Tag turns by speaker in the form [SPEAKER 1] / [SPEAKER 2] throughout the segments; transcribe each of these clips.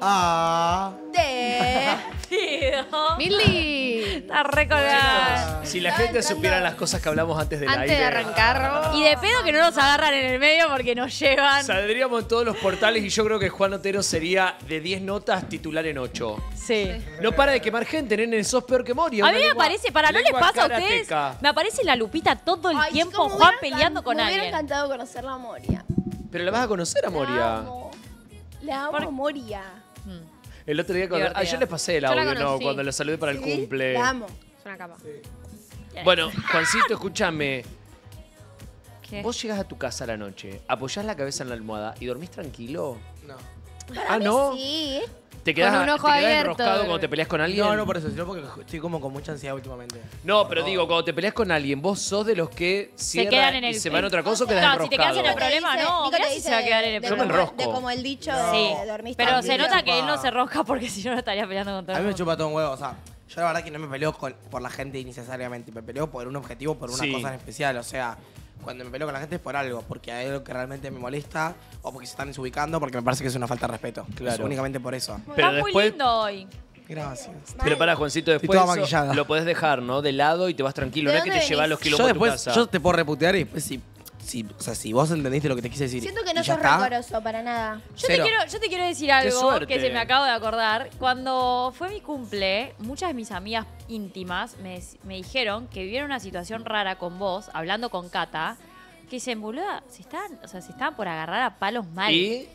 [SPEAKER 1] Ah.
[SPEAKER 2] Mili.
[SPEAKER 3] Está recolgada.
[SPEAKER 4] Si la gente supiera las cosas que hablamos antes del
[SPEAKER 2] Antes
[SPEAKER 4] aire.
[SPEAKER 2] de arrancar.
[SPEAKER 3] Y de pedo que no nos agarran en el medio porque nos llevan.
[SPEAKER 4] Saldríamos en todos los portales y yo creo que Juan Otero sería de 10 notas titular en 8.
[SPEAKER 3] Sí.
[SPEAKER 4] No para de quemar gente, nene, sos peor que Moria.
[SPEAKER 3] A mí me aparece, para no les pasa a ustedes, me aparece la lupita todo el
[SPEAKER 5] Ay,
[SPEAKER 3] tiempo
[SPEAKER 5] chicos, me
[SPEAKER 3] Juan peleando
[SPEAKER 5] encan-
[SPEAKER 3] con
[SPEAKER 5] Me hubiera
[SPEAKER 3] alguien.
[SPEAKER 5] encantado conocerla a Moria.
[SPEAKER 4] Pero la vas a conocer a
[SPEAKER 5] La
[SPEAKER 4] Moria.
[SPEAKER 5] amo. La amo Moria.
[SPEAKER 4] El otro día cuando.
[SPEAKER 3] Divertida.
[SPEAKER 4] Ah, yo les pasé el
[SPEAKER 2] Yo la
[SPEAKER 4] audio, ¿no?
[SPEAKER 2] conocí.
[SPEAKER 4] Cuando la saludé para el
[SPEAKER 5] Sí,
[SPEAKER 4] cumple.
[SPEAKER 5] La amo.
[SPEAKER 2] Es una capa.
[SPEAKER 4] Bueno, Juancito, escúchame.
[SPEAKER 3] ¿Qué?
[SPEAKER 4] Vos llegas a tu casa a la noche, apoyás la cabeza en la almohada y dormís tranquilo.
[SPEAKER 1] No.
[SPEAKER 4] Ah, no.
[SPEAKER 5] Sí.
[SPEAKER 4] Te quedás,
[SPEAKER 2] Con un
[SPEAKER 4] te
[SPEAKER 2] ojo
[SPEAKER 4] quedás
[SPEAKER 2] abierto.
[SPEAKER 4] enroscado cuando te peleas con alguien.
[SPEAKER 1] No, no por eso, sino porque estoy como con mucha ansiedad últimamente.
[SPEAKER 4] No, pero digo, cuando te peleas con alguien, vos sos de los que cierran
[SPEAKER 3] quedan en el-
[SPEAKER 4] y se van a otra cosa o quedás
[SPEAKER 3] No,
[SPEAKER 4] enroscado.
[SPEAKER 3] si te quedas en el problema,
[SPEAKER 5] te
[SPEAKER 3] no,
[SPEAKER 5] Nico te
[SPEAKER 3] si se va a
[SPEAKER 5] dice
[SPEAKER 3] quedar en el
[SPEAKER 4] Yo me enrosco.
[SPEAKER 5] De como el dicho
[SPEAKER 3] Sí.
[SPEAKER 5] de
[SPEAKER 3] Pero se nota que él no se rosca porque si no no estaría peleando con todo
[SPEAKER 1] A mí me chupa todo un huevo, o sea, yo la verdad que no me peleo con- por la gente innecesariamente, me peleo por un objetivo, por una
[SPEAKER 4] Sí.
[SPEAKER 1] cosa en especial, o sea, cuando me peleo con la gente es por algo, porque hay algo que realmente me molesta o porque se están desubicando, porque me parece que es una falta de respeto.
[SPEAKER 4] Claro.
[SPEAKER 1] Es únicamente por eso.
[SPEAKER 4] Pero
[SPEAKER 3] Está muy
[SPEAKER 4] después-
[SPEAKER 3] lindo hoy.
[SPEAKER 1] Gracias.
[SPEAKER 4] Pero para Juancito, después
[SPEAKER 1] toda
[SPEAKER 4] eso
[SPEAKER 1] maquillada.
[SPEAKER 4] lo podés dejar, ¿no? De lado y te vas tranquilo.
[SPEAKER 5] ¿De
[SPEAKER 4] No es que te
[SPEAKER 5] dónde
[SPEAKER 4] llevas
[SPEAKER 5] venís?
[SPEAKER 4] los
[SPEAKER 1] Yo
[SPEAKER 4] kilómetros
[SPEAKER 1] después,
[SPEAKER 4] a tu casa.
[SPEAKER 1] yo te puedo reputear y después si, si, o sea, si vos entendiste lo que te quise decir.
[SPEAKER 5] Siento que
[SPEAKER 1] y
[SPEAKER 5] no
[SPEAKER 1] ya
[SPEAKER 5] sos
[SPEAKER 1] está,
[SPEAKER 5] rencoroso para nada.
[SPEAKER 3] Yo te,
[SPEAKER 1] Cero.
[SPEAKER 3] quiero, yo te quiero decir algo
[SPEAKER 4] suerte.
[SPEAKER 3] que se me acabo de acordar. Cuando fue mi cumple, muchas de mis amigas íntimas me, me dijeron que vivieron una situación rara con vos, hablando con Cata, que dicen, boluda, se estaban, o sea, se estaban por agarrar a palos mal.
[SPEAKER 4] ¿Y?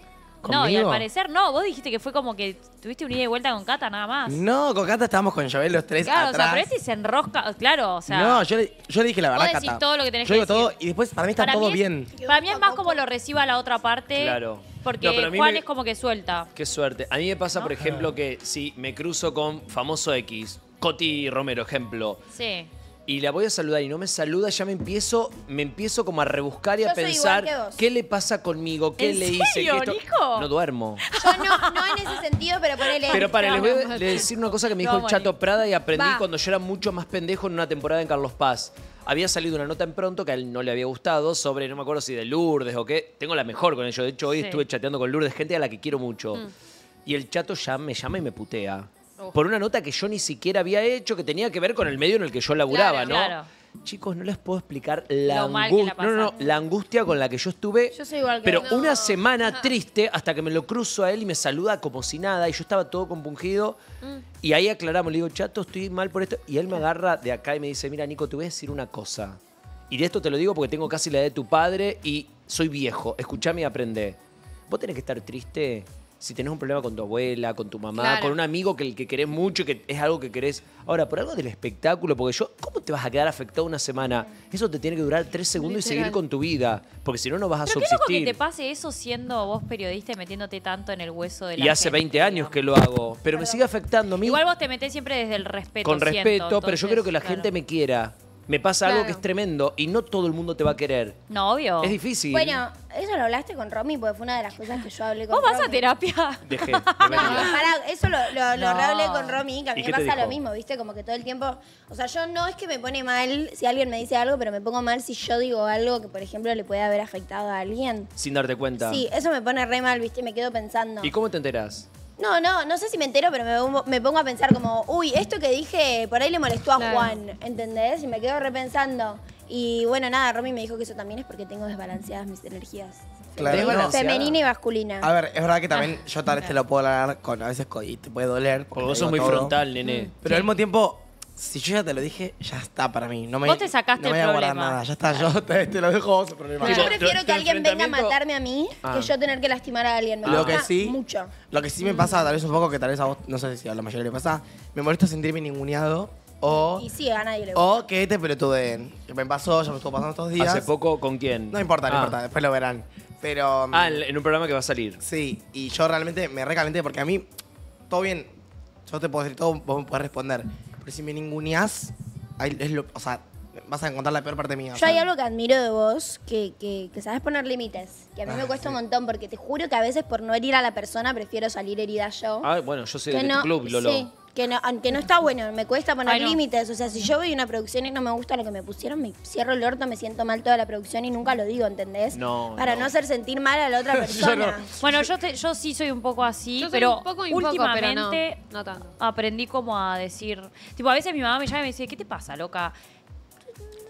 [SPEAKER 3] No, y al parecer no. Vos dijiste que fue como que tuviste un ida y vuelta con Cata nada más.
[SPEAKER 1] No, con Cata estábamos con Joel los tres
[SPEAKER 3] claro, o
[SPEAKER 1] atrás.
[SPEAKER 3] sea, pero este se enrosca. Claro, o sea.
[SPEAKER 1] no, yo le, yo le dije la
[SPEAKER 3] vos
[SPEAKER 1] verdad,
[SPEAKER 3] decís
[SPEAKER 1] Cata.
[SPEAKER 3] todo lo que tenés
[SPEAKER 1] yo
[SPEAKER 3] que
[SPEAKER 1] digo todo y después para mí está
[SPEAKER 3] Para
[SPEAKER 1] todo
[SPEAKER 3] mí es-
[SPEAKER 1] bien.
[SPEAKER 3] Para mí es más como lo reciba la otra parte.
[SPEAKER 4] Claro.
[SPEAKER 3] Porque
[SPEAKER 4] No, pero a mí
[SPEAKER 3] Juan
[SPEAKER 4] me-
[SPEAKER 3] es como que suelta.
[SPEAKER 4] Qué suerte. A mí me pasa, por ejemplo, que si me cruzo con famoso X, Coti Romero, ejemplo,
[SPEAKER 3] Sí.
[SPEAKER 4] Y la voy a saludar y no me saluda, ya me empiezo, me empiezo como a rebuscar y
[SPEAKER 5] Yo
[SPEAKER 4] a pensar
[SPEAKER 5] igual que vos.
[SPEAKER 4] qué le pasa conmigo, qué
[SPEAKER 3] ¿En
[SPEAKER 4] le hice,
[SPEAKER 3] serio,
[SPEAKER 4] qué
[SPEAKER 3] Nico?
[SPEAKER 4] No duermo.
[SPEAKER 5] Yo no, no en ese sentido, pero ponele.
[SPEAKER 4] Pero para, les voy a decir una cosa que me dijo
[SPEAKER 3] Vamos,
[SPEAKER 4] el Chato Prada y aprendí
[SPEAKER 2] Va.
[SPEAKER 4] cuando yo era mucho más pendejo en una temporada en Carlos Paz. Había salido una nota en pronto que a él no le había gustado sobre, no me acuerdo si de Lourdes o qué. Tengo la mejor con ello. De hecho, hoy
[SPEAKER 3] Sí.
[SPEAKER 4] estuve chateando con Lourdes, gente a la que quiero mucho. Y el Chato ya me llama y me putea. Por una nota que yo ni siquiera había hecho, que tenía que ver con el medio en el que yo laburaba,
[SPEAKER 3] Claro,
[SPEAKER 4] ¿no?
[SPEAKER 3] claro.
[SPEAKER 4] Chicos, no les puedo explicar la,
[SPEAKER 3] Lo mal que la
[SPEAKER 4] angustia. No, no, no,
[SPEAKER 3] pasaste.
[SPEAKER 4] la angustia con la que yo estuve.
[SPEAKER 5] Yo soy igual que
[SPEAKER 4] Pero
[SPEAKER 5] vos.
[SPEAKER 4] una semana triste hasta que me lo cruzo a él y me saluda como si nada. Y yo estaba todo compungido. Y ahí aclaramos, le digo, chato, estoy mal por esto. Y él me agarra de acá y me dice, mira, Nico, te voy a decir una cosa. Y de esto te lo digo porque tengo casi la edad de tu padre y soy viejo. Escuchame y aprende. Vos tenés que estar triste si tenés un problema con tu abuela, con tu mamá,
[SPEAKER 2] Claro.
[SPEAKER 4] con un amigo que el que querés mucho y que es algo que querés. Ahora, por algo del espectáculo, porque yo, ¿cómo te vas a quedar afectado una semana? Eso te tiene que durar tres segundos y seguir con tu vida, porque si no, no vas a
[SPEAKER 3] Pero qué loco que
[SPEAKER 4] subsistir.
[SPEAKER 3] te pase eso siendo vos periodista y metiéndote tanto en el hueso de la
[SPEAKER 4] Y hace
[SPEAKER 3] gente,
[SPEAKER 4] 20 años
[SPEAKER 3] digamos.
[SPEAKER 4] que lo hago, pero me sigue afectando a mí
[SPEAKER 3] Igual vos te metés siempre desde el respeto.
[SPEAKER 4] con
[SPEAKER 3] siento,
[SPEAKER 4] respeto, pero yo quiero que la
[SPEAKER 3] claro.
[SPEAKER 4] gente me quiera. Me pasa algo
[SPEAKER 2] Claro.
[SPEAKER 4] que es tremendo y no todo el mundo te va a querer.
[SPEAKER 3] No, obvio.
[SPEAKER 4] Es difícil.
[SPEAKER 5] Bueno, eso lo hablaste con Romy porque fue una de las cosas que yo hablé con
[SPEAKER 3] ¿Vos vas a
[SPEAKER 5] Romy.
[SPEAKER 3] terapia?
[SPEAKER 4] Dejé.
[SPEAKER 5] No,
[SPEAKER 4] debería.
[SPEAKER 5] pará, eso lo, lo, lo
[SPEAKER 3] No.
[SPEAKER 5] rehablé con Romy, que a
[SPEAKER 4] ¿Y
[SPEAKER 5] mí
[SPEAKER 4] qué
[SPEAKER 5] me
[SPEAKER 4] te
[SPEAKER 5] pasa
[SPEAKER 4] dijo?
[SPEAKER 5] lo mismo, ¿viste? Como que todo el tiempo. O sea, yo no es que me pone mal si alguien me dice algo, pero me pongo mal si yo digo algo que, por ejemplo, le puede haber afectado a alguien.
[SPEAKER 4] Sin darte cuenta.
[SPEAKER 5] Sí, eso me pone re mal, ¿viste? Me quedo pensando.
[SPEAKER 4] ¿Y cómo te enterás?
[SPEAKER 5] No, no, no sé si me entero, pero me, pongo- me pongo a pensar como, uy, esto que dije por ahí le molestó a
[SPEAKER 2] Claro.
[SPEAKER 5] Juan, ¿entendés? Y me quedo repensando. Y bueno, nada, Romy me dijo que eso también es porque tengo desbalanceadas mis energías.
[SPEAKER 1] Claro,
[SPEAKER 5] Femenina-
[SPEAKER 1] no.
[SPEAKER 5] Femenina y masculina.
[SPEAKER 1] A ver, es verdad que también yo tal vez te lo puedo hablar con a veces te puede doler.
[SPEAKER 4] Porque vos
[SPEAKER 1] te
[SPEAKER 4] sos muy
[SPEAKER 1] todo.
[SPEAKER 4] frontal, nene.
[SPEAKER 1] Pero al mismo tiempo, si yo ya te lo dije, ya está para mí. No me,
[SPEAKER 3] Vos te sacaste
[SPEAKER 1] no me
[SPEAKER 3] el
[SPEAKER 1] voy a guardar
[SPEAKER 3] problema.
[SPEAKER 1] nada. Ya está, yo te, te lo dejo vos el problema.
[SPEAKER 5] Yo prefiero que alguien venga a matarme a mí
[SPEAKER 4] Ah.
[SPEAKER 5] que yo tener que lastimar a alguien. Me
[SPEAKER 1] Lo
[SPEAKER 5] gusta
[SPEAKER 1] que sí,
[SPEAKER 5] mucho.
[SPEAKER 1] lo que sí me pasa, tal vez un poco, que tal vez a vos, no sé si a la mayoría le pasa, me molesta sentirme ninguneado o,
[SPEAKER 5] Y sí, a nadie le gusta.
[SPEAKER 1] o que te pelotudeen. Que Me pasó, ya me estuvo pasando estos días.
[SPEAKER 4] ¿Hace poco con quién?
[SPEAKER 1] No importa, no
[SPEAKER 4] Ah.
[SPEAKER 1] importa, después lo verán. Pero.
[SPEAKER 4] Ah, en en un programa que va a salir.
[SPEAKER 1] Sí, y yo realmente me recalenté porque a mí, todo bien, yo te puedo decir todo, vos me podés responder. Pero si me ninguneás, ahí es lo, o sea, vas a encontrar la peor parte mía. o
[SPEAKER 5] Yo hay algo que admiro de vos, que, que, que sabes poner límites. Que a mí me
[SPEAKER 1] Ah,
[SPEAKER 5] cuesta un montón, porque te juro que a veces por no herir a la persona prefiero salir herida yo.
[SPEAKER 4] Ah, bueno, yo soy
[SPEAKER 5] Que
[SPEAKER 4] de
[SPEAKER 5] no-
[SPEAKER 4] tu club, Lolo.
[SPEAKER 5] sí. Que no, aunque no está bueno, me cuesta poner
[SPEAKER 3] Ay, no.
[SPEAKER 5] límites. O sea, si yo voy a una producción y no me gusta lo que me pusieron, me cierro el orto, me siento mal toda la producción y nunca lo digo, ¿entendés?
[SPEAKER 4] No,
[SPEAKER 5] Para
[SPEAKER 4] no.
[SPEAKER 5] no, hacer sentir mal a la otra persona.
[SPEAKER 3] Bueno, yo, te- yo sí soy un poco así,
[SPEAKER 2] Yo soy
[SPEAKER 3] pero
[SPEAKER 2] un poco y un poco, pero no,
[SPEAKER 3] últimamente
[SPEAKER 2] no tanto.
[SPEAKER 3] aprendí como a decir... Tipo, a veces mi mamá me llama y me dice, ¿qué te pasa, loca?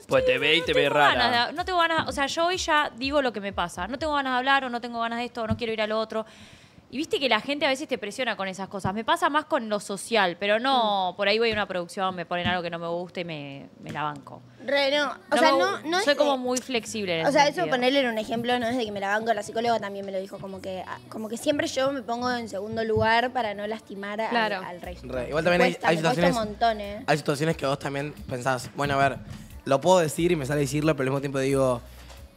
[SPEAKER 4] Pues te ve y te ve rara.
[SPEAKER 3] de- no tengo ganas, o sea, yo hoy ya digo lo que me pasa. No tengo ganas de hablar o no tengo ganas de esto o no quiero ir al otro. Y viste que la gente a veces te presiona con esas cosas. Me pasa más con lo social, pero no, por ahí voy a una producción, me ponen algo que no me gusta y me, me la banco.
[SPEAKER 5] Re, no. O
[SPEAKER 3] No
[SPEAKER 5] sea,
[SPEAKER 3] me-
[SPEAKER 5] no, no es
[SPEAKER 3] soy
[SPEAKER 5] de-
[SPEAKER 3] como muy flexible en
[SPEAKER 5] O sea, eso ponerle en un ejemplo no es de que me la banco, la psicóloga también me lo dijo, como que, ah, como que siempre yo me pongo en segundo lugar para no lastimar al-
[SPEAKER 2] Claro.
[SPEAKER 5] al, resto.
[SPEAKER 1] Re, igual también hay-
[SPEAKER 5] Cuesta,
[SPEAKER 1] hay
[SPEAKER 5] me cuesta
[SPEAKER 1] situaciones-
[SPEAKER 5] un montón, ¿eh?
[SPEAKER 1] Hay situaciones que vos también pensás, bueno, a ver, lo puedo decir y me sale decirlo, pero al mismo tiempo digo,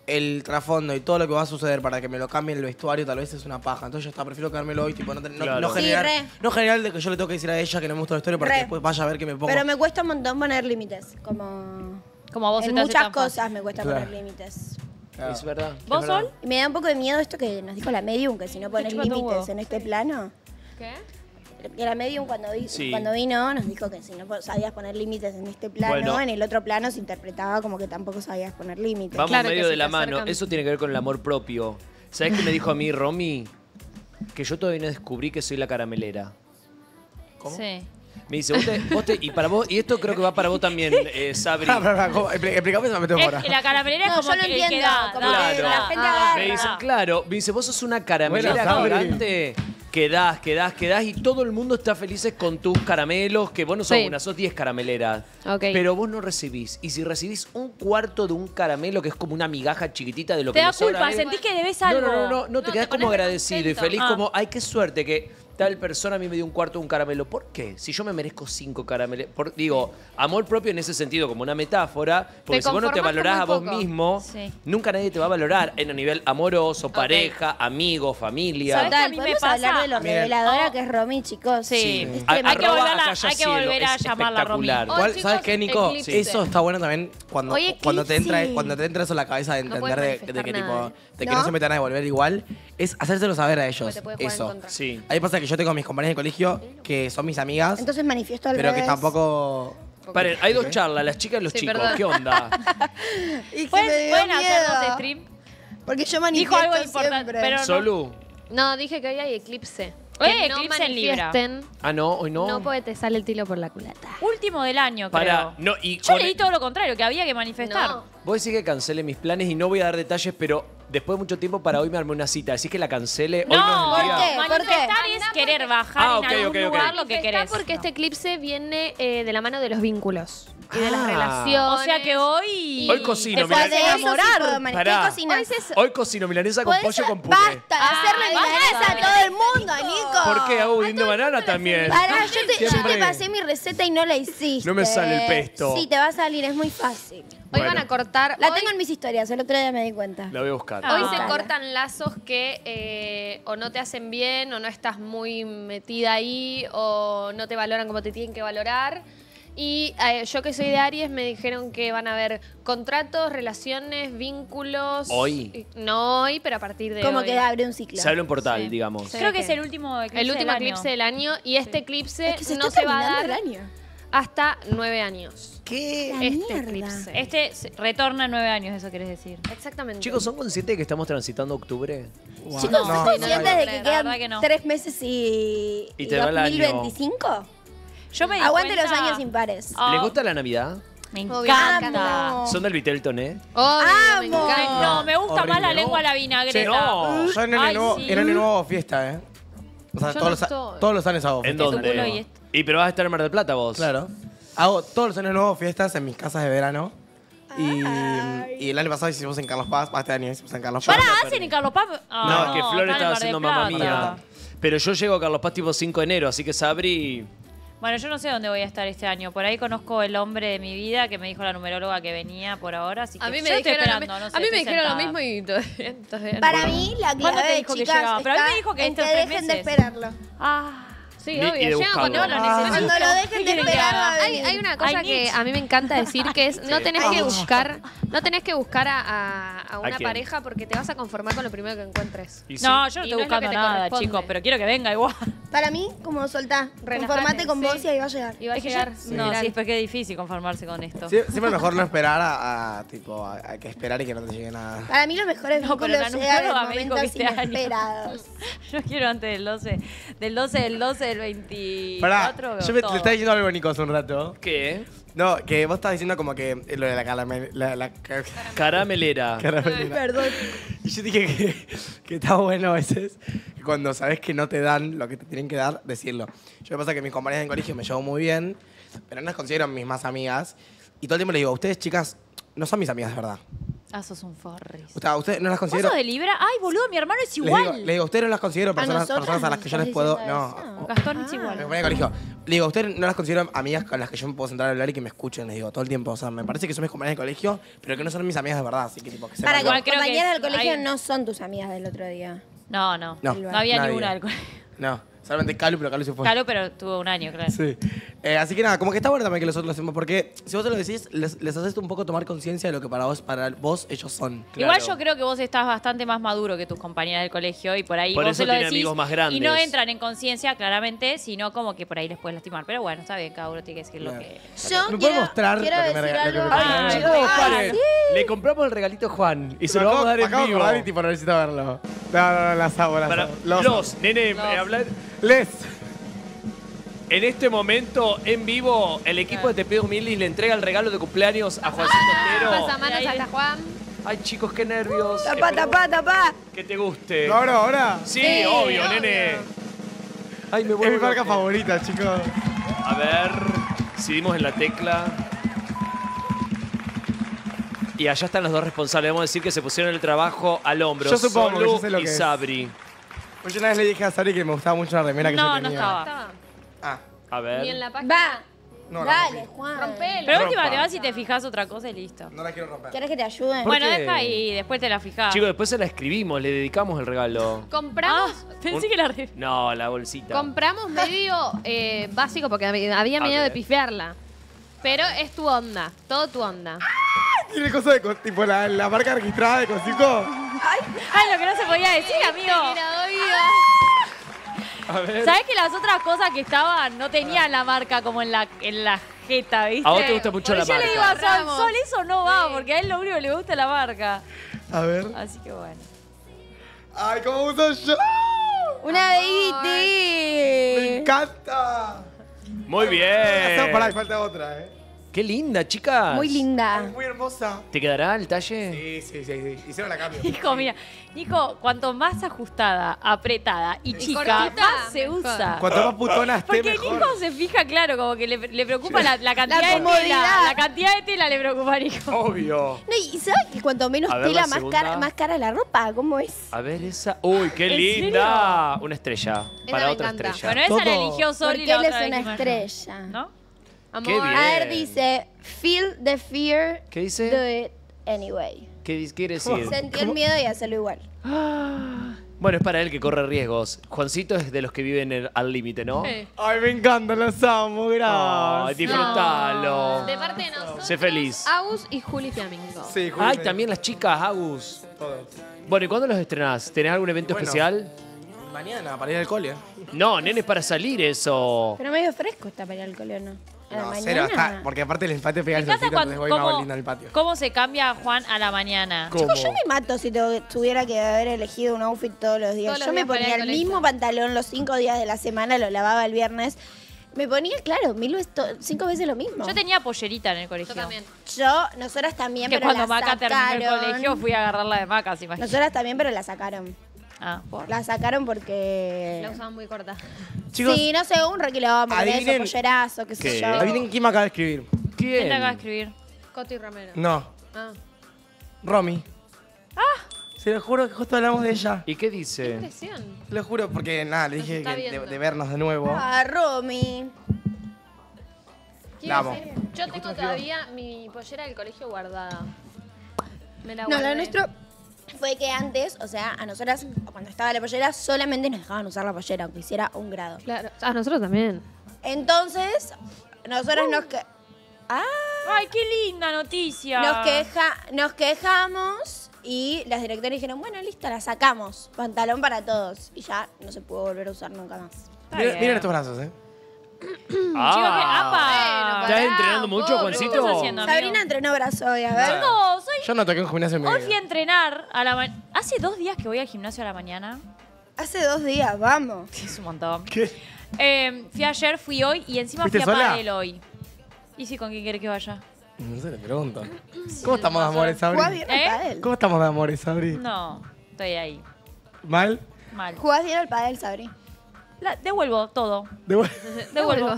[SPEAKER 1] el trasfondo y todo lo que va a suceder para que me lo cambien el vestuario tal vez es una paja. Entonces yo está, prefiero quedármelo hoy, tipo, no, te- no,
[SPEAKER 4] Claro.
[SPEAKER 1] no
[SPEAKER 5] Sí,
[SPEAKER 1] generar,
[SPEAKER 5] re.
[SPEAKER 1] no generar de que yo le tengo que decir a ella que no me gusta el vestuario para
[SPEAKER 5] Re.
[SPEAKER 1] que después vaya a ver que me pongo.
[SPEAKER 5] Pero me cuesta un montón poner límites, como...
[SPEAKER 3] Como a vos se
[SPEAKER 5] en
[SPEAKER 3] te hace
[SPEAKER 5] muchas
[SPEAKER 3] tan fácil.
[SPEAKER 5] cosas me cuesta
[SPEAKER 1] Claro.
[SPEAKER 5] poner límites.
[SPEAKER 1] Claro.
[SPEAKER 4] Es verdad.
[SPEAKER 3] ¿Vos,
[SPEAKER 1] Es verdad.
[SPEAKER 3] Sol?
[SPEAKER 5] Y me da un poco de miedo esto que nos dijo la medium, que si no pones límites
[SPEAKER 3] huevo.
[SPEAKER 5] en este plano...
[SPEAKER 2] ¿Qué?
[SPEAKER 5] La medium cuando, vi-
[SPEAKER 4] Sí.
[SPEAKER 5] cuando vino nos dijo que si no sabías poner límites en este plano,
[SPEAKER 4] Bueno.
[SPEAKER 5] en el otro plano se interpretaba como que tampoco sabías poner límites.
[SPEAKER 4] Vamos
[SPEAKER 2] Claro
[SPEAKER 4] medio de la mano. Eso tiene que ver con el amor propio. ¿Sabes qué me dijo a mí Romy? Que yo todavía no descubrí que soy la caramelera.
[SPEAKER 3] Sí.
[SPEAKER 4] Me dice, vos te, vos te- y para vos, y esto creo que va para vos también, eh, Sabri.
[SPEAKER 1] Ah, ¿cómo? Expli- Explícame esa metáfora.
[SPEAKER 3] Es, la caramelera
[SPEAKER 5] No,
[SPEAKER 3] es como
[SPEAKER 5] yo lo
[SPEAKER 3] que el que
[SPEAKER 5] entiendo,
[SPEAKER 3] da,
[SPEAKER 5] como
[SPEAKER 3] da,
[SPEAKER 5] que
[SPEAKER 3] da.
[SPEAKER 5] la gente
[SPEAKER 2] Ah,
[SPEAKER 5] agarra.
[SPEAKER 4] Me dice, claro, me dice, vos sos una caramelera
[SPEAKER 1] Bueno, Sabri.
[SPEAKER 4] Que das, que das, que das y todo el mundo está feliz con tus caramelos, que vos no sos
[SPEAKER 2] Sí.
[SPEAKER 4] una, sos 10 carameleras.
[SPEAKER 2] Ok.
[SPEAKER 4] Pero vos no recibís. Y si recibís un cuarto de un caramelo, que es como una migaja chiquitita de lo
[SPEAKER 3] Te
[SPEAKER 4] que
[SPEAKER 3] da
[SPEAKER 4] le sobra
[SPEAKER 3] culpa,
[SPEAKER 4] él,
[SPEAKER 3] sentís que debes
[SPEAKER 4] no,
[SPEAKER 3] algo.
[SPEAKER 4] No, no, no, no, te
[SPEAKER 2] No,
[SPEAKER 4] quedás
[SPEAKER 2] te
[SPEAKER 4] como
[SPEAKER 2] pones
[SPEAKER 4] agradecido y feliz
[SPEAKER 3] Ah.
[SPEAKER 4] como, ay, qué suerte que tal persona a mí me dio un cuarto de un caramelo. ¿Por qué? Si yo me merezco cinco caramelos. Por- digo, amor propio en ese sentido, como una metáfora, porque si vos no te valorás a vos
[SPEAKER 2] poco.
[SPEAKER 4] mismo,
[SPEAKER 3] Sí.
[SPEAKER 4] nunca nadie te va a valorar en el nivel amoroso, pareja, amigo, familia.
[SPEAKER 3] ¿Sabés qué a
[SPEAKER 5] Total,
[SPEAKER 3] mí me pasa?
[SPEAKER 5] hablar de lo
[SPEAKER 1] Miren.
[SPEAKER 5] reveladora
[SPEAKER 3] Oh.
[SPEAKER 5] que es Romy, chicos.
[SPEAKER 3] Sí.
[SPEAKER 5] Es
[SPEAKER 4] A-
[SPEAKER 3] Hay
[SPEAKER 5] tremendo.
[SPEAKER 3] que volverla-
[SPEAKER 4] Acaya
[SPEAKER 3] hay que volver a llamarla Romy.
[SPEAKER 5] Oh,
[SPEAKER 2] chicos,
[SPEAKER 1] ¿sabes qué, Nico?
[SPEAKER 2] eclipse.
[SPEAKER 1] Eso está bueno también cuando,
[SPEAKER 5] Oye,
[SPEAKER 1] cuando, te entra, cuando te entra eso en la cabeza de entender de, de que, tipo, de que
[SPEAKER 5] ¿No?
[SPEAKER 1] se metan a devolver igual, es hacérselo saber a ellos. Eso.
[SPEAKER 4] Sí.
[SPEAKER 1] A mí pasa que yo tengo mis compañeras de colegio que son mis amigas,
[SPEAKER 5] Entonces manifiesto al
[SPEAKER 1] pero que
[SPEAKER 5] revés.
[SPEAKER 1] tampoco...
[SPEAKER 4] Paren, hay dos charlas, las chicas y los
[SPEAKER 2] Sí,
[SPEAKER 4] chicos.
[SPEAKER 2] perdón.
[SPEAKER 4] ¿Qué onda?
[SPEAKER 5] Y que
[SPEAKER 3] ¿Pueden,
[SPEAKER 5] me dio
[SPEAKER 3] pueden hacer
[SPEAKER 5] miedo.
[SPEAKER 3] dos stream?
[SPEAKER 5] Porque yo
[SPEAKER 3] Dijo
[SPEAKER 5] manifiesto
[SPEAKER 3] algo importante,
[SPEAKER 5] siempre.
[SPEAKER 3] pero no.
[SPEAKER 4] Solu.
[SPEAKER 2] No, dije que hoy hay eclipse.
[SPEAKER 3] Hoy
[SPEAKER 2] Que
[SPEAKER 3] hay
[SPEAKER 2] no
[SPEAKER 3] eclipse en Libra.
[SPEAKER 2] manifiesten.
[SPEAKER 4] Ah, no, hoy no.
[SPEAKER 2] No, porque te sale el tilo por la culata.
[SPEAKER 3] Último del año,
[SPEAKER 4] Para,
[SPEAKER 3] creo.
[SPEAKER 4] no, y
[SPEAKER 3] Yo
[SPEAKER 4] con-
[SPEAKER 3] leí todo lo contrario, que había que manifestar.
[SPEAKER 2] No.
[SPEAKER 4] Vos decís que cancele mis planes y no voy a dar detalles, pero después de mucho tiempo para hoy me armé una cita. Decís que la cancele. hoy no es el día.
[SPEAKER 5] ¿por qué? ¿Por
[SPEAKER 3] manifestar
[SPEAKER 5] qué?
[SPEAKER 3] es querer bajar
[SPEAKER 4] Ah,
[SPEAKER 3] en
[SPEAKER 4] ok,
[SPEAKER 3] algún
[SPEAKER 4] ok, ok.
[SPEAKER 3] lugar lo que querés.
[SPEAKER 2] porque este eclipse viene eh, de la mano de los vínculos y de las
[SPEAKER 4] Ah.
[SPEAKER 2] relaciones.
[SPEAKER 3] O sea que hoy...
[SPEAKER 4] Hoy cocino,
[SPEAKER 3] te enamorar.
[SPEAKER 4] Pará.
[SPEAKER 2] Hoy se-
[SPEAKER 4] Hoy cocino milanesa con pollo con puré.
[SPEAKER 5] Basta
[SPEAKER 3] Ah,
[SPEAKER 5] hacerle
[SPEAKER 3] basta.
[SPEAKER 5] milanesa a todo el mundo, Nico.
[SPEAKER 4] ¿Por qué hago budín de banana también?
[SPEAKER 5] Pará, yo te, yo
[SPEAKER 4] Siempre.
[SPEAKER 5] te pasé mi receta y no la hiciste.
[SPEAKER 4] No me sale el pesto.
[SPEAKER 5] Sí, te va a salir, es muy fácil.
[SPEAKER 2] Hoy
[SPEAKER 4] Bueno.
[SPEAKER 2] van a cortar.
[SPEAKER 5] La
[SPEAKER 2] hoy-
[SPEAKER 5] tengo en mis historias, el otro día me di cuenta.
[SPEAKER 4] La voy a buscar.
[SPEAKER 3] Ah.
[SPEAKER 2] Hoy se
[SPEAKER 5] Buscala.
[SPEAKER 2] cortan lazos que eh, o no te hacen bien o no estás muy metida ahí o no te valoran como te tienen que valorar. Y eh, yo que soy de Aries me dijeron que van a haber contratos, relaciones, vínculos.
[SPEAKER 4] Hoy.
[SPEAKER 2] No hoy, pero a partir de
[SPEAKER 5] Como
[SPEAKER 2] hoy.
[SPEAKER 5] que abre un ciclo.
[SPEAKER 4] Se abre un portal,
[SPEAKER 2] Sí.
[SPEAKER 4] digamos.
[SPEAKER 2] Sí.
[SPEAKER 3] Creo que es el último eclipse
[SPEAKER 2] El último
[SPEAKER 3] del año.
[SPEAKER 2] eclipse del año y este eclipse
[SPEAKER 5] Es que se
[SPEAKER 2] no
[SPEAKER 5] está
[SPEAKER 2] se va a
[SPEAKER 5] terminando
[SPEAKER 2] dar
[SPEAKER 5] el año.
[SPEAKER 2] Hasta nueve años.
[SPEAKER 4] ¿Qué?
[SPEAKER 5] La
[SPEAKER 2] este
[SPEAKER 5] mierda.
[SPEAKER 2] eclipse.
[SPEAKER 3] Este se- retorna nueve años, eso querés decir.
[SPEAKER 2] Exactamente.
[SPEAKER 4] Chicos, ¿son conscientes de que estamos transitando octubre?
[SPEAKER 1] Wow.
[SPEAKER 5] Chicos,
[SPEAKER 1] No,
[SPEAKER 5] ¿son
[SPEAKER 1] no,
[SPEAKER 5] conscientes
[SPEAKER 1] no.
[SPEAKER 5] de
[SPEAKER 3] La
[SPEAKER 5] que
[SPEAKER 3] verdad
[SPEAKER 5] quedan
[SPEAKER 3] que no.
[SPEAKER 5] tres meses y,
[SPEAKER 4] Y te va el año.
[SPEAKER 5] 2025?
[SPEAKER 3] Yo me di
[SPEAKER 5] Aguante
[SPEAKER 3] cuenta-
[SPEAKER 5] los años impares.
[SPEAKER 3] Ah,
[SPEAKER 4] ¿Les gusta la Navidad?
[SPEAKER 3] Me
[SPEAKER 2] Obvio, me
[SPEAKER 3] encanta.
[SPEAKER 2] encanta.
[SPEAKER 4] Son del Vitelton, ¿eh?
[SPEAKER 2] Obvio, me
[SPEAKER 5] ¡Amo!
[SPEAKER 2] encanta.
[SPEAKER 3] No, me gusta más la
[SPEAKER 1] ¿no?
[SPEAKER 3] lengua a la vinagreta.
[SPEAKER 4] no.
[SPEAKER 1] Yo en el
[SPEAKER 3] Ay,
[SPEAKER 1] nuevo,
[SPEAKER 3] sí.
[SPEAKER 1] en el nuevo fiesta, ¿eh? O sea,
[SPEAKER 2] Yo
[SPEAKER 1] todos,
[SPEAKER 2] no
[SPEAKER 1] los,
[SPEAKER 2] estoy.
[SPEAKER 1] todos los años hago
[SPEAKER 4] ¿En
[SPEAKER 1] fiestas.
[SPEAKER 3] tu culo y
[SPEAKER 4] dónde? Y pero vas a estar en Mar del Plata vos.
[SPEAKER 1] Claro. Hago todos los años nuevos fiestas en mis casas de verano. Y, y el año pasado hicimos en Carlos Paz, este año hicimos en Carlos Paz.
[SPEAKER 3] Pará, hacen en Carlos Paz. Ah,
[SPEAKER 4] No, es que Flor
[SPEAKER 3] están en
[SPEAKER 4] estaba
[SPEAKER 3] Mar del
[SPEAKER 4] haciendo mamá
[SPEAKER 3] Plata.
[SPEAKER 4] mía. Pero yo llego a Carlos Paz tipo 5 de enero, así que Sabri.
[SPEAKER 3] Bueno, yo no sé dónde voy a estar este año. Por ahí conozco el hombre de mi vida que me dijo la numeróloga que venía por ahora. Así que
[SPEAKER 2] A mí
[SPEAKER 3] yo
[SPEAKER 2] me
[SPEAKER 3] estoy
[SPEAKER 2] dijeron, lo,
[SPEAKER 3] esperando,
[SPEAKER 2] mi-
[SPEAKER 3] no sé,
[SPEAKER 2] a mí me
[SPEAKER 3] estoy
[SPEAKER 2] dijeron lo
[SPEAKER 3] sentada.
[SPEAKER 2] mismo y todavía, todavía no.
[SPEAKER 5] Para mí, la
[SPEAKER 3] ¿Cuándo
[SPEAKER 5] clave
[SPEAKER 3] te
[SPEAKER 5] de
[SPEAKER 3] dijo que
[SPEAKER 5] chicas
[SPEAKER 3] llegaba? Pero a mí me dijo que
[SPEAKER 5] en
[SPEAKER 3] estos
[SPEAKER 5] que
[SPEAKER 3] tres
[SPEAKER 5] dejen de
[SPEAKER 3] meses.
[SPEAKER 5] esperarlo.
[SPEAKER 3] Ah,
[SPEAKER 2] Sí,
[SPEAKER 4] Ni- y
[SPEAKER 2] obvio.
[SPEAKER 4] de buscarlo.
[SPEAKER 2] cuando lo
[SPEAKER 3] Ah.
[SPEAKER 2] necesitan.
[SPEAKER 5] Cuando lo dejen de esperar,
[SPEAKER 2] Hay, hay una cosa que a mí me encanta decir que es no tenés que buscar no tenés que buscar a, a- a una pareja porque te vas a conformar con lo primero que encuentres.
[SPEAKER 4] Y sí.
[SPEAKER 3] No, yo no
[SPEAKER 2] Y
[SPEAKER 3] estoy
[SPEAKER 2] no es lo
[SPEAKER 3] buscando
[SPEAKER 2] que te
[SPEAKER 3] nada, chicos, pero quiero que venga igual.
[SPEAKER 5] Para mí, como soltá, conformate con
[SPEAKER 2] sí.
[SPEAKER 5] vos y ahí va a llegar.
[SPEAKER 2] Y va a
[SPEAKER 3] Es
[SPEAKER 2] llegar.
[SPEAKER 3] no, sí, es porque es difícil conformarse con esto.
[SPEAKER 1] Sie- Siempre es mejor no esperar a, a, tipo, a, a que esperar y que no te llegue nada.
[SPEAKER 5] Para mí los mejores
[SPEAKER 3] No, pero la que
[SPEAKER 5] momentos inesperados.
[SPEAKER 3] Yo quiero antes del 12, del 12, del 12, del 24.
[SPEAKER 1] Pará, yo me, le estaba diciendo algo a Nico hace un rato.
[SPEAKER 4] ¿Qué?
[SPEAKER 1] No, que vos estabas diciendo como que lo de la caramel... La, la ca-
[SPEAKER 4] Caramelera.
[SPEAKER 1] caramelera.
[SPEAKER 5] Perdón.
[SPEAKER 1] Y yo dije que, que está bueno a veces que cuando sabes que no te dan lo que te tienen que dar, decirlo. Yo me pasa que mis compañeras en colegio me llevo muy bien, pero no las considero mis más amigas. Y todo el tiempo les digo, ustedes chicas no son mis amigas de verdad.
[SPEAKER 3] Ah, sos un forris.
[SPEAKER 1] O sea, ustedes no las
[SPEAKER 3] ¿Vos
[SPEAKER 1] considero...
[SPEAKER 3] sos de Libra? Ay, boludo, mi hermano es igual.
[SPEAKER 1] digo, les digo, ustedes no las considero personas,
[SPEAKER 5] nosotras
[SPEAKER 1] personas a las que yo les puedo... No,
[SPEAKER 5] eso.
[SPEAKER 3] Gastón es
[SPEAKER 1] Me
[SPEAKER 3] igual.
[SPEAKER 1] ponía en colegio. Le digo, ustedes no las considero amigas con las que yo me puedo sentar a hablar y que me escuchen, les digo, todo el tiempo. O sea, me parece que son mis compañeras de colegio, pero que no son mis amigas de verdad, así que tipo, que sepan
[SPEAKER 5] Para
[SPEAKER 1] que-
[SPEAKER 3] Igual
[SPEAKER 5] que
[SPEAKER 3] creo que
[SPEAKER 5] compañeras del colegio
[SPEAKER 3] hay-
[SPEAKER 5] no son tus amigas del otro día.
[SPEAKER 3] No, no.
[SPEAKER 1] No,
[SPEAKER 3] No, había
[SPEAKER 1] nadie.
[SPEAKER 3] ninguna del colegio.
[SPEAKER 1] No, solamente Calu, pero Calu se fue.
[SPEAKER 3] Calo, pero tuvo un año, claro.
[SPEAKER 1] Sí. Eh, así que nada, como que está bueno también que nosotros lo hacemos, porque si vos se lo decís, les, les haces un poco tomar conciencia de lo que para vos, para vos ellos son.
[SPEAKER 3] Igual yo creo que vos estás bastante más maduro que tus compañeras del colegio y por ahí
[SPEAKER 4] Por
[SPEAKER 3] vos
[SPEAKER 4] eso
[SPEAKER 3] se lo
[SPEAKER 4] tiene
[SPEAKER 3] decís
[SPEAKER 4] amigos más
[SPEAKER 3] y no
[SPEAKER 4] grandes.
[SPEAKER 3] entran en conciencia claramente, sino como que por ahí les puedes lastimar. Pero bueno, está bien, cada uno tiene que decir lo que...
[SPEAKER 5] Yo
[SPEAKER 1] ¿Me puedo
[SPEAKER 5] quiero,
[SPEAKER 1] mostrar
[SPEAKER 5] quiero
[SPEAKER 1] lo que me
[SPEAKER 5] decir
[SPEAKER 1] rega- lo que
[SPEAKER 5] algo.
[SPEAKER 1] me
[SPEAKER 3] Ay,
[SPEAKER 1] regalaron?
[SPEAKER 3] chicos,
[SPEAKER 4] paren.
[SPEAKER 5] sí.
[SPEAKER 4] Le compramos el regalito a Juan y se lo vamos a dar
[SPEAKER 1] acabo
[SPEAKER 4] en
[SPEAKER 1] de
[SPEAKER 4] vivo.
[SPEAKER 1] y tipo necesito verlo. No, no, no, las las
[SPEAKER 4] Para- los, nene,
[SPEAKER 3] Los.
[SPEAKER 4] eh, hablar-
[SPEAKER 1] Les.
[SPEAKER 4] en este momento, en vivo, el equipo de Te Pido Milis le entrega el regalo de cumpleaños a Juancito Otero.
[SPEAKER 2] Hasta Juan.
[SPEAKER 4] Ay, chicos, qué nervios.
[SPEAKER 5] Tapá,
[SPEAKER 4] Espero
[SPEAKER 5] tapá, tapá.
[SPEAKER 4] Que te guste.
[SPEAKER 1] ¿Lo abro ahora?
[SPEAKER 4] Sí,
[SPEAKER 5] Sí,
[SPEAKER 4] obvio,
[SPEAKER 5] obvio.
[SPEAKER 4] nene. Ay, me
[SPEAKER 1] Es
[SPEAKER 4] vuelvo
[SPEAKER 1] mi marca
[SPEAKER 4] loco.
[SPEAKER 1] favorita, chicos.
[SPEAKER 4] A ver, si dimos en la tecla. Y allá están los dos responsables. Vamos a decir que se pusieron el trabajo al hombro.
[SPEAKER 1] Yo supongo que
[SPEAKER 4] Solu
[SPEAKER 1] yo sé lo
[SPEAKER 4] y
[SPEAKER 1] que es.
[SPEAKER 4] Sabri.
[SPEAKER 1] Pues yo una vez le dije a Sari que me gustaba mucho la remera que
[SPEAKER 3] No,
[SPEAKER 1] yo
[SPEAKER 3] no
[SPEAKER 1] tenía.
[SPEAKER 3] estaba.
[SPEAKER 2] Estaba.
[SPEAKER 1] Ah,
[SPEAKER 4] A ver.
[SPEAKER 2] Ni en la página.
[SPEAKER 5] Va.
[SPEAKER 1] no, la
[SPEAKER 5] Dale,
[SPEAKER 1] rompí.
[SPEAKER 5] Juan.
[SPEAKER 2] Rompelo.
[SPEAKER 3] Pero última
[SPEAKER 1] Rompa.
[SPEAKER 3] te vas y te fijas otra cosa y listo.
[SPEAKER 1] No la quiero romper.
[SPEAKER 5] ¿Querés que te ayude?
[SPEAKER 1] ¿Por
[SPEAKER 3] Bueno,
[SPEAKER 1] qué?
[SPEAKER 3] deja y después te la fijas.
[SPEAKER 4] Chicos, después se la escribimos, le dedicamos el regalo.
[SPEAKER 2] Compramos,
[SPEAKER 3] Ah, pensé que la... re-
[SPEAKER 4] No, la bolsita.
[SPEAKER 2] compramos medio eh, básico porque había había
[SPEAKER 4] A
[SPEAKER 2] miedo de
[SPEAKER 4] ver.
[SPEAKER 2] pifiarla. Pero es tu onda, todo tu onda.
[SPEAKER 1] Tiene cosas de tipo la, la marca registrada de Cosico.
[SPEAKER 3] Ay, lo que no se podía decir, amigo.
[SPEAKER 2] Era obvio.
[SPEAKER 4] A ver.
[SPEAKER 3] ¿Sabes que las otras cosas que estaban no tenían la marca como en la, en la jeta, viste?
[SPEAKER 4] A vos te gusta mucho
[SPEAKER 3] Porque
[SPEAKER 4] la
[SPEAKER 3] yo le digo a
[SPEAKER 4] marca.
[SPEAKER 3] Sol. Sol, eso no va, porque a él lo único que le gusta es la marca.
[SPEAKER 1] A ver.
[SPEAKER 3] Así que bueno.
[SPEAKER 1] Ay, ¿cómo uso yo?
[SPEAKER 5] Una
[SPEAKER 1] Me
[SPEAKER 5] baby.
[SPEAKER 1] encanta.
[SPEAKER 4] Muy bien.
[SPEAKER 1] Pará, falta otra, eh.
[SPEAKER 4] Qué linda, chicas.
[SPEAKER 5] Muy linda.
[SPEAKER 1] Muy hermosa.
[SPEAKER 4] ¿Te quedará el talle?
[SPEAKER 1] Sí, sí, sí, sí. Hicieron la cambio.
[SPEAKER 3] Nico, mira, Nico, cuanto más ajustada, apretada y chica,
[SPEAKER 2] cortita,
[SPEAKER 3] más se
[SPEAKER 2] mejor.
[SPEAKER 3] usa.
[SPEAKER 1] Cuanto más putona esté,
[SPEAKER 3] Porque
[SPEAKER 1] mejor.
[SPEAKER 3] Nico se fija, claro, como que le, le preocupa la, la cantidad
[SPEAKER 5] La
[SPEAKER 3] de tela.
[SPEAKER 5] comodidad.
[SPEAKER 3] La cantidad de tela le preocupa a Nico.
[SPEAKER 4] Obvio.
[SPEAKER 5] No, y sabes que cuanto menos
[SPEAKER 4] A ver,
[SPEAKER 5] tela,
[SPEAKER 4] la
[SPEAKER 5] más
[SPEAKER 4] segunda.
[SPEAKER 5] cara, más cara la ropa. ¿Cómo es?
[SPEAKER 4] A ver esa. Uy, qué
[SPEAKER 3] ¿En
[SPEAKER 4] linda. Una estrella.
[SPEAKER 2] Esa
[SPEAKER 4] para
[SPEAKER 2] me
[SPEAKER 4] otra
[SPEAKER 2] encanta.
[SPEAKER 4] estrella.
[SPEAKER 3] Bueno, esa la
[SPEAKER 1] Todo.
[SPEAKER 3] eligió Sol
[SPEAKER 5] Porque
[SPEAKER 3] y la
[SPEAKER 5] él es
[SPEAKER 3] otra
[SPEAKER 5] una estrella.
[SPEAKER 3] ¿No?
[SPEAKER 2] Amor.
[SPEAKER 4] Qué bien.
[SPEAKER 5] A ver, dice, feel the fear,
[SPEAKER 4] ¿Qué dice?
[SPEAKER 5] do it anyway.
[SPEAKER 4] ¿Qué quiere decir?
[SPEAKER 5] Sentí el miedo y hacerlo igual.
[SPEAKER 4] Bueno, es para él que corre riesgos. Juancito es de los que viven en- al límite, ¿no?
[SPEAKER 2] Sí.
[SPEAKER 1] Ay, me encanta, los amo,
[SPEAKER 4] Ay,
[SPEAKER 1] gracias.
[SPEAKER 4] disfrutalo.
[SPEAKER 2] De parte de nosotros.
[SPEAKER 4] Sé feliz.
[SPEAKER 2] Agus y Juli Flamingo.
[SPEAKER 1] Sí, Juli,
[SPEAKER 4] Ay,
[SPEAKER 1] me-
[SPEAKER 4] también las chicas, Agus.
[SPEAKER 1] Todos.
[SPEAKER 4] Bueno, ¿y cuándo los estrenás? ¿Tenés algún evento
[SPEAKER 1] Bueno.
[SPEAKER 4] especial?
[SPEAKER 1] Mañana, para ir al cole.
[SPEAKER 4] No, nene, es para salir eso.
[SPEAKER 5] Pero medio fresco está para ir al cole, ¿o ¿no? A la
[SPEAKER 1] No,
[SPEAKER 5] mañana.
[SPEAKER 1] cero, está, porque aparte el empate pega el solcito,
[SPEAKER 3] cuando,
[SPEAKER 1] entonces voy más
[SPEAKER 3] cómo,
[SPEAKER 1] lindo el patio.
[SPEAKER 3] cómo se cambia Juan a la mañana.
[SPEAKER 1] ¿Cómo?
[SPEAKER 5] Chicos, yo me mato si te- tuviera que haber elegido un outfit todos los días.
[SPEAKER 2] Todos los
[SPEAKER 5] yo me
[SPEAKER 2] para
[SPEAKER 5] ponía
[SPEAKER 2] al
[SPEAKER 5] el mismo pantalón los cinco días de la semana, lo lavaba el viernes. Me ponía, claro, mil veces to- cinco veces lo mismo.
[SPEAKER 3] Yo tenía pollerita en el colegio.
[SPEAKER 2] Yo también.
[SPEAKER 5] Yo, nosotras también,
[SPEAKER 3] Que
[SPEAKER 5] pero
[SPEAKER 3] cuando
[SPEAKER 5] la
[SPEAKER 3] Maca terminó el
[SPEAKER 5] sacaron.
[SPEAKER 3] colegio fui a agarrarla de Maca, se imagina.
[SPEAKER 5] Nosotras también, pero la sacaron.
[SPEAKER 3] Ah, por.
[SPEAKER 5] La sacaron porque...
[SPEAKER 2] La usaban muy corta.
[SPEAKER 1] Chicos,
[SPEAKER 5] sí, no sé, un requilombo
[SPEAKER 1] adivinen-
[SPEAKER 5] pollerazo, qué sé
[SPEAKER 4] ¿Qué?
[SPEAKER 5] yo.
[SPEAKER 1] adivinen quién me acaba de escribir.
[SPEAKER 3] ¿Quién
[SPEAKER 4] ¿Quién?
[SPEAKER 3] te acaba de escribir?
[SPEAKER 2] Coti Romero.
[SPEAKER 1] No,
[SPEAKER 2] Ah.
[SPEAKER 1] Romy. Ah. Se lo juro que justo hablamos de ella.
[SPEAKER 4] ¿Y qué dice?
[SPEAKER 2] Impresión.
[SPEAKER 1] Te lo juro porque nada, le
[SPEAKER 2] Nos
[SPEAKER 1] dije que de, vernos de nuevo.
[SPEAKER 5] Ah, Romy.
[SPEAKER 2] ¿Qué
[SPEAKER 1] La amo.
[SPEAKER 2] decir? Yo tengo todavía mi pollera del colegio guardada. Me la
[SPEAKER 5] No, la
[SPEAKER 2] guardé.
[SPEAKER 5] nuestro fue que antes, o sea, a nosotras, cuando estaba la pollera, solamente nos dejaban usar la pollera, aunque hiciera un grado.
[SPEAKER 2] Claro. A nosotros también.
[SPEAKER 5] Entonces, nosotros nos... Que ah,
[SPEAKER 3] Ay, qué linda noticia.
[SPEAKER 5] nos, queja, nos quejamos y las directoras dijeron, bueno, listo, la sacamos. Pantalón para todos. Y ya no se pudo volver a usar nunca más.
[SPEAKER 1] Miren estos brazos, ¿eh?
[SPEAKER 3] Chicos, ¿qué? ¡Apa!
[SPEAKER 2] Bueno,
[SPEAKER 4] ¿Estás entrenando mucho. Juancito?
[SPEAKER 3] ¿Qué estás haciendo, amigo?
[SPEAKER 5] Sabrina entrenó brazo hoy, a ver.
[SPEAKER 3] No, soy...
[SPEAKER 1] Yo no toqué un gimnasio en mi
[SPEAKER 3] Hoy fui a
[SPEAKER 1] vida.
[SPEAKER 3] entrenar a la mañana. Hace dos días que voy al gimnasio a la mañana.
[SPEAKER 5] Hace dos días, vamos.
[SPEAKER 3] Es un montón.
[SPEAKER 1] ¿Qué?
[SPEAKER 3] Eh, fui ayer, fui hoy y encima fui
[SPEAKER 1] ¿Fuiste
[SPEAKER 3] a
[SPEAKER 1] sola?
[SPEAKER 3] Padel hoy. ¿Y si con quién quiere que vaya?
[SPEAKER 1] No sé, le pregunto. ¿Cómo estamos de amores,
[SPEAKER 5] ¿Jugás
[SPEAKER 1] Sabri?
[SPEAKER 5] bien
[SPEAKER 3] ¿Eh?
[SPEAKER 5] al pádel?
[SPEAKER 1] ¿Cómo estamos de amores, Sabri?
[SPEAKER 3] No, estoy ahí.
[SPEAKER 1] ¿Mal?
[SPEAKER 3] Mal.
[SPEAKER 5] ¿Jugás bien al pádel, Sabri?
[SPEAKER 3] La- devuelvo todo. Devuelvo.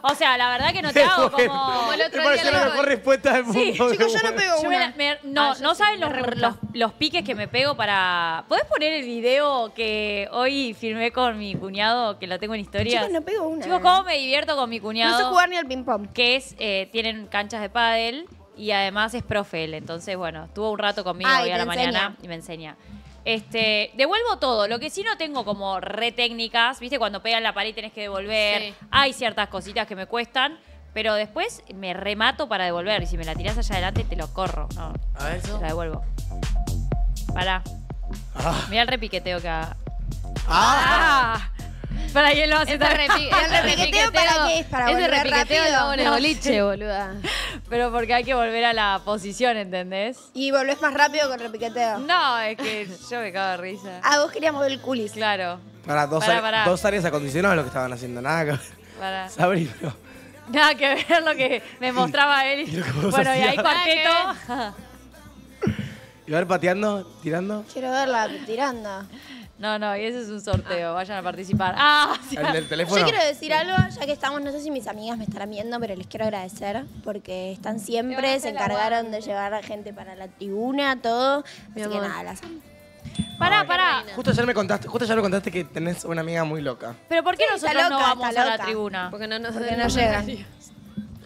[SPEAKER 3] O sea, la verdad que no te hago como...
[SPEAKER 2] Como el otro
[SPEAKER 1] Me parece
[SPEAKER 2] día
[SPEAKER 1] la mejor respuesta del mundo.
[SPEAKER 3] Sí.
[SPEAKER 5] Chicos, yo no pego
[SPEAKER 3] Yo me
[SPEAKER 5] una.
[SPEAKER 3] la- me- no,
[SPEAKER 2] Ah, yo
[SPEAKER 3] no
[SPEAKER 2] sí,
[SPEAKER 3] saben los, los, piques que me pego para... ¿Podés poner el video que hoy filmé con mi cuñado, que lo tengo en historias?
[SPEAKER 5] Chicos, no pego una.
[SPEAKER 3] Chicos, ¿cómo me divierto con mi cuñado?
[SPEAKER 5] No sé jugar ni al ping-pong.
[SPEAKER 3] que es, eh, tienen canchas de pádel y además es profe él. Entonces, bueno, estuvo un rato conmigo
[SPEAKER 5] Ah, y
[SPEAKER 3] hoy a
[SPEAKER 5] te
[SPEAKER 3] la mañana y me enseña. Este, devuelvo todo. Lo que sí no tengo como re técnicas, ¿viste? Cuando pegan la pared y tenés que devolver.
[SPEAKER 2] Sí.
[SPEAKER 3] Hay ciertas cositas que me cuestan, pero después me remato para devolver. Y si me la tirás allá adelante, te lo corro. No,
[SPEAKER 1] A ver,
[SPEAKER 3] te la devuelvo. Pará.
[SPEAKER 1] Ah.
[SPEAKER 3] Mirá el repiqueteo que haga.
[SPEAKER 1] Ah.
[SPEAKER 3] ¡Ah! Para que lo hace
[SPEAKER 2] Ese ese
[SPEAKER 5] repiqueteo para qué es? ¿Para
[SPEAKER 2] ese
[SPEAKER 5] volver
[SPEAKER 2] repiqueteo
[SPEAKER 5] rápido?
[SPEAKER 2] lo hago en el boliche, boluda.
[SPEAKER 3] Pero porque hay que volver a la posición, ¿entendés?
[SPEAKER 5] Y volvés más rápido con repiqueteo.
[SPEAKER 3] No, es que yo me cago de risa.
[SPEAKER 5] Ah, vos querías mover el culis.
[SPEAKER 3] Claro.
[SPEAKER 1] Para dos,
[SPEAKER 3] Pará,
[SPEAKER 1] áreas-
[SPEAKER 3] pará.
[SPEAKER 1] dos áreas acondicionadas lo que estaban haciendo. Nada que ver.
[SPEAKER 3] Nada que ver lo que me mostraba él.
[SPEAKER 1] Y lo que vos
[SPEAKER 3] bueno, y ahí cuarteto.
[SPEAKER 1] ¿Y a ver pateando, tirando?
[SPEAKER 5] Quiero verla tirando.
[SPEAKER 3] No, no, y ese es un sorteo. Vayan a participar. Ah, o sea,
[SPEAKER 1] El del teléfono.
[SPEAKER 5] Yo quiero decir algo, ya que estamos, no sé si mis amigas me estarán viendo, pero les quiero agradecer porque están siempre, se encargaron de llevar a gente para la tribuna, todo.
[SPEAKER 2] Mi
[SPEAKER 5] Así que nada, las amo.
[SPEAKER 3] pará,
[SPEAKER 1] Ay.
[SPEAKER 3] pará.
[SPEAKER 1] Justo ayer me contaste, justo ayer me contaste que tenés una amiga muy loca.
[SPEAKER 3] Pero ¿por qué
[SPEAKER 5] Sí, está
[SPEAKER 3] nosotros no
[SPEAKER 5] loca,
[SPEAKER 3] vamos
[SPEAKER 5] está
[SPEAKER 3] a la
[SPEAKER 5] loca.
[SPEAKER 3] tribuna?
[SPEAKER 2] Porque no nos
[SPEAKER 5] Porque no llegan.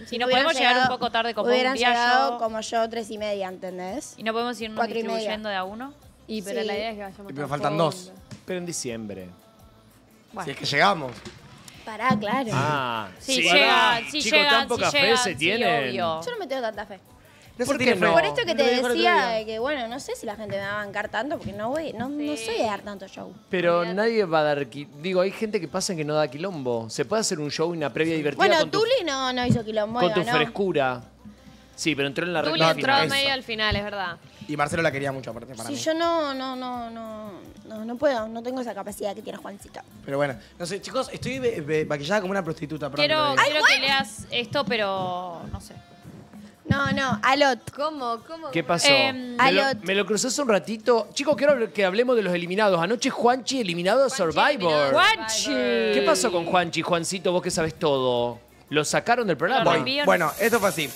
[SPEAKER 3] Si no
[SPEAKER 5] Hubieran
[SPEAKER 3] podemos llegar un
[SPEAKER 5] llegado-
[SPEAKER 3] poco tarde como
[SPEAKER 5] Hubieran
[SPEAKER 3] un día
[SPEAKER 5] llegado
[SPEAKER 3] yo.
[SPEAKER 5] como yo, tres y media, ¿entendés?
[SPEAKER 3] Y no podemos irnos
[SPEAKER 5] Cuatro y media.
[SPEAKER 3] distribuyendo de a uno.
[SPEAKER 2] Y pero
[SPEAKER 5] Sí.
[SPEAKER 2] la idea es que vayamos
[SPEAKER 1] Pero
[SPEAKER 2] todos
[SPEAKER 1] faltan dos.
[SPEAKER 4] Pero en diciembre.
[SPEAKER 1] Si es que llegamos.
[SPEAKER 5] Pará, claro.
[SPEAKER 4] Ah,
[SPEAKER 3] Sí,
[SPEAKER 4] Pará,
[SPEAKER 3] llegan, sí
[SPEAKER 4] Chicos,
[SPEAKER 3] llegan,
[SPEAKER 4] tan poca
[SPEAKER 3] sí
[SPEAKER 4] fe
[SPEAKER 3] llegan,
[SPEAKER 4] se
[SPEAKER 3] sí,
[SPEAKER 4] tienen.
[SPEAKER 3] obvio.
[SPEAKER 5] Yo no me tengo tanta fe.
[SPEAKER 1] No
[SPEAKER 4] ¿Por
[SPEAKER 1] se
[SPEAKER 4] qué
[SPEAKER 1] tiene
[SPEAKER 4] no?
[SPEAKER 5] Por esto que te decía, que bueno, no sé si la gente me va a bancar tanto, porque no voy, no, no
[SPEAKER 3] Sí.
[SPEAKER 5] soy de dar tanto show.
[SPEAKER 4] Pero nadie va a dar... qui- Digo, hay gente que pasa que no da quilombo. Se puede hacer un show y una previa divertida
[SPEAKER 5] Bueno,
[SPEAKER 4] con tu,
[SPEAKER 5] Tuli no, no hizo quilombo, y
[SPEAKER 4] con tu
[SPEAKER 5] ganó.
[SPEAKER 4] frescura. Sí, pero entró en la
[SPEAKER 2] Tuli
[SPEAKER 4] recta
[SPEAKER 2] entró
[SPEAKER 4] final.
[SPEAKER 2] medio al final, es verdad.
[SPEAKER 1] Y Marcelo la quería mucho aparte para
[SPEAKER 5] Si
[SPEAKER 1] mí.
[SPEAKER 5] yo no, no, no, no, no, no puedo, no tengo esa capacidad que tiene Juancito.
[SPEAKER 1] Pero bueno, no sé, chicos, estoy be- be- maquillada como una prostituta. perdón
[SPEAKER 3] Quiero,
[SPEAKER 1] lo
[SPEAKER 3] quiero que leas esto, pero no sé.
[SPEAKER 5] No, no, Alot.
[SPEAKER 2] ¿Cómo? ¿Cómo?
[SPEAKER 4] ¿Qué pasó?
[SPEAKER 3] Em,
[SPEAKER 4] me, lo,
[SPEAKER 5] Alot.
[SPEAKER 4] me lo crucé hace un ratito. Chicos, quiero que hablemos de los eliminados. Anoche Juanchi eliminado de Survivor.
[SPEAKER 2] eliminado.
[SPEAKER 3] ¡Juanchi!
[SPEAKER 4] ¿Qué pasó con Juanchi? Juancito, vos que sabes todo. ¿Lo sacaron del programa?
[SPEAKER 1] Voy. Bueno, esto fue así.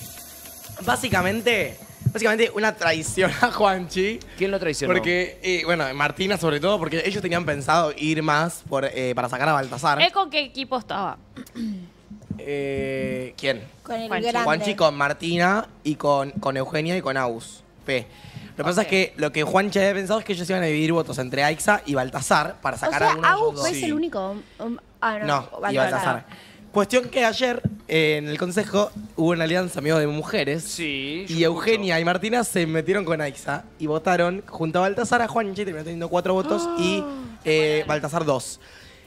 [SPEAKER 1] Básicamente, básicamente una traición a Juanchi.
[SPEAKER 4] ¿Quién lo traicionó?
[SPEAKER 1] Porque, eh, bueno, Martina sobre todo, porque ellos tenían pensado ir más por, eh, para sacar a Baltasar.
[SPEAKER 3] ¿Él con qué equipo estaba?
[SPEAKER 1] Eh, ¿Quién?
[SPEAKER 5] Con el
[SPEAKER 3] Juanchi.
[SPEAKER 5] grande.
[SPEAKER 1] Juanchi con Martina y con, con Eugenia y con Aus. P. Lo que pasa es que lo que Juanchi había pensado es que ellos iban a dividir votos entre Aixa y Baltasar para
[SPEAKER 5] O
[SPEAKER 1] sacar
[SPEAKER 5] sea,
[SPEAKER 1] a uno de
[SPEAKER 5] Agus
[SPEAKER 1] dos.
[SPEAKER 5] es el único. um, ah, no.
[SPEAKER 1] No, y
[SPEAKER 5] Baltasar.
[SPEAKER 1] Cuestión que ayer eh, en el consejo hubo una alianza amigo de mujeres.
[SPEAKER 4] Sí. yo
[SPEAKER 1] Y Eugenia y Martina se metieron con Aixa y votaron junto a Baltasar a Juanchi, terminó teniendo cuatro votos y eh, Baltasar dos.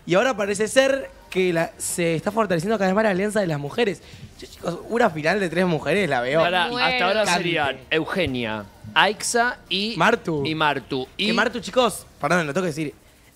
[SPEAKER 1] Y ahora parece ser que la- se está fortaleciendo cada vez más la alianza de las mujeres. Yo, chicos, una final de tres mujeres la veo.
[SPEAKER 4] Hasta ahora
[SPEAKER 1] Cante.
[SPEAKER 4] serían Eugenia, Aixa y
[SPEAKER 1] Martu.
[SPEAKER 4] Y Martu. Y
[SPEAKER 1] Que Martu, chicos, perdón, lo tengo que decir,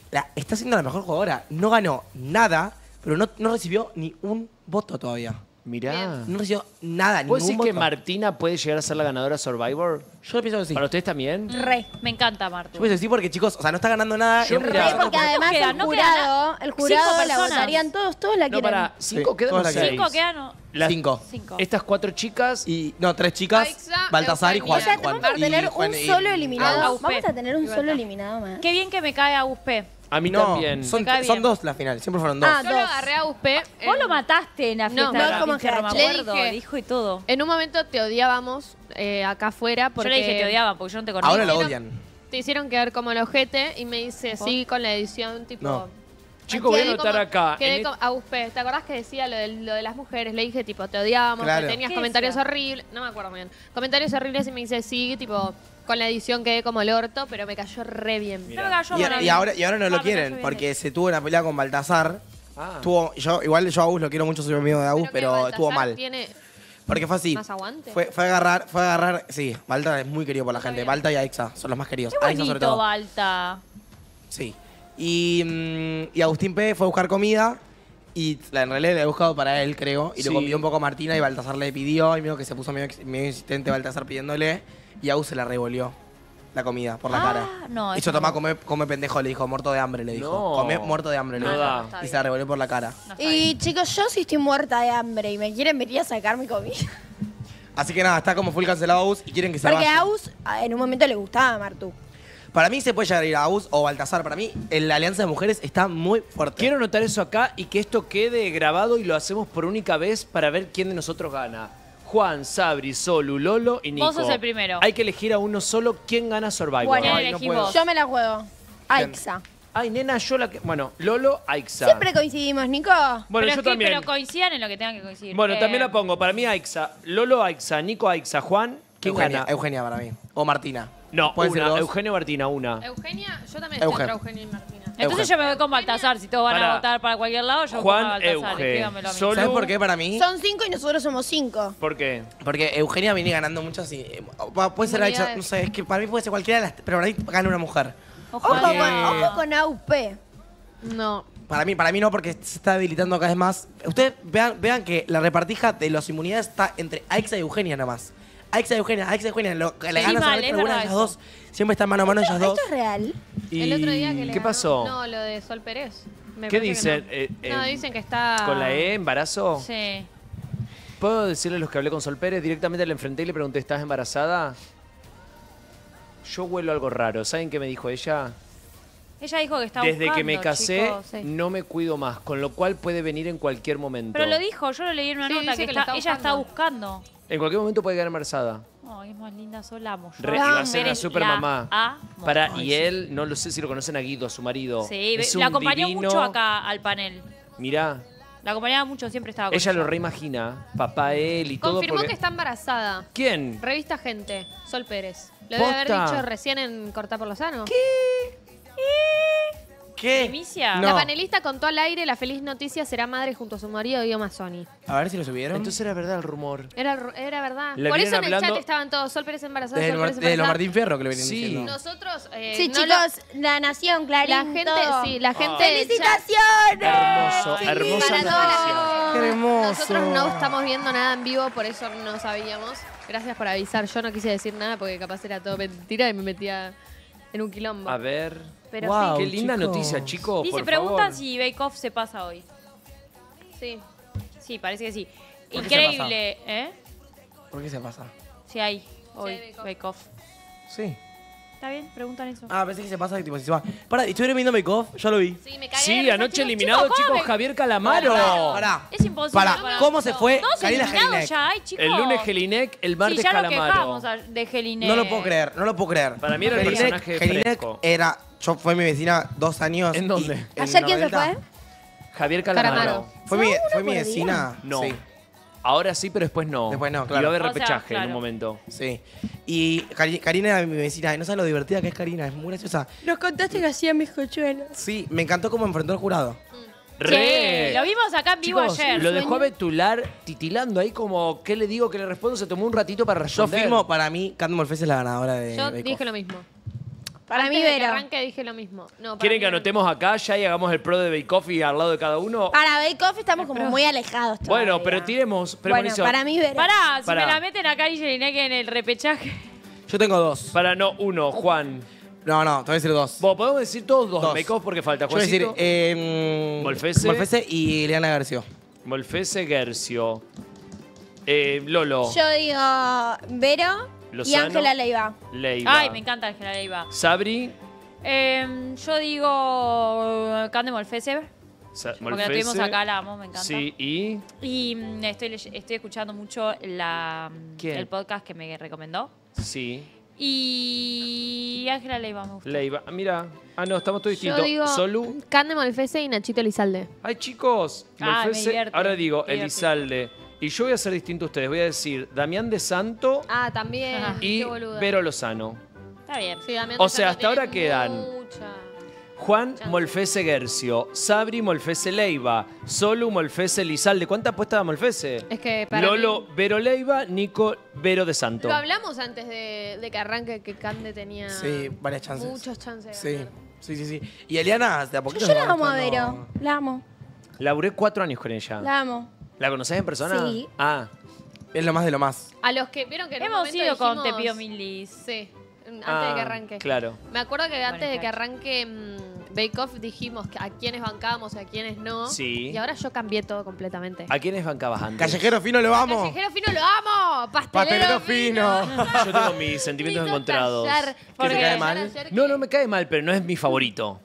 [SPEAKER 1] la- está siendo la mejor jugadora. No ganó nada, pero no, no recibió ni un voto todavía.
[SPEAKER 4] Mirá.
[SPEAKER 1] No recibió nada,
[SPEAKER 4] ¿Puedes
[SPEAKER 1] ningún
[SPEAKER 4] decir
[SPEAKER 1] voto.
[SPEAKER 4] que Martina puede llegar a ser la ganadora de Survivor?
[SPEAKER 1] Yo pienso que sí.
[SPEAKER 4] ¿Para ustedes también?
[SPEAKER 5] Re.
[SPEAKER 3] Me encanta,
[SPEAKER 1] Yo
[SPEAKER 3] Martu.
[SPEAKER 1] pienso que sí porque, chicos, o sea, no está ganando nada.
[SPEAKER 4] Yo,
[SPEAKER 5] Re, porque además
[SPEAKER 3] quedan?
[SPEAKER 5] el
[SPEAKER 3] No
[SPEAKER 5] jurado, el jurado
[SPEAKER 3] cinco
[SPEAKER 5] la
[SPEAKER 3] personas.
[SPEAKER 5] votarían todos, todos la
[SPEAKER 4] No,
[SPEAKER 5] quieren.
[SPEAKER 4] para. ¿Cinco
[SPEAKER 1] Sí,
[SPEAKER 4] quedan
[SPEAKER 1] todas
[SPEAKER 4] o
[SPEAKER 1] la
[SPEAKER 4] seis?
[SPEAKER 1] quieren.
[SPEAKER 3] Cinco quedan. o-
[SPEAKER 4] Las-
[SPEAKER 1] Cinco.
[SPEAKER 3] Cinco.
[SPEAKER 4] Estas cuatro chicas.
[SPEAKER 1] Y, no, tres chicas,
[SPEAKER 2] Aixa,
[SPEAKER 1] Baltasar y. Juan.
[SPEAKER 5] O sea,
[SPEAKER 1] Juan-
[SPEAKER 5] vamos a
[SPEAKER 1] y
[SPEAKER 5] tener
[SPEAKER 1] Juan-
[SPEAKER 5] un
[SPEAKER 1] y-
[SPEAKER 5] solo eliminado. Vamos a tener un solo eliminado más.
[SPEAKER 3] Qué bien que me cae a Uspe.
[SPEAKER 4] A mí
[SPEAKER 1] No,
[SPEAKER 4] también.
[SPEAKER 1] son,
[SPEAKER 3] Me cae
[SPEAKER 1] son
[SPEAKER 3] bien.
[SPEAKER 1] dos la final, siempre fueron dos.
[SPEAKER 5] Ah,
[SPEAKER 2] Yo lo
[SPEAKER 5] dos.
[SPEAKER 2] agarré a USP.
[SPEAKER 3] Vos
[SPEAKER 2] en-
[SPEAKER 3] lo mataste en la
[SPEAKER 2] No,
[SPEAKER 3] fiesta
[SPEAKER 2] no
[SPEAKER 3] de
[SPEAKER 2] es
[SPEAKER 3] la
[SPEAKER 5] como
[SPEAKER 3] Pinterra,
[SPEAKER 5] que
[SPEAKER 3] me
[SPEAKER 2] le
[SPEAKER 3] acuerdo.
[SPEAKER 2] dije-
[SPEAKER 3] Dijo y todo.
[SPEAKER 2] En un momento te odiábamos eh, acá afuera porque...
[SPEAKER 3] Yo le dije te odiaba porque yo no te conozco.
[SPEAKER 1] Ahora lo odian.
[SPEAKER 2] te hicieron quedar como el ojete y me dice, sí, con la edición, tipo...
[SPEAKER 1] No.
[SPEAKER 4] Chicos, voy a
[SPEAKER 2] Quedé
[SPEAKER 4] anotar
[SPEAKER 2] como-
[SPEAKER 4] acá.
[SPEAKER 2] Quedé
[SPEAKER 4] en
[SPEAKER 2] como- P, ¿te acordás que decía lo de, lo de las mujeres? Le dije, tipo, te odiábamos,
[SPEAKER 1] Claro.
[SPEAKER 2] que tenías
[SPEAKER 3] ¿Qué
[SPEAKER 2] comentarios
[SPEAKER 3] decía?
[SPEAKER 2] horribles. No me acuerdo muy bien. Comentarios horribles y me dice, sí, tipo, con la edición quedé como el orto, pero me cayó re bien.
[SPEAKER 3] No me cayó
[SPEAKER 1] Y, ahora, y ahora no
[SPEAKER 3] Ah,
[SPEAKER 1] lo
[SPEAKER 3] me
[SPEAKER 1] quieren,
[SPEAKER 3] bien.
[SPEAKER 1] porque se tuvo una pelea con Baltasar.
[SPEAKER 4] Ah.
[SPEAKER 1] Tuvo, yo, igual yo a Agus lo quiero mucho, soy amigo de Agus,
[SPEAKER 2] que
[SPEAKER 1] pero,
[SPEAKER 2] Baltasar
[SPEAKER 1] estuvo mal.
[SPEAKER 2] Tiene
[SPEAKER 1] Porque fue así.
[SPEAKER 2] más aguante.
[SPEAKER 1] Fue, fue a agarrar, fue a agarrar, sí, Balta es muy querido por la gente. Balta y Aixa son los más queridos.
[SPEAKER 3] Qué
[SPEAKER 1] Aixa sobre
[SPEAKER 3] bonito,
[SPEAKER 1] todo.
[SPEAKER 3] Balta.
[SPEAKER 1] Sí. Y, mm, y Agustín P fue a buscar comida y la en realidad le había buscado para él, creo. Y
[SPEAKER 4] Sí.
[SPEAKER 1] lo convidó un poco a Martina y Baltasar le pidió. Y medio que se puso medio, medio insistente Baltasar pidiéndole. Y Agus se la revolvió la comida por la
[SPEAKER 3] Ah,
[SPEAKER 1] cara.
[SPEAKER 3] no,
[SPEAKER 1] Y
[SPEAKER 3] eso
[SPEAKER 1] yo tomá,
[SPEAKER 3] no.
[SPEAKER 1] come, come pendejo, le dijo, muerto de hambre, le dijo.
[SPEAKER 4] No.
[SPEAKER 1] Come muerto de hambre, le
[SPEAKER 4] No
[SPEAKER 1] dijo.
[SPEAKER 2] No
[SPEAKER 1] Y se la revolvió por la cara.
[SPEAKER 5] Y chicos, yo sí estoy muerta de hambre y me quieren venir a sacar mi comida.
[SPEAKER 1] Así que nada, está como full cancelado Agus y quieren que se
[SPEAKER 5] Porque
[SPEAKER 1] vaya.
[SPEAKER 5] a Aus a- en un momento le gustaba a Martu.
[SPEAKER 1] Para mí se puede llegar a ir a Agus o Baltasar. Para mí, la alianza de mujeres está muy fuerte.
[SPEAKER 4] Quiero anotar eso acá y que esto quede grabado y lo hacemos por única vez para ver quién de nosotros gana. Juan, Sabri, Solu, Lolo y Nico.
[SPEAKER 3] Vos sos el primero.
[SPEAKER 4] Hay que elegir a uno solo quién gana Survivor.
[SPEAKER 3] Bueno,
[SPEAKER 1] Ay, no
[SPEAKER 3] elegí
[SPEAKER 1] puedo.
[SPEAKER 3] vos.
[SPEAKER 5] Yo me la juego. Aixa.
[SPEAKER 4] Ay, nena, yo la que... Bueno, Lolo, Aixa.
[SPEAKER 5] Siempre coincidimos, Nico.
[SPEAKER 4] Bueno,
[SPEAKER 3] pero,
[SPEAKER 4] yo
[SPEAKER 3] es que-
[SPEAKER 4] también.
[SPEAKER 3] pero coincidan en lo que tengan que coincidir.
[SPEAKER 4] Bueno,
[SPEAKER 3] Eh,
[SPEAKER 4] también la pongo. Para mí, Aixa. Lolo, Aixa. Nico, Aixa. Juan, ¿quién
[SPEAKER 1] Eugenia,
[SPEAKER 4] gana?
[SPEAKER 1] Eugenia para mí. O Martina.
[SPEAKER 4] No,
[SPEAKER 1] Pueden ser
[SPEAKER 4] una.
[SPEAKER 1] dos.
[SPEAKER 4] Eugenio Martina, una.
[SPEAKER 2] Eugenia, yo también estoy entre Eugenia y Martina.
[SPEAKER 3] Entonces
[SPEAKER 1] Euge.
[SPEAKER 3] yo me voy con Baltasar. Si todos van
[SPEAKER 4] Pará.
[SPEAKER 3] a votar para cualquier lado, yo
[SPEAKER 4] Juan,
[SPEAKER 3] voy con Baltasar. A mí.
[SPEAKER 4] Solo-
[SPEAKER 1] ¿Sabes por qué para mí?
[SPEAKER 5] Son cinco y nosotros somos cinco.
[SPEAKER 4] ¿Por qué?
[SPEAKER 1] Porque Eugenia viene ganando mucho así. eh, va- Puede ser no sé, es que para mí puede ser cualquiera de las. Pero para mí gana una mujer.
[SPEAKER 5] Ojo
[SPEAKER 3] Ojalá.
[SPEAKER 5] con, ojo con AUP.
[SPEAKER 2] No.
[SPEAKER 1] Para mí, para mí no, porque se está debilitando cada vez más. Ustedes vean, vean que la repartija de las inmunidades está entre Aixa y Eugenia nada más. Aixa y Eugenia, Aixa y Eugenia, lo, que le
[SPEAKER 3] Sí,
[SPEAKER 1] ganan
[SPEAKER 3] mal, es
[SPEAKER 1] alguna de
[SPEAKER 3] verdad
[SPEAKER 1] las
[SPEAKER 3] eso.
[SPEAKER 1] dos. Siempre están mano a mano ellas dos.
[SPEAKER 5] ¿Esto es real?
[SPEAKER 2] El otro día que le
[SPEAKER 4] ¿Qué
[SPEAKER 2] ganó-
[SPEAKER 4] pasó?
[SPEAKER 2] No, lo de Sol Pérez. Me
[SPEAKER 4] ¿Qué
[SPEAKER 2] parece que
[SPEAKER 4] dicen?
[SPEAKER 2] no.
[SPEAKER 4] Eh,
[SPEAKER 2] no,
[SPEAKER 4] eh,
[SPEAKER 2] dicen que está...
[SPEAKER 4] ¿Con la E, embarazo?
[SPEAKER 3] Sí.
[SPEAKER 4] ¿Puedo decirle a los que hablé con Sol Pérez? Directamente le enfrenté y le pregunté, ¿estás embarazada? Yo huelo algo raro. ¿Saben qué me dijo ella?
[SPEAKER 3] Ella dijo que está
[SPEAKER 4] Desde que me
[SPEAKER 3] buscando,
[SPEAKER 4] casé,
[SPEAKER 3] chicos, sí.
[SPEAKER 4] no me cuido más, con lo cual puede venir en cualquier momento.
[SPEAKER 3] Pero lo dijo, yo lo leí en una
[SPEAKER 2] Sí,
[SPEAKER 3] nota
[SPEAKER 2] dice
[SPEAKER 3] que,
[SPEAKER 2] que lo
[SPEAKER 3] está-
[SPEAKER 2] está
[SPEAKER 3] ella está
[SPEAKER 2] buscando.
[SPEAKER 4] En cualquier momento puede quedar embarazada.
[SPEAKER 3] Ay, es más linda, sola
[SPEAKER 4] Re- va a ser una super
[SPEAKER 3] La
[SPEAKER 4] mamá.
[SPEAKER 3] amo.
[SPEAKER 4] Para,
[SPEAKER 3] Ay,
[SPEAKER 4] y
[SPEAKER 3] sí.
[SPEAKER 4] él, no lo sé si lo conocen a Guido, a su marido.
[SPEAKER 3] Sí,
[SPEAKER 4] es
[SPEAKER 3] la
[SPEAKER 4] un
[SPEAKER 3] acompañó
[SPEAKER 4] divino-
[SPEAKER 3] mucho acá al panel.
[SPEAKER 4] Mirá,
[SPEAKER 3] La acompañaba mucho, siempre estaba con
[SPEAKER 4] ella
[SPEAKER 3] ella.
[SPEAKER 4] lo reimagina, papá él y todo.
[SPEAKER 2] Confirmó
[SPEAKER 4] porque-
[SPEAKER 2] que está embarazada.
[SPEAKER 4] ¿Quién?
[SPEAKER 2] Revista Gente, Sol Pérez. Lo debe haber
[SPEAKER 4] Posta.
[SPEAKER 2] dicho recién en Cortar por Lozano.
[SPEAKER 1] ¿Qué?
[SPEAKER 3] Primicia.
[SPEAKER 1] No.
[SPEAKER 2] La panelista contó al aire la feliz noticia será madre junto a su marido Guido Mazzoni.
[SPEAKER 1] A ver si lo subieron.
[SPEAKER 4] Entonces era verdad el rumor.
[SPEAKER 2] Era, era verdad.
[SPEAKER 4] Le
[SPEAKER 2] Por eso en el
[SPEAKER 4] hablando-
[SPEAKER 2] chat estaban todos Sol Pérez embarazada, Sol Pérez
[SPEAKER 1] Mar- desde lo
[SPEAKER 2] embarazada.
[SPEAKER 1] Martín Fierro que lo vienen
[SPEAKER 4] Sí.
[SPEAKER 1] diciendo.
[SPEAKER 2] Nosotros eh,
[SPEAKER 5] Sí,
[SPEAKER 2] no
[SPEAKER 5] chicos, la nación, Clarín,
[SPEAKER 2] la gente,
[SPEAKER 5] todo.
[SPEAKER 2] sí, la gente del chat-
[SPEAKER 5] ¡Felicitaciones!
[SPEAKER 4] Hermoso,
[SPEAKER 2] Sí,
[SPEAKER 4] hermosa
[SPEAKER 2] para toda la
[SPEAKER 4] noticia.
[SPEAKER 2] gente.
[SPEAKER 1] Qué hermoso.
[SPEAKER 2] Nosotros no estamos viendo nada en vivo, por eso no sabíamos. Gracias por avisar. Yo no quise decir nada porque capaz era todo mentira y me metía en un quilombo.
[SPEAKER 4] A ver.
[SPEAKER 2] Pero
[SPEAKER 1] Wow,
[SPEAKER 4] Qué linda
[SPEAKER 1] chicos.
[SPEAKER 4] noticia, chicos.
[SPEAKER 3] Dice,
[SPEAKER 4] por
[SPEAKER 3] preguntan
[SPEAKER 4] favor.
[SPEAKER 3] si Bake Off se pasa hoy.
[SPEAKER 2] sí.
[SPEAKER 3] Sí, parece que sí.
[SPEAKER 1] ¿Por qué se
[SPEAKER 3] Increíble, ¿eh?
[SPEAKER 1] ¿Por qué se pasa?
[SPEAKER 3] Sí hay hoy
[SPEAKER 2] Sí, Bake Off.
[SPEAKER 3] Bake Off.
[SPEAKER 1] Sí.
[SPEAKER 3] ¿Está bien? Preguntan eso.
[SPEAKER 1] Ah, pensé que se pasa tipo, si se va. Para, ¿estuvieron viendo Make Off? Yo lo vi.
[SPEAKER 2] Sí, me de
[SPEAKER 4] Sí,
[SPEAKER 2] risa,
[SPEAKER 4] anoche
[SPEAKER 2] chicos.
[SPEAKER 4] eliminado,
[SPEAKER 3] chicos,
[SPEAKER 4] chicos,
[SPEAKER 3] ¿cómo me-
[SPEAKER 4] Javier Calamaro.
[SPEAKER 1] Pará.
[SPEAKER 3] Es imposible.
[SPEAKER 1] Pará,
[SPEAKER 3] para
[SPEAKER 1] ¿cómo se fue
[SPEAKER 3] Dos
[SPEAKER 1] Karina
[SPEAKER 3] eliminados
[SPEAKER 1] Jelinek?
[SPEAKER 3] ya, ay, chicos.
[SPEAKER 4] El lunes Gelinek, el martes
[SPEAKER 3] sí, ya
[SPEAKER 4] Calamaro.
[SPEAKER 3] quejamos a- de Gelinek.
[SPEAKER 1] No lo puedo creer, no lo puedo creer.
[SPEAKER 4] Para mí era el
[SPEAKER 1] Jelinek-
[SPEAKER 4] personaje
[SPEAKER 1] Jelinek
[SPEAKER 4] fresco.
[SPEAKER 1] era, yo fue mi vecina dos años.
[SPEAKER 4] ¿En dónde?
[SPEAKER 1] y-
[SPEAKER 5] ¿Ayer quién se fue?
[SPEAKER 4] Javier Calamaro.
[SPEAKER 2] Calamaro.
[SPEAKER 1] Fue mi, vecina.
[SPEAKER 4] No.
[SPEAKER 1] Sí,
[SPEAKER 4] Ahora sí, pero después no.
[SPEAKER 1] Después no,
[SPEAKER 4] Y
[SPEAKER 1] claro.
[SPEAKER 4] va a haber
[SPEAKER 3] O sea,
[SPEAKER 4] repechaje en un momento.
[SPEAKER 1] sí. Y Cari- Karina era mi vecina. Y no sabes lo divertida que es Karina, es muy graciosa.
[SPEAKER 5] Nos contaste que hacían bizcochuelos.
[SPEAKER 1] Sí, me encantó cómo enfrentó al jurado.
[SPEAKER 4] Re.
[SPEAKER 3] Sí, lo vimos acá en vivo
[SPEAKER 4] Chicos,
[SPEAKER 3] ayer.
[SPEAKER 4] lo dejó a Betular titilando ahí como, ¿qué le digo? ¿Qué le respondo? Se tomó un ratito para
[SPEAKER 1] Yo
[SPEAKER 4] responder.
[SPEAKER 1] firmo, para mí, Candy Molfés es la ganadora de
[SPEAKER 2] Yo
[SPEAKER 1] Bake Off.
[SPEAKER 2] dije lo mismo.
[SPEAKER 5] Para
[SPEAKER 2] Antes
[SPEAKER 5] mí,
[SPEAKER 2] de que
[SPEAKER 5] Vero.
[SPEAKER 2] arranque dije lo mismo. No, para
[SPEAKER 4] ¿Quieren
[SPEAKER 2] mí
[SPEAKER 4] que anotemos acá ya y hagamos el pro de Bake Off y al lado de cada uno?
[SPEAKER 5] Para Bake Off estamos como muy alejados
[SPEAKER 4] bueno,
[SPEAKER 5] todavía.
[SPEAKER 4] pero tiremos.
[SPEAKER 5] Bueno, para mí, Vero.
[SPEAKER 3] Pará, si
[SPEAKER 4] Pará.
[SPEAKER 3] me la meten a Cari Jelinek en el repechaje.
[SPEAKER 1] Yo tengo dos.
[SPEAKER 4] Para no, uno, Juan.
[SPEAKER 1] No, no, te voy a decir dos.
[SPEAKER 4] Vos, podemos decir todos dos,
[SPEAKER 1] Dos.
[SPEAKER 4] Bake Off porque falta
[SPEAKER 1] Yo voy a decir
[SPEAKER 4] Juancito.
[SPEAKER 1] eh,
[SPEAKER 4] Molfese.
[SPEAKER 1] Molfese y Eliana García.
[SPEAKER 4] Molfese Gercio. Eh, Lolo.
[SPEAKER 5] Yo digo Vero y. Ángela Leiva.
[SPEAKER 4] Leiva.
[SPEAKER 3] Ay, me encanta Ángela Leiva.
[SPEAKER 4] Sabri.
[SPEAKER 3] Eh, yo digo Cande Molfese,
[SPEAKER 4] Sa-
[SPEAKER 3] porque la tuvimos acá, la amo, me encanta.
[SPEAKER 4] Sí, y.
[SPEAKER 3] Y mm, estoy, escuchando mucho la,
[SPEAKER 4] ¿Quién?
[SPEAKER 3] el podcast que me recomendó.
[SPEAKER 4] Sí.
[SPEAKER 3] Y Ángela Leiva me gusta.
[SPEAKER 4] Leiva. Ah, Mira. Ah, no, estamos todos
[SPEAKER 2] Yo
[SPEAKER 4] distintos.
[SPEAKER 2] digo
[SPEAKER 4] Solu.
[SPEAKER 2] Cande Molfese y Nachito Elizalde.
[SPEAKER 4] Ay, chicos.
[SPEAKER 3] Ah, me
[SPEAKER 4] Molfese-
[SPEAKER 3] divierte,
[SPEAKER 4] Ahora digo,
[SPEAKER 3] me divierte.
[SPEAKER 4] Elizalde. Y yo voy a ser distinto a ustedes. Voy a decir Damián de Santo
[SPEAKER 2] Ah, también.
[SPEAKER 3] Ah.
[SPEAKER 4] y
[SPEAKER 2] Qué boluda.
[SPEAKER 4] Vero Lozano.
[SPEAKER 3] Está bien.
[SPEAKER 2] Sí, Damián
[SPEAKER 4] O sea, hasta ahora
[SPEAKER 2] tiene
[SPEAKER 4] quedan-
[SPEAKER 2] mucha-
[SPEAKER 4] Juan. Molfese Gercio, Sabri Molfese Leiva, Solu Molfese Lizalde. ¿Cuánta apuesta da Molfese?
[SPEAKER 2] Es que para
[SPEAKER 4] Lolo
[SPEAKER 2] mí-
[SPEAKER 4] Vero Leiva, Nico Vero de Santo.
[SPEAKER 2] Lo hablamos antes de, de que arranque que Cande tenía
[SPEAKER 1] Sí, varias chances.
[SPEAKER 2] muchos chances.
[SPEAKER 1] Sí,
[SPEAKER 2] ganar.
[SPEAKER 1] sí, sí, sí. Y Eliana, de a
[SPEAKER 5] Yo,
[SPEAKER 1] poquito.
[SPEAKER 5] yo
[SPEAKER 1] se
[SPEAKER 5] la
[SPEAKER 1] va
[SPEAKER 5] amo a
[SPEAKER 1] mostrando-
[SPEAKER 5] Vero. La amo.
[SPEAKER 4] Laburé cuatro años con ella.
[SPEAKER 5] La amo.
[SPEAKER 4] ¿La conocés en persona?
[SPEAKER 5] Sí.
[SPEAKER 4] Ah,
[SPEAKER 1] Es lo más de lo más.
[SPEAKER 2] A los que vieron que en un
[SPEAKER 3] Hemos
[SPEAKER 2] momento
[SPEAKER 3] ido con
[SPEAKER 2] dijimos-
[SPEAKER 3] Te pido milis.
[SPEAKER 2] Sí, antes
[SPEAKER 4] Ah,
[SPEAKER 2] de que arranque.
[SPEAKER 4] claro.
[SPEAKER 2] Me acuerdo que antes de que arranque mm, Bake Off dijimos que a quiénes bancábamos y a quiénes no.
[SPEAKER 4] Sí.
[SPEAKER 2] Y ahora yo cambié todo completamente.
[SPEAKER 4] ¿A quiénes bancabas antes?
[SPEAKER 1] Callejero fino, lo amo.
[SPEAKER 2] Callejero fino lo amo. Pastelero,
[SPEAKER 1] Pastelero fino.
[SPEAKER 4] Yo tengo mis sentimientos encontrados.
[SPEAKER 1] ¿Qué te cae mal?
[SPEAKER 2] que-
[SPEAKER 4] No, no me cae mal, pero no es mi favorito.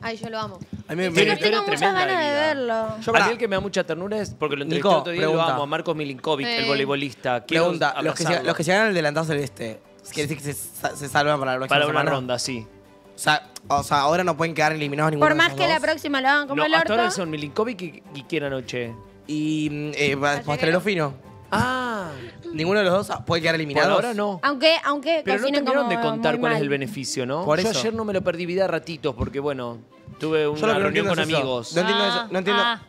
[SPEAKER 2] Ay, yo lo amo.
[SPEAKER 1] A mí me, me-
[SPEAKER 4] historia
[SPEAKER 5] Tengo muchas
[SPEAKER 4] tremenda de
[SPEAKER 5] ganas de verlo.
[SPEAKER 1] Yo
[SPEAKER 4] a
[SPEAKER 1] pará.
[SPEAKER 4] mí el que me da mucha ternura es porque lo entrevisté
[SPEAKER 1] Nico,
[SPEAKER 4] el otro día y lo amo, a Marcos Milinkovic,
[SPEAKER 2] Sí.
[SPEAKER 4] el voleibolista. Quiero
[SPEAKER 1] Pregunta, los que, se, los que se ganan el delantado celeste, ¿quiere decir que se, se salvan para la próxima
[SPEAKER 4] Para una
[SPEAKER 1] semana?
[SPEAKER 4] ronda, sí.
[SPEAKER 1] O sea, o sea, ahora no pueden quedar eliminados ninguno
[SPEAKER 5] Por
[SPEAKER 1] de
[SPEAKER 5] más
[SPEAKER 1] esos
[SPEAKER 5] que la
[SPEAKER 1] dos.
[SPEAKER 5] próxima lo hagan como
[SPEAKER 4] No,
[SPEAKER 5] el
[SPEAKER 4] hasta ahora
[SPEAKER 5] orto.
[SPEAKER 4] son Milinkovic y, y quién anoche.
[SPEAKER 1] Y mm, eh, pa- pastelero fino.
[SPEAKER 4] Ah,
[SPEAKER 1] Ninguno de los dos puede quedar
[SPEAKER 4] por
[SPEAKER 1] eliminados.
[SPEAKER 4] ahora no.
[SPEAKER 5] Aunque, aunque
[SPEAKER 4] Pero no
[SPEAKER 5] cocinen
[SPEAKER 4] terminaron
[SPEAKER 5] como
[SPEAKER 4] de contar
[SPEAKER 5] muy
[SPEAKER 4] cuál es
[SPEAKER 5] mal.
[SPEAKER 4] el beneficio, ¿no?
[SPEAKER 1] Por
[SPEAKER 4] Yo
[SPEAKER 1] eso.
[SPEAKER 4] ayer no me lo perdí vida a ratitos porque, bueno, tuve
[SPEAKER 1] Yo
[SPEAKER 4] una
[SPEAKER 1] lo que no
[SPEAKER 4] reunión
[SPEAKER 1] entiendo
[SPEAKER 4] con
[SPEAKER 1] es eso.
[SPEAKER 4] amigos.
[SPEAKER 1] No entiendo eso. No entiendo,
[SPEAKER 3] ah.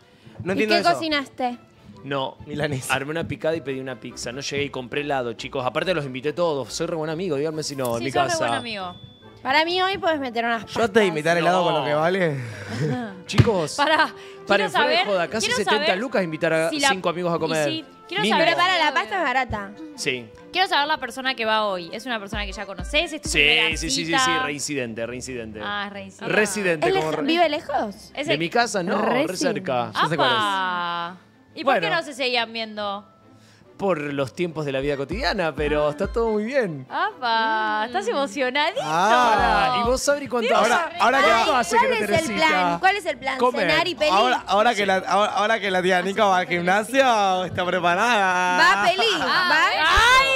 [SPEAKER 1] no
[SPEAKER 5] ¿Y qué
[SPEAKER 1] eso.
[SPEAKER 5] cocinaste?
[SPEAKER 4] No,
[SPEAKER 1] Milanesa.
[SPEAKER 4] armé una picada y pedí una pizza. No llegué y compré helado, chicos. Aparte los invité todos. Soy re buen amigo, díganme si no, en
[SPEAKER 3] Sí,
[SPEAKER 4] mi
[SPEAKER 3] sos re
[SPEAKER 4] casa.
[SPEAKER 3] buen amigo.
[SPEAKER 5] Para mí hoy puedes meter unas
[SPEAKER 1] Yo
[SPEAKER 5] pastas.
[SPEAKER 1] te invitar helado con lo que vale.
[SPEAKER 4] Chicos,
[SPEAKER 3] Para,
[SPEAKER 4] Paren,
[SPEAKER 3] quiero
[SPEAKER 4] fuera de
[SPEAKER 3] saber,
[SPEAKER 4] joda, casi
[SPEAKER 3] quiero
[SPEAKER 4] 70
[SPEAKER 3] saber
[SPEAKER 4] lucas invitar a
[SPEAKER 3] si la-
[SPEAKER 4] cinco amigos a
[SPEAKER 3] y
[SPEAKER 4] comer.
[SPEAKER 3] si- quiero
[SPEAKER 4] Mínimo.
[SPEAKER 5] Pero
[SPEAKER 3] saber,
[SPEAKER 5] para la pasta es barata.
[SPEAKER 4] Sí.
[SPEAKER 3] quiero saber la persona que va hoy. ¿Es una persona que ya conoces? ¿Es tu
[SPEAKER 4] Sí,
[SPEAKER 3] primera
[SPEAKER 4] sí, sí, sí,
[SPEAKER 3] cita?
[SPEAKER 4] sí, reincidente, reincidente.
[SPEAKER 3] Ah, es reincidente.
[SPEAKER 4] Residente,
[SPEAKER 5] ¿Él
[SPEAKER 4] como
[SPEAKER 5] es-
[SPEAKER 4] re-
[SPEAKER 5] vive lejos?
[SPEAKER 3] Es
[SPEAKER 4] De
[SPEAKER 3] el-
[SPEAKER 4] mi casa, no, re cerca.
[SPEAKER 1] Yo sé cuál
[SPEAKER 3] ¡Apa! ¿Y por qué
[SPEAKER 4] Bueno.
[SPEAKER 3] no se seguían viendo?
[SPEAKER 4] Por los tiempos de la vida cotidiana, pero está todo muy bien.
[SPEAKER 3] ¡Apa! ¿Estás emocionadito?
[SPEAKER 1] Ah,
[SPEAKER 4] ¿Y vos, Sabri, cuánto
[SPEAKER 1] Ahora- ahora que-
[SPEAKER 4] ¿Cuánto hace que
[SPEAKER 5] ¿Cuál
[SPEAKER 4] no
[SPEAKER 5] es el plan? ¿Cuál es el plan?
[SPEAKER 4] Comer.
[SPEAKER 5] ¿Cenar y peli?
[SPEAKER 1] Ahora, ahora, que la, ahora, ahora que la tía Nico va al gimnasio, está preparada.
[SPEAKER 5] ¿Va a peli? ¿Va?
[SPEAKER 3] ¡Ay,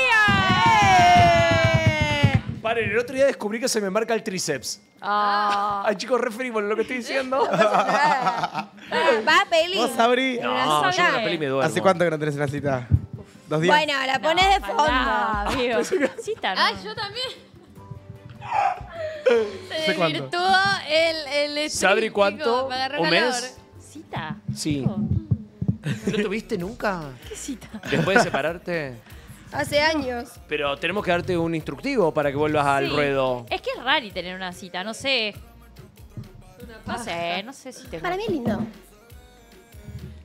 [SPEAKER 3] ay!
[SPEAKER 4] Paren, el otro día descubrí que se me marca el tríceps.
[SPEAKER 3] Ah.
[SPEAKER 4] Ay, chicos, referimos lo que estoy diciendo.
[SPEAKER 5] ¿Va a peli?
[SPEAKER 1] ¿Vos, Sabri?
[SPEAKER 4] No,
[SPEAKER 3] No,
[SPEAKER 4] yo en la peli me duermo.
[SPEAKER 1] ¿Hace cuánto que no tenés una cita? ¿Dos días?
[SPEAKER 5] Bueno, la pones de fondo.
[SPEAKER 3] Amigo. Cita, ¿no?
[SPEAKER 2] Ay, yo también. Se desvirtuó el, el
[SPEAKER 4] ¿Sabri cuánto?
[SPEAKER 2] chicos, me agarró
[SPEAKER 4] ¿Un
[SPEAKER 2] calor.
[SPEAKER 4] mes?
[SPEAKER 3] ¿Cita?
[SPEAKER 4] Sí. ¿No tuviste nunca?
[SPEAKER 3] ¿Qué cita?
[SPEAKER 4] Después de separarte.
[SPEAKER 5] Hace años.
[SPEAKER 4] Pero tenemos que darte un instructivo para que vuelvas al
[SPEAKER 3] Sí.
[SPEAKER 4] ruedo.
[SPEAKER 3] Es que es raro tener una cita, no sé. No sé, no sé si tengo.
[SPEAKER 5] Para mí es lindo.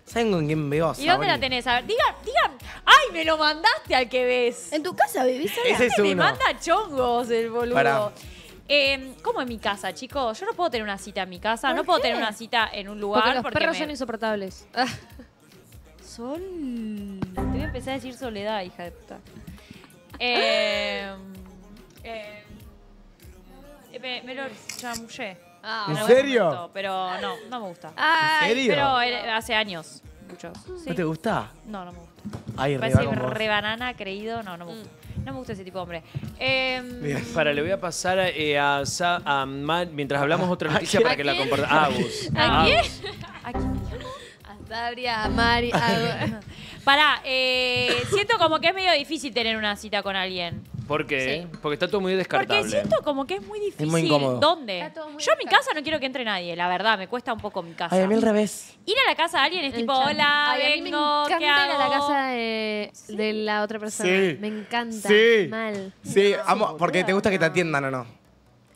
[SPEAKER 1] ¿Saben con quién veo?
[SPEAKER 3] ¿Y dónde la tenés? A ver, digan, digan. ¡Ay, me lo mandaste al que ves!
[SPEAKER 5] ¿En tu casa vivís sola?
[SPEAKER 1] Ese es
[SPEAKER 3] me manda chongos el boludo.
[SPEAKER 1] Pará.
[SPEAKER 3] Eh, ¿Cómo en mi casa, chicos? Yo no puedo tener una cita en mi casa,
[SPEAKER 5] ¿Por
[SPEAKER 3] no puedo tener una cita en un lugar
[SPEAKER 2] Porque los
[SPEAKER 3] porque
[SPEAKER 2] perros
[SPEAKER 3] me-
[SPEAKER 2] son insoportables.
[SPEAKER 3] Sol. Te voy a empezar a decir soledad, hija de puta. Eh, eh, eh, me, me lo chamullé.
[SPEAKER 2] Ah,
[SPEAKER 1] ¿En serio?
[SPEAKER 3] gustó, Pero no, no me gusta.
[SPEAKER 2] Ay,
[SPEAKER 1] ¿En serio?
[SPEAKER 3] Pero era- hace años. Muchos. Sí.
[SPEAKER 1] ¿No te gusta?
[SPEAKER 3] No, no me gusta.
[SPEAKER 1] Ay,
[SPEAKER 3] parece
[SPEAKER 1] va con vos.
[SPEAKER 3] re banana, creído. No, no me gusta. No me gusta ese tipo de hombre. Eh,
[SPEAKER 1] Bien.
[SPEAKER 4] Para, le voy a pasar eh, a, Sa- a Ma- mientras hablamos otra noticia
[SPEAKER 1] ¿A
[SPEAKER 4] para que la
[SPEAKER 2] quién?
[SPEAKER 4] comparta. A Agus.
[SPEAKER 3] ¿A quién?
[SPEAKER 4] Agus.
[SPEAKER 3] ¿A quién?
[SPEAKER 2] A Sabria, a Mari, a...
[SPEAKER 3] Pará, eh, siento como que es medio difícil tener una cita con alguien.
[SPEAKER 4] ¿Por qué? Porque está todo muy descartable.
[SPEAKER 3] Porque siento como que es muy difícil.
[SPEAKER 1] muy incómodo.
[SPEAKER 3] ¿Dónde?
[SPEAKER 2] Está todo muy
[SPEAKER 3] Yo a mi casa no quiero que entre nadie, la verdad, me cuesta un poco mi casa.
[SPEAKER 1] Ay, a mí al revés.
[SPEAKER 3] Ir a la casa de alguien es
[SPEAKER 2] El
[SPEAKER 3] tipo,
[SPEAKER 2] chan.
[SPEAKER 3] hola,
[SPEAKER 2] Ay, a mí me
[SPEAKER 3] vengo,
[SPEAKER 2] encanta
[SPEAKER 3] ¿qué
[SPEAKER 2] ir a la casa de, de la otra persona.
[SPEAKER 1] Sí.
[SPEAKER 2] Me encanta.
[SPEAKER 1] Sí.
[SPEAKER 2] Mal.
[SPEAKER 1] Sí, amo, porque te gusta que te atiendan o no.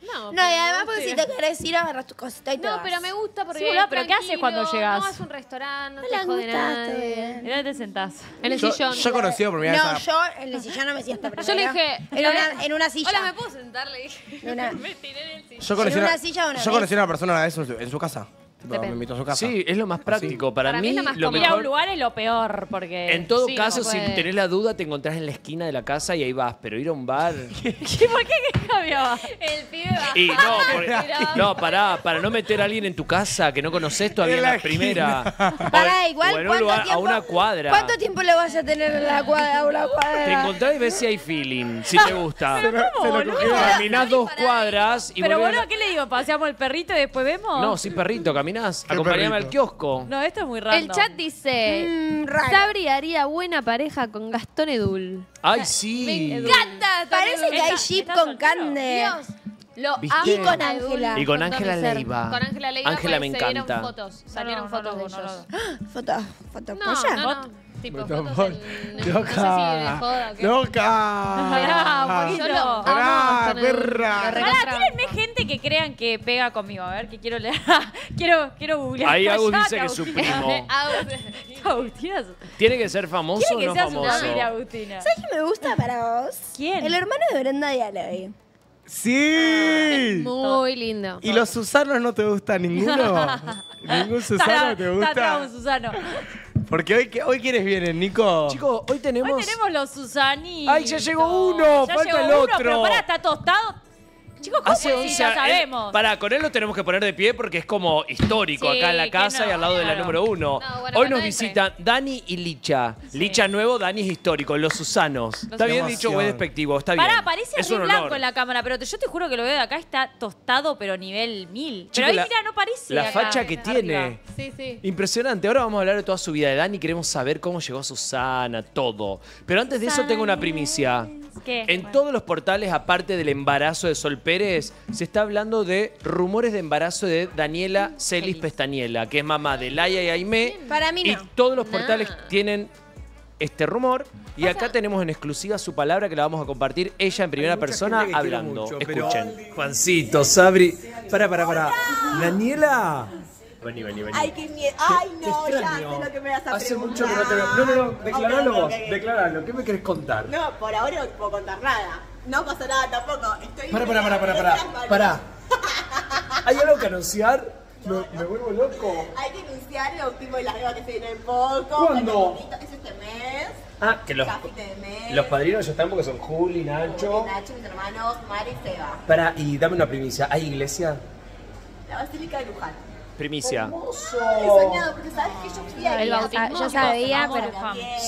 [SPEAKER 2] No,
[SPEAKER 5] No, y además porque si te querés ir, agarras tu cosita y te
[SPEAKER 2] No,
[SPEAKER 5] vas.
[SPEAKER 2] pero me gusta porque.
[SPEAKER 3] Sí, pero ¿qué haces cuando llegas?
[SPEAKER 2] No vas a un restaurante, no,
[SPEAKER 5] No
[SPEAKER 2] te jode
[SPEAKER 5] gustaste,
[SPEAKER 2] nadie.
[SPEAKER 5] bien.
[SPEAKER 3] ¿Y dónde te sentás?
[SPEAKER 2] En el
[SPEAKER 1] Yo,
[SPEAKER 2] sillón.
[SPEAKER 1] yo he conocido por primera
[SPEAKER 5] No,
[SPEAKER 1] vez.
[SPEAKER 5] yo en el sillón no me siento primero.
[SPEAKER 2] Yo le dije.
[SPEAKER 5] En una, en una silla.
[SPEAKER 2] Hola, ¿me puedo sentar? Le dije.
[SPEAKER 5] Una-
[SPEAKER 2] me tiré en el sillón.
[SPEAKER 1] Yo conocí,
[SPEAKER 5] en
[SPEAKER 1] una,
[SPEAKER 5] una silla una
[SPEAKER 1] yo
[SPEAKER 5] vez.
[SPEAKER 1] conocí a una persona una vez en su, en su casa. Tipo, me invito a su casa.
[SPEAKER 4] Sí, es lo más práctico. Para,
[SPEAKER 2] Para mí
[SPEAKER 4] mí,
[SPEAKER 2] es lo más
[SPEAKER 4] lo
[SPEAKER 2] cómodo.
[SPEAKER 3] Ir a un
[SPEAKER 4] mejor.
[SPEAKER 3] lugar es lo peor, porque...
[SPEAKER 4] En todo
[SPEAKER 2] Sí,
[SPEAKER 4] caso, si
[SPEAKER 2] puede.
[SPEAKER 4] tenés la duda, te encontrás en la esquina de la casa y ahí vas. Pero ir a un bar.
[SPEAKER 3] ¿Qué, ¿Por qué que cambiaba?
[SPEAKER 2] El pibe va.
[SPEAKER 4] Y no, porque- no, pará, para no meter a alguien en tu casa que no conoces todavía
[SPEAKER 1] En
[SPEAKER 4] en
[SPEAKER 1] la
[SPEAKER 4] la primera.
[SPEAKER 5] Pará,
[SPEAKER 4] O-
[SPEAKER 5] igual,
[SPEAKER 4] o en un
[SPEAKER 5] ¿cuánto
[SPEAKER 4] lugar, a una cuadra.
[SPEAKER 5] ¿Cuánto tiempo lo vas a tener en la cuadra? a una cuadra?
[SPEAKER 4] Te encontrás y ves si hay feeling, si te gusta.
[SPEAKER 3] Boludo?
[SPEAKER 4] Caminás dos cuadras y
[SPEAKER 3] Pero
[SPEAKER 4] volvés a
[SPEAKER 3] bueno, ¿qué le digo? ¿Paseamos el perrito y después vemos?
[SPEAKER 4] No, sin perrito, caminás.
[SPEAKER 1] ¿Qué
[SPEAKER 4] Acompañame
[SPEAKER 1] perrito?
[SPEAKER 4] al kiosco.
[SPEAKER 3] No, esto es muy raro.
[SPEAKER 2] El chat dice:
[SPEAKER 5] Mm, raro.
[SPEAKER 2] Sabri haría buena pareja con Gastón Edul.
[SPEAKER 4] Ay, sí.
[SPEAKER 2] encanta!
[SPEAKER 5] Parece que hay
[SPEAKER 3] Está- está
[SPEAKER 5] con
[SPEAKER 3] soltero.
[SPEAKER 5] Cande.
[SPEAKER 2] Dios, lo
[SPEAKER 4] ¿Viste?
[SPEAKER 2] amo
[SPEAKER 4] Y
[SPEAKER 5] con
[SPEAKER 2] a Edul
[SPEAKER 5] Ángela.
[SPEAKER 4] Y con
[SPEAKER 2] todo
[SPEAKER 4] Ángela
[SPEAKER 2] ser.
[SPEAKER 4] Leiva.
[SPEAKER 2] Con Ángela Leiva
[SPEAKER 4] Ángela me
[SPEAKER 2] se vieron
[SPEAKER 4] encanta.
[SPEAKER 2] fotos,
[SPEAKER 3] No,
[SPEAKER 2] salieron
[SPEAKER 3] no, no
[SPEAKER 2] fotos
[SPEAKER 3] lo-
[SPEAKER 2] de
[SPEAKER 3] no
[SPEAKER 2] ellos.
[SPEAKER 5] Foto, foto
[SPEAKER 2] No,
[SPEAKER 5] polla.
[SPEAKER 2] no, no. Tipo, fotos en, no sé si de joda o qué.
[SPEAKER 1] ¡Loca!
[SPEAKER 3] poquito.
[SPEAKER 2] Yo lo amo,
[SPEAKER 1] Pará,
[SPEAKER 2] Gastón Edul.
[SPEAKER 1] perra.
[SPEAKER 2] Lo
[SPEAKER 3] Pará,
[SPEAKER 2] recontra
[SPEAKER 3] tírenme
[SPEAKER 2] banco.
[SPEAKER 3] gente que crean que pega conmigo. A ver, que quiero leer. quiero, quiero googlear.
[SPEAKER 4] Ahí Agus dice que es su primo.
[SPEAKER 3] Agustina.
[SPEAKER 4] ¿Tiene que ser famoso
[SPEAKER 3] Quiere
[SPEAKER 4] o
[SPEAKER 3] que
[SPEAKER 4] no
[SPEAKER 3] sea su
[SPEAKER 4] famoso?
[SPEAKER 3] familia, Agustina.
[SPEAKER 5] ¿Sabes qué me gusta para vos?
[SPEAKER 3] ¿Quién?
[SPEAKER 5] El hermano de Brenda Dialoy.
[SPEAKER 1] ¡Sí!
[SPEAKER 2] Muy lindo.
[SPEAKER 1] ¿Y los Susanos no te gusta ninguno? ¿Ningún Susano te
[SPEAKER 3] Está
[SPEAKER 1] gusta?
[SPEAKER 3] Susano.
[SPEAKER 1] Porque hoy, hoy quiénes vienen, Nico.
[SPEAKER 4] Chicos, hoy tenemos.
[SPEAKER 3] Hoy tenemos los Susanitos.
[SPEAKER 4] ¡Ay, ya llegó uno!
[SPEAKER 3] Ya
[SPEAKER 4] ¡Falta
[SPEAKER 3] llegó
[SPEAKER 4] el
[SPEAKER 3] uno,
[SPEAKER 4] otro!
[SPEAKER 3] Pero pará, está tostado. Chicos, ¿cómo
[SPEAKER 4] Hace
[SPEAKER 3] sí,
[SPEAKER 4] 11
[SPEAKER 3] ya
[SPEAKER 4] años.
[SPEAKER 3] sabemos?
[SPEAKER 4] Para, con él lo tenemos que poner de pie porque es como histórico
[SPEAKER 3] Sí,
[SPEAKER 4] acá en la casa
[SPEAKER 3] no,
[SPEAKER 4] y al lado de la número uno.
[SPEAKER 2] No, bueno,
[SPEAKER 4] Hoy nos visitan Dani y Licha. Licha nuevo, Dani es histórico, los Susanos. Está bien dicho
[SPEAKER 1] emoción.
[SPEAKER 4] despectivo, está bien.
[SPEAKER 3] Pará, parece
[SPEAKER 4] es
[SPEAKER 3] re blanco
[SPEAKER 4] honor.
[SPEAKER 3] en la cámara, pero te- yo te juro que lo veo de acá, está tostado, pero nivel mil.
[SPEAKER 4] Chicos,
[SPEAKER 3] Pero ahí
[SPEAKER 4] la-
[SPEAKER 3] mira, no parece.
[SPEAKER 4] La
[SPEAKER 3] acá,
[SPEAKER 4] facha que
[SPEAKER 3] arriba.
[SPEAKER 4] tiene.
[SPEAKER 2] Sí, sí.
[SPEAKER 4] Impresionante. Ahora vamos a hablar de toda su vida de Dani. Queremos saber cómo llegó a Susana, todo. Pero antes de eso tengo una primicia.
[SPEAKER 3] ¿Qué?
[SPEAKER 4] En
[SPEAKER 3] Bueno.
[SPEAKER 4] todos los portales, aparte del embarazo de Sol Pérez, se está hablando de rumores de embarazo de Daniela Celis. Pestañela, que es mamá de Laia y Aimé.
[SPEAKER 5] Para mí
[SPEAKER 4] Y
[SPEAKER 5] no.
[SPEAKER 4] todos los portales tienen este rumor. Y acá tenemos en exclusiva su palabra que la vamos a compartir ella en primera persona hablando. Escuchen.
[SPEAKER 6] Juancito, Sabri. Para, para, para. Daniela.
[SPEAKER 4] Vení, vení, vení.
[SPEAKER 5] Ay, qué miedo. Ay, no, ya sé lo que me vas a
[SPEAKER 6] Hace
[SPEAKER 5] preguntar.
[SPEAKER 6] mucho que no te veo. No, no, no. Declaralo vos.
[SPEAKER 5] ok.
[SPEAKER 6] Declaralo. ¿Qué me querés contar?
[SPEAKER 5] No, por ahora no te puedo contar nada. No pasa nada tampoco. Estoy
[SPEAKER 6] Para, para, para, para, para. Para. ¿Hay algo que anunciar? Me, me vuelvo loco.
[SPEAKER 5] Hay que anunciar el bautismo de las bebas que se viene en poco.
[SPEAKER 6] ¿Cuándo?
[SPEAKER 5] Es este mes.
[SPEAKER 4] Ah, que los,
[SPEAKER 5] Cafite de mes.
[SPEAKER 4] los padrinos ya están porque son Juli, Nacho.
[SPEAKER 5] Nacho, mis hermanos, Mari y Seba.
[SPEAKER 6] Para, y dame una primicia. ¿Hay iglesia?
[SPEAKER 5] La Basílica de Luján.
[SPEAKER 4] Primicia.
[SPEAKER 5] He soñado, porque sabes que yo fui ahí.
[SPEAKER 2] El bautismo.
[SPEAKER 5] Yo sabía, pero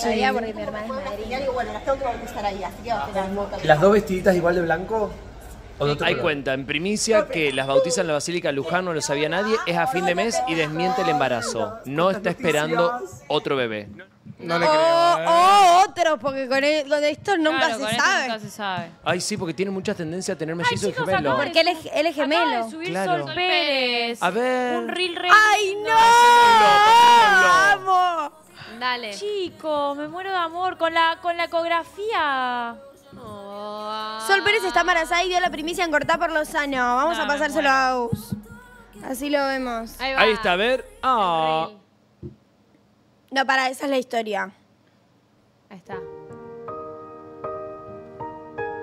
[SPEAKER 5] sabía porque mi hermana es madrina. Y bueno, las tengo que bautizar ahí, así que va a tener un montón.
[SPEAKER 6] ¿Las dos vestiditas igual de blanco? ¿O
[SPEAKER 4] Hay cuenta en primicia que las bautizan en la Basílica de Luján, no lo sabía nadie, es a fin de mes y desmiente el embarazo. No está esperando otro bebé.
[SPEAKER 1] No le
[SPEAKER 5] O,
[SPEAKER 1] creo. ¿eh?
[SPEAKER 5] o otro, porque con, el- esto nunca
[SPEAKER 3] Claro,
[SPEAKER 5] se
[SPEAKER 3] esto
[SPEAKER 5] sabe.
[SPEAKER 3] Nunca se sabe.
[SPEAKER 4] Ay, sí, porque tiene mucha tendencia a tener mellizos y
[SPEAKER 3] chicos,
[SPEAKER 4] gemelos.
[SPEAKER 3] de
[SPEAKER 5] Porque él es, él es
[SPEAKER 3] Acaba de
[SPEAKER 5] gemelo.
[SPEAKER 3] subir
[SPEAKER 4] Claro.
[SPEAKER 3] Sol Pérez.
[SPEAKER 4] A ver.
[SPEAKER 3] Un reel re
[SPEAKER 5] ¡Ay,
[SPEAKER 3] lindo.
[SPEAKER 5] no! ¡Amo!
[SPEAKER 2] Dale.
[SPEAKER 3] Chico, me muero de amor con la con la ecografía.
[SPEAKER 2] Oh.
[SPEAKER 5] Sol Pérez está embarazada y dio la primicia en cortar por Lozano. Vamos
[SPEAKER 3] No,
[SPEAKER 5] a pasárselo a Agus. Así lo vemos.
[SPEAKER 2] Ahí va.
[SPEAKER 4] Ahí está, a ver. Ah.
[SPEAKER 5] No, para, esa es la historia.
[SPEAKER 2] Ahí está.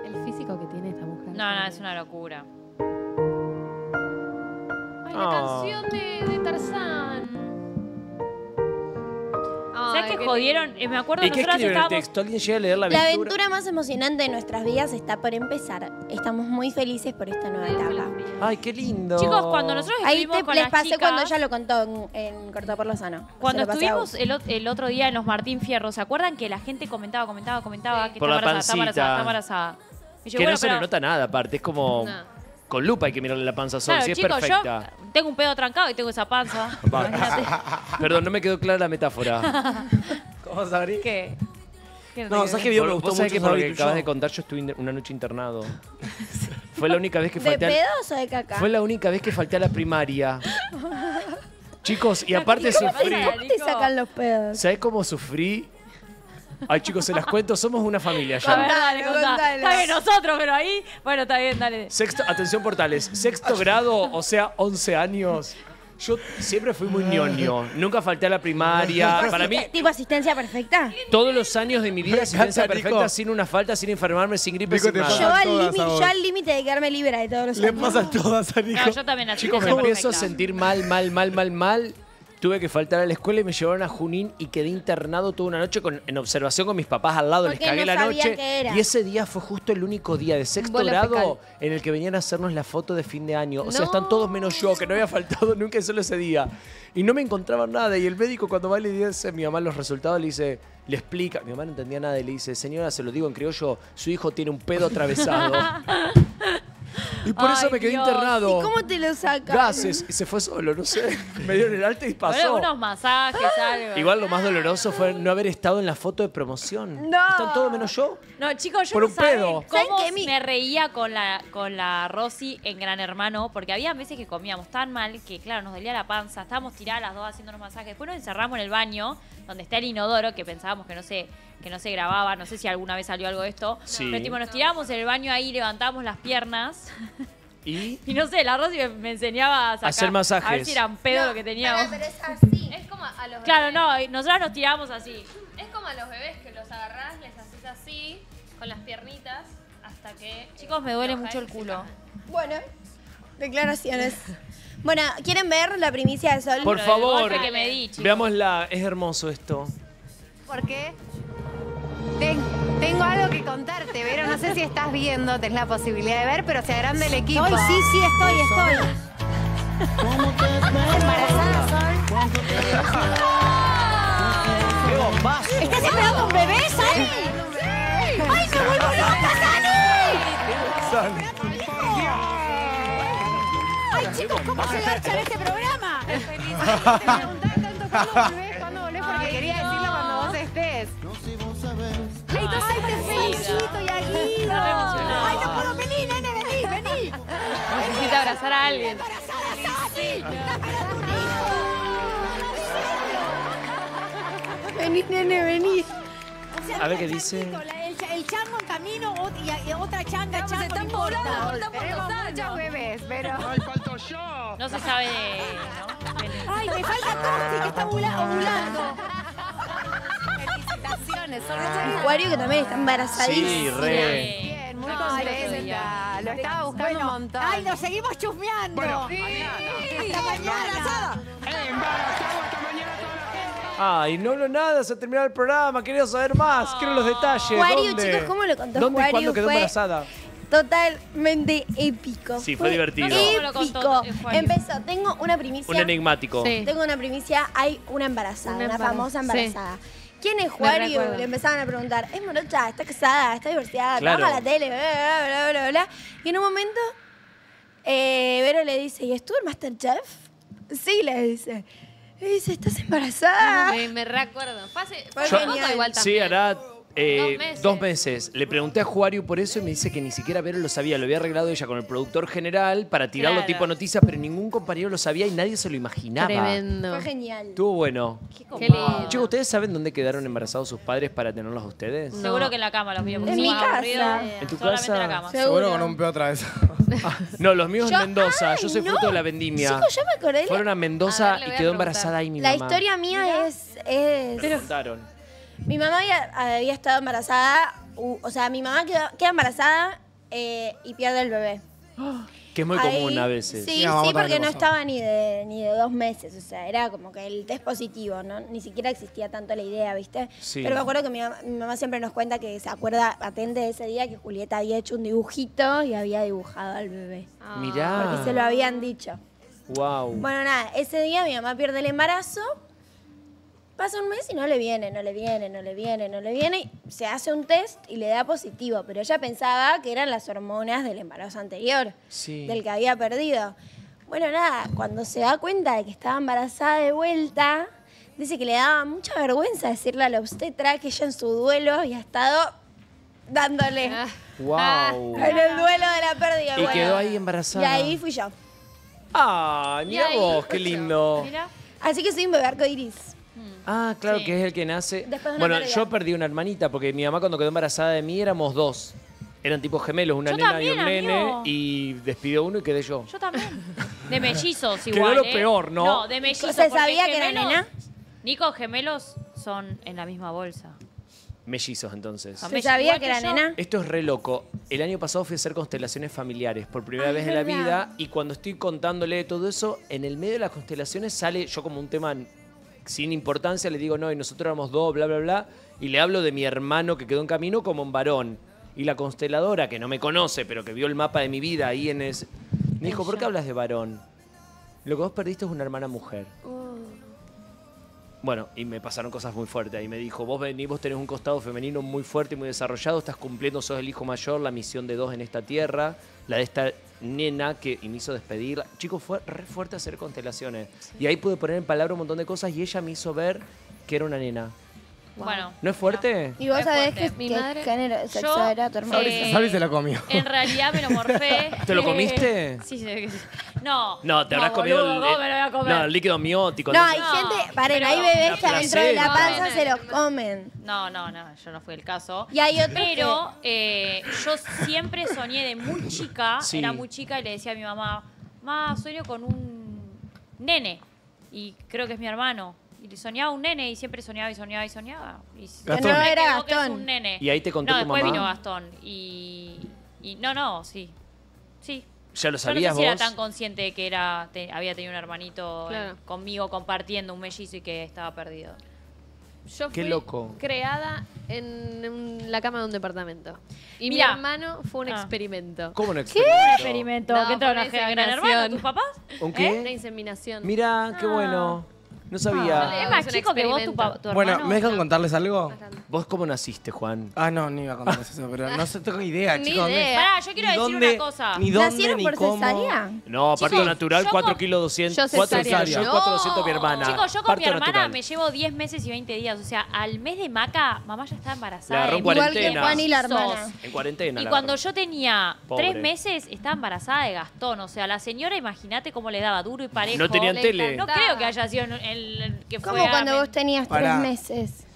[SPEAKER 2] El físico que tiene esta mujer.
[SPEAKER 3] No, no, es una locura.
[SPEAKER 2] Ay, la
[SPEAKER 4] Ah.
[SPEAKER 2] canción de, de Tarzán.
[SPEAKER 3] ¿Sabes qué jodieron? Eh, me acuerdo
[SPEAKER 4] ¿Y qué
[SPEAKER 3] nosotros
[SPEAKER 4] el
[SPEAKER 3] estábamos
[SPEAKER 4] texto? ¿Alguien llega a leer la
[SPEAKER 5] La
[SPEAKER 4] aventura?
[SPEAKER 5] aventura más emocionante de nuestras vidas está por empezar. Estamos muy felices por esta nueva etapa.
[SPEAKER 4] Ay, qué lindo.
[SPEAKER 3] Chicos, cuando nosotros
[SPEAKER 5] Ahí
[SPEAKER 3] estuvimos
[SPEAKER 5] te,
[SPEAKER 3] con
[SPEAKER 5] les
[SPEAKER 3] las
[SPEAKER 5] pasé
[SPEAKER 3] chicas,
[SPEAKER 5] cuando ella lo contó en, en Cortado por Lozano.
[SPEAKER 3] Cuando
[SPEAKER 5] Se lo pasé a
[SPEAKER 3] estuvimos el, ot- el otro día en los Martín Fierro, ¿se acuerdan que la gente comentaba, comentaba, comentaba que
[SPEAKER 4] Por
[SPEAKER 3] está
[SPEAKER 4] la
[SPEAKER 3] embarazada, está
[SPEAKER 4] pancita.
[SPEAKER 3] embarazada, está embarazada? Y yo,
[SPEAKER 4] Que
[SPEAKER 3] bueno,
[SPEAKER 4] no se le
[SPEAKER 3] pero-
[SPEAKER 4] nota nada, aparte. Es como.
[SPEAKER 2] No.
[SPEAKER 4] Con lupa hay que mirarle la panza a Sol.
[SPEAKER 3] Claro,
[SPEAKER 4] si es
[SPEAKER 3] chicos,
[SPEAKER 4] perfecta.
[SPEAKER 3] yo tengo un pedo trancado y tengo esa panza.
[SPEAKER 4] Perdón, no me quedó clara la metáfora.
[SPEAKER 1] ¿Cómo sabrí?
[SPEAKER 3] ¿Qué? ¿Qué
[SPEAKER 1] No, ¿sabes qué video me gustó mucho
[SPEAKER 4] que acabas de contar, yo estuve una noche internado. Fue la única vez que
[SPEAKER 5] ¿De
[SPEAKER 4] falté. al-
[SPEAKER 5] pedos o de caca?
[SPEAKER 4] Fue la única vez que falté a la primaria. Chicos, y aparte
[SPEAKER 3] ¿Cómo
[SPEAKER 4] sufrí.
[SPEAKER 5] ¿Cómo te sacan los pedos?
[SPEAKER 4] ¿Sabés cómo sufrí? Ay, chicos, se las cuento. Somos una familia ya.
[SPEAKER 3] dale, contá.
[SPEAKER 5] contalo.
[SPEAKER 3] Está bien nosotros, pero ahí. Bueno, está bien, dale.
[SPEAKER 4] Sexto, atención, portales. Sexto grado, o sea, 11 años. Yo siempre fui muy ñoño. Nunca falté a la primaria. Para mí,
[SPEAKER 5] ¿Tipo asistencia perfecta?
[SPEAKER 4] todos los años de mi vida, asistencia
[SPEAKER 1] encanta,
[SPEAKER 4] perfecta, sin una falta, sin enfermarme, sin gripe,
[SPEAKER 1] Nico,
[SPEAKER 4] sin
[SPEAKER 1] te
[SPEAKER 4] nada.
[SPEAKER 5] Yo al
[SPEAKER 1] todas a
[SPEAKER 5] límite
[SPEAKER 1] vos.
[SPEAKER 5] yo al límite de quedarme libre de todos los
[SPEAKER 1] Le
[SPEAKER 5] años.
[SPEAKER 1] pasan todas a Nico.
[SPEAKER 3] No, yo también así.
[SPEAKER 4] Chicos, me empiezo a sentir mal, mal, mal, mal, mal. Tuve que faltar a la escuela y me llevaron a Junín y quedé internado toda una noche con- en observación con mis papás al lado.
[SPEAKER 5] Porque
[SPEAKER 4] les cagué
[SPEAKER 5] no
[SPEAKER 4] la noche.
[SPEAKER 5] qué era.
[SPEAKER 4] Y ese día fue justo el único día de sexto grado en el que venían a hacernos la foto de fin de año. O sea,
[SPEAKER 2] No.
[SPEAKER 4] están todos menos yo, que no había faltado nunca solo ese día. Y no me encontraban nada. Y el médico cuando va y le dice a mi mamá los resultados, le dice, le explica. Mi mamá no entendía nada y le dice, señora, se lo digo en criollo, su hijo tiene un pedo atravesado. y por eso me quedé
[SPEAKER 3] Dios.
[SPEAKER 4] internado.
[SPEAKER 5] ¿Y cómo te lo sacas?
[SPEAKER 4] Gases, y se fue solo, no sé. Me dieron el alta y
[SPEAKER 3] Bueno,
[SPEAKER 4] pasó.
[SPEAKER 3] unos masajes, algo.
[SPEAKER 4] Igual lo más doloroso fue no haber estado en la foto de promoción.
[SPEAKER 5] No.
[SPEAKER 4] Están todos menos yo.
[SPEAKER 3] No, chicos, yo
[SPEAKER 4] Por
[SPEAKER 3] no
[SPEAKER 4] un
[SPEAKER 3] saben
[SPEAKER 4] pedo.
[SPEAKER 3] cómo me reía con la, con la Rosy en Gran Hermano, porque había veces que comíamos tan mal que, claro, nos dolía la panza, estábamos tiradas las dos haciéndonos masajes. Después nos encerramos en el baño, donde está el inodoro, que pensábamos que no se, que no se grababa, no sé si alguna vez salió algo de esto.
[SPEAKER 4] Sí.
[SPEAKER 3] Pero tipo, nos tirábamos en el baño ahí, levantábamos las piernas.
[SPEAKER 4] Y
[SPEAKER 3] Y no sé, la Rosy me, me enseñaba a sacar,
[SPEAKER 4] Hacer masajes.
[SPEAKER 3] A ver si eran pedo lo que teníamos.
[SPEAKER 5] Pero es así.
[SPEAKER 2] Es como a los
[SPEAKER 3] Claro,
[SPEAKER 2] bebés.
[SPEAKER 3] no, nosotros nos tirábamos así.
[SPEAKER 2] Es como a los bebés que los agarrás, les haces así, con las piernitas, hasta que.
[SPEAKER 3] Chicos, me duele mucho el culo.
[SPEAKER 5] Bueno, declaraciones. Bueno, ¿quieren ver la primicia de Sol?
[SPEAKER 4] por
[SPEAKER 3] Pero
[SPEAKER 4] favor,
[SPEAKER 3] que me di,
[SPEAKER 4] veámosla. Es hermoso esto.
[SPEAKER 7] Porque ten- tengo algo que contarte, Vero. No sé si estás viendo, tenés la posibilidad de ver, pero se agranda el equipo.
[SPEAKER 5] Estoy, sí, sí, estoy, estoy. Embarazada, Sol.
[SPEAKER 4] ¡Qué bombazo!
[SPEAKER 5] ¿Estás esperando un bebé, Sani? ¡Ay, me vuelvo loca, Sani! ¡Ay, chicos, cómo se garcha en este programa!
[SPEAKER 7] Te preguntaba tanto cuándo volvés, cuándo volvés, porque quería decirlo cuando vos estés.
[SPEAKER 5] ¡Ay, entonces te felicito,
[SPEAKER 3] emocionada.
[SPEAKER 5] ¡Ay, no puedo venir, nene, vení, vení!
[SPEAKER 2] Necesita abrazar a alguien.
[SPEAKER 5] Vení, nene, vení.
[SPEAKER 4] A ver qué dice.
[SPEAKER 8] El, chango en camino y, otra changa, chango, no importa.
[SPEAKER 7] Tenemos muchos bebés, pero...
[SPEAKER 3] No se sabe, ¿no?
[SPEAKER 8] Ay, me falta Tosti que está ovula- ovulando.
[SPEAKER 7] Felicitaciones, son
[SPEAKER 5] Acuario que también está embarazadísimo.
[SPEAKER 4] Sí, re.
[SPEAKER 7] Bien, muy contenta. Lo estaba buscando un montón.
[SPEAKER 8] Ay, nos seguimos chusmeando. Hasta mañana.
[SPEAKER 4] Ay, no hablo nada, se ha terminado el programa. Quiero saber más. Quiero los detalles.
[SPEAKER 5] Acuario,
[SPEAKER 4] ¿Dónde?
[SPEAKER 5] chicos, ¿cómo lo contó
[SPEAKER 4] ¿Dónde y cuándo quedó
[SPEAKER 5] Fue-
[SPEAKER 4] embarazada?
[SPEAKER 5] Totalmente épico.
[SPEAKER 4] Sí, fue divertido. ¿Cómo
[SPEAKER 3] lo contó
[SPEAKER 5] Épico.
[SPEAKER 3] Acuario?
[SPEAKER 5] Empezó, tengo una primicia.
[SPEAKER 4] Un enigmático.
[SPEAKER 2] Sí.
[SPEAKER 5] Tengo una primicia, hay una embarazada,
[SPEAKER 2] Una
[SPEAKER 5] famosa
[SPEAKER 2] sí.
[SPEAKER 5] ¿Quién es Juario? Le empezaban a preguntar, ¿es morocha? ¿Está casada? ¿Está divorciada?
[SPEAKER 4] Claro.
[SPEAKER 5] ¿Trabaja la tele? Bla, bla, bla, bla, bla. Y en un momento, eh, Vero le dice, ¿y estuvo el Masterchef? Sí, le dice. Le dice, ¿estás embarazada?
[SPEAKER 2] Me, me recuerdo. Fue hace
[SPEAKER 5] Fue
[SPEAKER 2] igual
[SPEAKER 4] Sí,
[SPEAKER 2] también.
[SPEAKER 4] hará eh,
[SPEAKER 2] Dos meses.
[SPEAKER 4] dos meses. Le pregunté a Juario por eso y me dice que ni siquiera Vero lo sabía. Lo había arreglado ella con el productor general para tirarlo
[SPEAKER 3] Claro.
[SPEAKER 4] tipo noticias, pero ningún compañero lo sabía y nadie se lo imaginaba.
[SPEAKER 2] Tremendo.
[SPEAKER 5] Fue genial.
[SPEAKER 4] Estuvo bueno.
[SPEAKER 2] Qué lindo.
[SPEAKER 4] Chicos, ¿ustedes saben dónde quedaron embarazados sus padres para tenerlos a ustedes?
[SPEAKER 3] Seguro que en la cama los vimos.
[SPEAKER 5] En mi casa.
[SPEAKER 4] ¿En tu
[SPEAKER 3] Solamente
[SPEAKER 4] casa?
[SPEAKER 3] en la cama.
[SPEAKER 1] Seguro con un pedo atravesado.
[SPEAKER 4] No, los míos
[SPEAKER 5] Yo-
[SPEAKER 4] en Mendoza.
[SPEAKER 5] ay,
[SPEAKER 4] Yo soy
[SPEAKER 5] no.
[SPEAKER 4] fruto de la vendimia.
[SPEAKER 5] Chicos, yo me acordé.
[SPEAKER 4] Fueron a Mendoza
[SPEAKER 2] A ver, le
[SPEAKER 4] y quedó embarazada ahí mi
[SPEAKER 5] la
[SPEAKER 4] mamá.
[SPEAKER 5] historia mía es... es
[SPEAKER 4] Me contaron.
[SPEAKER 5] Mi mamá había, había estado embarazada, u- o sea, mi mamá queda, queda embarazada eh, y pierde el bebé.
[SPEAKER 4] Que es muy
[SPEAKER 5] Ahí-
[SPEAKER 4] común a veces.
[SPEAKER 5] Sí,
[SPEAKER 1] Mi mamá
[SPEAKER 5] sí,
[SPEAKER 1] también
[SPEAKER 5] porque
[SPEAKER 1] le
[SPEAKER 5] no
[SPEAKER 1] pasó.
[SPEAKER 5] estaba ni de, ni de dos meses, o sea, era como que el test positivo, ¿no? Ni siquiera existía tanto la idea, ¿viste?
[SPEAKER 4] Sí.
[SPEAKER 5] Pero me acuerdo que mi, mamá- mi mamá siempre nos cuenta que se acuerda patente de ese día que Julieta había hecho un dibujito y había dibujado al bebé.
[SPEAKER 2] Ah.
[SPEAKER 4] Mirá.
[SPEAKER 5] Porque se lo habían dicho.
[SPEAKER 4] Wow.
[SPEAKER 5] Bueno, nada, ese día mi mamá pierde el embarazo. Pasa un mes y no le viene, no le viene, no le viene, no le viene. y Se hace un test y le da positivo, pero ella pensaba que eran las hormonas del embarazo anterior,
[SPEAKER 4] Sí.
[SPEAKER 5] del que había perdido. Bueno, nada, cuando se da cuenta de que estaba embarazada de vuelta, dice que le daba mucha vergüenza decirle a la obstetra que ella en su duelo había estado dándole
[SPEAKER 2] Ah.
[SPEAKER 4] Wow.
[SPEAKER 5] en el duelo de la pérdida.
[SPEAKER 4] Y
[SPEAKER 5] bueno.
[SPEAKER 4] quedó ahí embarazada.
[SPEAKER 5] Y ahí fui yo.
[SPEAKER 4] Ah, mira vos, qué lindo.
[SPEAKER 3] Mira.
[SPEAKER 5] Así que soy un bebé arcoiris.
[SPEAKER 3] Ah,
[SPEAKER 4] claro
[SPEAKER 3] Sí.
[SPEAKER 4] que es el que nace.
[SPEAKER 5] Después de una
[SPEAKER 4] Bueno,
[SPEAKER 5] pérdida.
[SPEAKER 4] yo perdí una hermanita porque mi mamá cuando quedó embarazada de mí éramos dos. Eran tipos gemelos, una
[SPEAKER 3] Yo
[SPEAKER 4] nena
[SPEAKER 3] también,
[SPEAKER 4] y un nene.
[SPEAKER 3] amigo.
[SPEAKER 4] Y despidió uno y quedé yo.
[SPEAKER 3] Yo también. De mellizos
[SPEAKER 4] Quedó
[SPEAKER 3] igual,
[SPEAKER 4] lo
[SPEAKER 3] ¿eh?
[SPEAKER 4] peor, ¿no?
[SPEAKER 3] No, de mellizos.
[SPEAKER 5] ¿Se sabía que era
[SPEAKER 3] gemelos-
[SPEAKER 5] nena?
[SPEAKER 3] Nico, gemelos son en la misma bolsa.
[SPEAKER 4] Mellizos, entonces.
[SPEAKER 5] ¿Se sabía que era
[SPEAKER 3] yo.
[SPEAKER 5] nena?
[SPEAKER 4] Esto es re loco. El año pasado fui a hacer constelaciones familiares por primera
[SPEAKER 5] Ay,
[SPEAKER 4] vez en la vida y cuando estoy contándole todo eso, en el medio de las constelaciones sale yo como un tema sin importancia, le digo, no, y nosotros éramos dos, bla, bla, bla, y le hablo de mi hermano que quedó en camino como un varón. Y la consteladora, que no me conoce, pero que vio el mapa de mi vida ahí en ese... Me dijo, ¿por qué hablas de varón? Lo que vos perdiste es una hermana mujer. Bueno, y me pasaron cosas muy fuertes. Y me dijo, vos venís, vos tenés un costado femenino muy fuerte y muy desarrollado, estás cumpliendo, sos el hijo mayor, la misión de dos en esta tierra, la de esta nena que me hizo despedir. Chicos, fue re fuerte hacer constelaciones. Y ahí pude poner en palabra un montón de cosas y ella me hizo ver que era una nena.
[SPEAKER 3] Bueno.
[SPEAKER 4] ¿No es fuerte?
[SPEAKER 5] Y vos sabés
[SPEAKER 3] fuerte.
[SPEAKER 5] que,
[SPEAKER 2] Mi
[SPEAKER 5] qué
[SPEAKER 2] madre-
[SPEAKER 5] género de sexo
[SPEAKER 3] Yo,
[SPEAKER 5] era tu hermano.
[SPEAKER 3] eh,
[SPEAKER 1] Sabri se lo comió.
[SPEAKER 3] En realidad me lo morfé.
[SPEAKER 4] ¿Te lo comiste?
[SPEAKER 3] Sí, sí. sí. No.
[SPEAKER 4] No, te habrás comido el,
[SPEAKER 3] ¿cómo me lo voy a comer?
[SPEAKER 4] No, el líquido amniótico.
[SPEAKER 5] no,
[SPEAKER 4] no
[SPEAKER 5] hay.
[SPEAKER 3] No,
[SPEAKER 5] gente, paren,
[SPEAKER 3] pero-
[SPEAKER 5] hay bebés que
[SPEAKER 4] La
[SPEAKER 5] adentro de la panza se los comen.
[SPEAKER 3] No, no, no, yo no fui el caso.
[SPEAKER 5] Y hay otros
[SPEAKER 3] Pero eh, yo siempre soñé de muy chica,
[SPEAKER 4] Sí.
[SPEAKER 3] era muy chica y le decía a mi mamá, ma, sueño con un nene y creo que es mi hermano. Y soñaba un nene y siempre soñaba y soñaba y soñaba. Y
[SPEAKER 1] Gastón.
[SPEAKER 5] no era
[SPEAKER 3] quedó que es
[SPEAKER 5] Gastón.
[SPEAKER 3] un nene.
[SPEAKER 4] ¿Y ahí te contó
[SPEAKER 3] no,
[SPEAKER 4] tu
[SPEAKER 3] después
[SPEAKER 4] mamá?
[SPEAKER 3] vino Gastón. Y, y no, no, sí. Sí.
[SPEAKER 4] ¿Ya lo
[SPEAKER 3] Yo no
[SPEAKER 4] sabías
[SPEAKER 3] sé si era
[SPEAKER 4] vos?
[SPEAKER 3] tan consciente de que era, te- había tenido un hermanito eh, conmigo compartiendo un mellizo y que estaba perdido.
[SPEAKER 2] Yo
[SPEAKER 4] Qué
[SPEAKER 2] fui
[SPEAKER 4] loco.
[SPEAKER 2] creada en, en la cama de un departamento. Y
[SPEAKER 3] Mirá.
[SPEAKER 2] mi hermano fue un
[SPEAKER 3] Ah.
[SPEAKER 2] experimento.
[SPEAKER 4] ¿Cómo no
[SPEAKER 3] Un
[SPEAKER 4] experimento?
[SPEAKER 3] experimento.
[SPEAKER 2] No,
[SPEAKER 3] ¿Qué
[SPEAKER 2] una
[SPEAKER 3] a gran hermano? ¿Tus papás?
[SPEAKER 4] ¿Un
[SPEAKER 2] Una
[SPEAKER 4] qué?
[SPEAKER 2] inseminación.
[SPEAKER 4] Mira, qué bueno. No sabía.
[SPEAKER 2] Ah.
[SPEAKER 3] Es más
[SPEAKER 2] Es un
[SPEAKER 3] chico que vos, tu, pa- tu
[SPEAKER 1] Bueno,
[SPEAKER 3] hermano.
[SPEAKER 1] ¿me dejan contarles algo?
[SPEAKER 4] ¿Vos cómo naciste, Juan?
[SPEAKER 1] Ah, no, no iba a contarles eso, pero no sé, tengo idea,
[SPEAKER 2] Ni
[SPEAKER 1] chicos.
[SPEAKER 2] idea.
[SPEAKER 3] Pará, yo quiero
[SPEAKER 1] Ni
[SPEAKER 3] decir
[SPEAKER 1] dónde-
[SPEAKER 3] una cosa.
[SPEAKER 1] Ni dónde,
[SPEAKER 5] ¿Nacieron
[SPEAKER 1] ni
[SPEAKER 5] por
[SPEAKER 1] cómo.
[SPEAKER 5] cesárea?
[SPEAKER 4] No, parto
[SPEAKER 3] Chicos,
[SPEAKER 4] natural,
[SPEAKER 3] yo
[SPEAKER 4] 4
[SPEAKER 3] con-
[SPEAKER 4] kilos 200.
[SPEAKER 2] Yo
[SPEAKER 4] 4
[SPEAKER 2] cesárea.
[SPEAKER 4] yo
[SPEAKER 3] No.
[SPEAKER 4] 4 200 mi hermana.
[SPEAKER 3] Chicos, yo con
[SPEAKER 4] Parto
[SPEAKER 3] mi hermana
[SPEAKER 4] natural.
[SPEAKER 3] me llevo 10 meses y 20 días. O sea, al mes de maca, mamá ya estaba embarazada.
[SPEAKER 4] La agarró en
[SPEAKER 3] de mí.
[SPEAKER 5] Igual que
[SPEAKER 4] cuarentena.
[SPEAKER 5] Juan y la hermana.
[SPEAKER 4] En cuarentena.
[SPEAKER 3] Y
[SPEAKER 4] la
[SPEAKER 3] cuando
[SPEAKER 4] agarró.
[SPEAKER 3] yo tenía
[SPEAKER 4] Pobre.
[SPEAKER 3] tres meses, estaba embarazada de Gastón. O sea, la señora, imagínate cómo le daba duro y parejo.
[SPEAKER 4] No tenían
[SPEAKER 2] Le
[SPEAKER 4] tele.
[SPEAKER 3] No
[SPEAKER 2] encantaba.
[SPEAKER 3] creo que haya sido el, el que fue
[SPEAKER 5] ¿Cómo
[SPEAKER 3] a-
[SPEAKER 5] cuando vos tenías
[SPEAKER 1] Pará.
[SPEAKER 5] tres meses?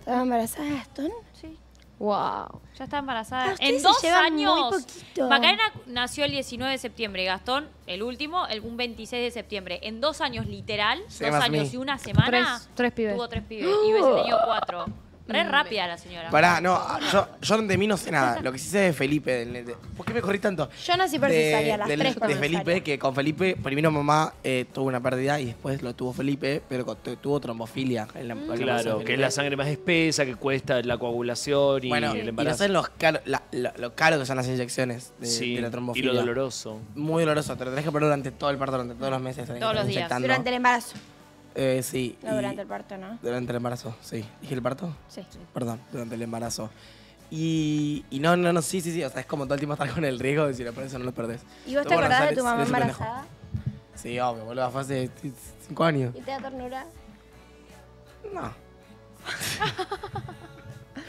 [SPEAKER 5] ¿Estabas embarazada de Gastón?
[SPEAKER 3] Sí,
[SPEAKER 2] Wow.
[SPEAKER 3] ya estaba embarazada.
[SPEAKER 5] Ah,
[SPEAKER 3] en
[SPEAKER 5] se
[SPEAKER 3] dos años.
[SPEAKER 5] poquito.
[SPEAKER 3] Macarena nació el 19 de septiembre. Gastón, el último, el un 26 de septiembre. En dos años, literal,
[SPEAKER 1] Sí,
[SPEAKER 3] dos años y una semana,
[SPEAKER 2] Tres- tres pibes.
[SPEAKER 3] tuvo tres pibes. Y hubiese tenido cuatro. Re rápida la señora.
[SPEAKER 1] Pará, no, yo, yo de mí no sé nada. Lo que sí sé de Felipe. del- de- ¿Por qué me corrí tanto?
[SPEAKER 5] Yo nací por cesárea, las
[SPEAKER 1] del-
[SPEAKER 5] tres por
[SPEAKER 1] de
[SPEAKER 5] cesárea.
[SPEAKER 1] Felipe, que con Felipe, primero mamá eh, tuvo una pérdida y después lo tuvo Felipe, pero con- tu- tuvo trombofilia. en la- en la panza de
[SPEAKER 4] Claro, que
[SPEAKER 1] Felipe.
[SPEAKER 4] es la sangre más espesa, que cuesta la coagulación y
[SPEAKER 1] Bueno,
[SPEAKER 4] el
[SPEAKER 1] y no
[SPEAKER 4] embarazo.
[SPEAKER 1] los caro- la- lo, lo caro que son las inyecciones de,
[SPEAKER 4] sí,
[SPEAKER 1] de la
[SPEAKER 4] y
[SPEAKER 1] trombofilia.
[SPEAKER 4] lo doloroso.
[SPEAKER 1] Muy doloroso. Te lo tenés que poner durante todo el parto, durante todos los meses. tenés que
[SPEAKER 3] Todos
[SPEAKER 1] estar
[SPEAKER 3] los días.
[SPEAKER 1] inyectando.
[SPEAKER 5] Durante el embarazo.
[SPEAKER 1] Eh, sí.
[SPEAKER 5] No durante el parto, ¿no?
[SPEAKER 1] Durante el embarazo, sí. ¿Dije el parto?
[SPEAKER 5] Sí.
[SPEAKER 1] Perdón, durante el embarazo. Y, y no, no, no, sí, sí, sí. O sea, es como todo el tiempo estar con el riesgo de si lo pones o no lo perdés.
[SPEAKER 5] ¿Y vos te acordás de tu mamá embarazada?
[SPEAKER 1] Sí, obvio, boludo. Fue hace cinco años.
[SPEAKER 5] ¿Y te da ternura?
[SPEAKER 1] No.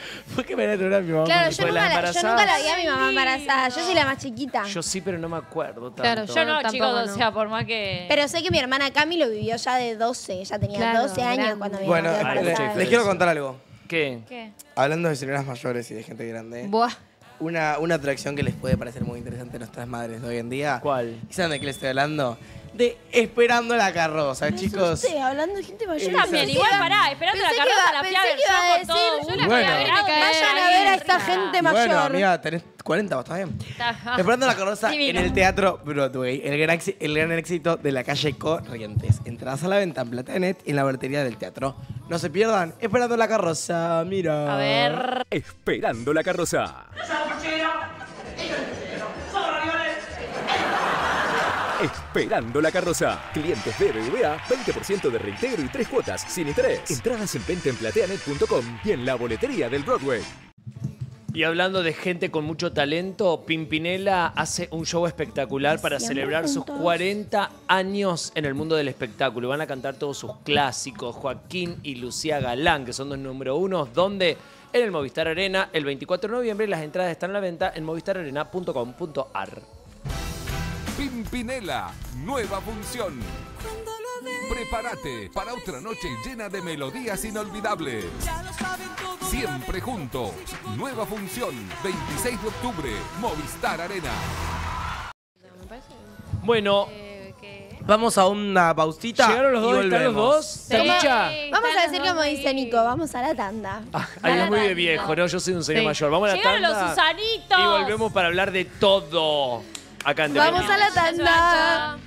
[SPEAKER 1] ¿Por qué me da ternura mi mamá?
[SPEAKER 5] Claro, yo
[SPEAKER 1] fue
[SPEAKER 5] nunca,
[SPEAKER 1] la
[SPEAKER 5] la, yo nunca la vi a mi mamá embarazada. Yo soy la más chiquita.
[SPEAKER 4] Yo sí, pero no me acuerdo tanto.
[SPEAKER 2] Claro,
[SPEAKER 3] Yo no,
[SPEAKER 2] Tampoco
[SPEAKER 3] chicos,
[SPEAKER 2] no.
[SPEAKER 3] o sea, por más que.
[SPEAKER 5] Pero sé que mi hermana Cami lo vivió ya de 12. Ella tenía
[SPEAKER 2] Claro,
[SPEAKER 5] 12 años
[SPEAKER 2] grande.
[SPEAKER 5] cuando mi
[SPEAKER 1] Bueno,
[SPEAKER 5] mamá
[SPEAKER 4] Hay
[SPEAKER 1] les, quiero contar algo.
[SPEAKER 4] ¿Qué?
[SPEAKER 3] ¿Qué?
[SPEAKER 1] Hablando de señoras mayores y de gente grande.
[SPEAKER 2] Buah.
[SPEAKER 1] Una, una atracción que les puede parecer muy interesante a nuestras madres de hoy en día.
[SPEAKER 4] ¿Cuál?
[SPEAKER 1] ¿Y ¿Saben de qué les estoy hablando? De esperando la carroza, chicos.
[SPEAKER 5] Sí, hablando de gente mayor.
[SPEAKER 1] Yo
[SPEAKER 3] También, igual pará, esperando la
[SPEAKER 5] pensé
[SPEAKER 3] carroza
[SPEAKER 5] iba-
[SPEAKER 3] la a ver
[SPEAKER 5] a decir,
[SPEAKER 3] todo.
[SPEAKER 5] yo
[SPEAKER 3] una
[SPEAKER 1] Bueno.
[SPEAKER 3] cagada de
[SPEAKER 5] Vayan a ver a esta gente
[SPEAKER 1] Y Bueno,
[SPEAKER 5] mayor.
[SPEAKER 1] amiga, tenés 40, vos está bien. Esperando la carroza en el Teatro Broadway, el gran, el gran éxito de la calle Corrientes. Entradas a la venta en Plateanet y en la vertería del teatro. No se pierdan, Esperando la carroza, mira.
[SPEAKER 3] A ver.
[SPEAKER 9] Esperando la carroza. Esperando la carroza. Clientes de BBVA, 20% de reintegro y tres cuotas sin interés. Entradas en venta en plateanet.com y en la boletería del Broadway.
[SPEAKER 4] Y hablando de gente con mucho talento, Pimpinela hace un show espectacular para celebrar sus
[SPEAKER 5] juntos.
[SPEAKER 4] 40 años en el mundo del espectáculo. Van a cantar todos sus clásicos, Joaquín y Lucía Galán, que son dos número uno, donde en el Movistar Arena el 24 de noviembre las entradas están a la venta en movistararena.com.ar.
[SPEAKER 10] Pimpinela, nueva función. Prepárate para otra noche llena de melodías inolvidables. Siempre juntos. Nueva función, 26 de octubre, Movistar Arena.
[SPEAKER 4] Bueno,
[SPEAKER 2] Eh,
[SPEAKER 1] Vamos a una pausita.
[SPEAKER 4] ¿llegaron los
[SPEAKER 1] y
[SPEAKER 4] dos? ¿Están los dos?
[SPEAKER 8] Vamos a
[SPEAKER 2] están
[SPEAKER 8] decir
[SPEAKER 2] los
[SPEAKER 8] como dice
[SPEAKER 2] ahí.
[SPEAKER 8] Nico, vamos a la tanda.
[SPEAKER 4] Ay, es muy de viejo, ¿no? Yo soy un señor
[SPEAKER 2] Sí.
[SPEAKER 4] mayor. Vamos a la
[SPEAKER 3] Llegaron los
[SPEAKER 4] tanda
[SPEAKER 3] Susanitos.
[SPEAKER 4] Y volvemos para hablar de todo. Acá en
[SPEAKER 8] Vamos a la tanda.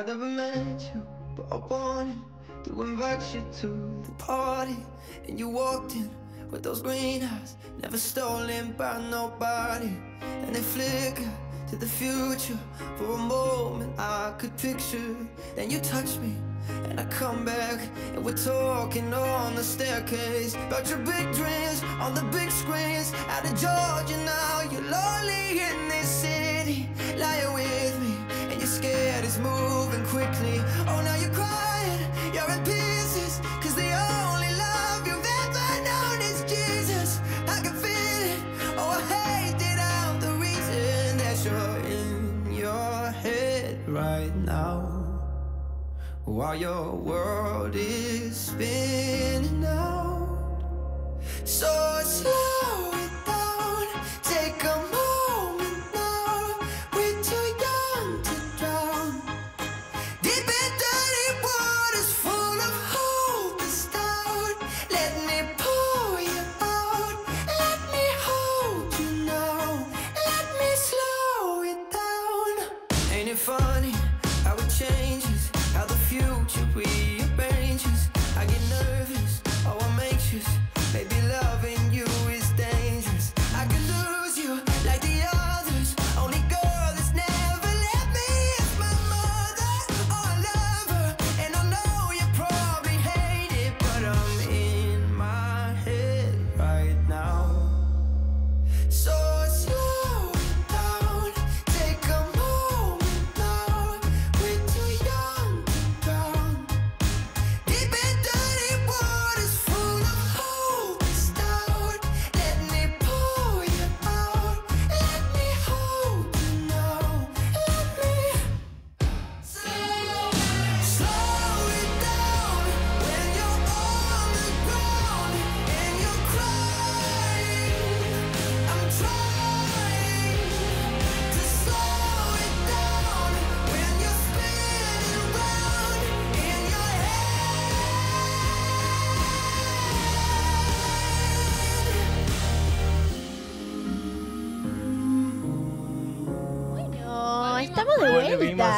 [SPEAKER 11] I've never met you, but I wanted to invite you to the party. And you walked in with those green eyes, never stolen by nobody. And they flicker to the future for a moment I could picture. Then you touch me. And I come back and we're talking on the staircase About your big dreams on the big screens Out of Georgia now, you're lonely in this city your world is spinning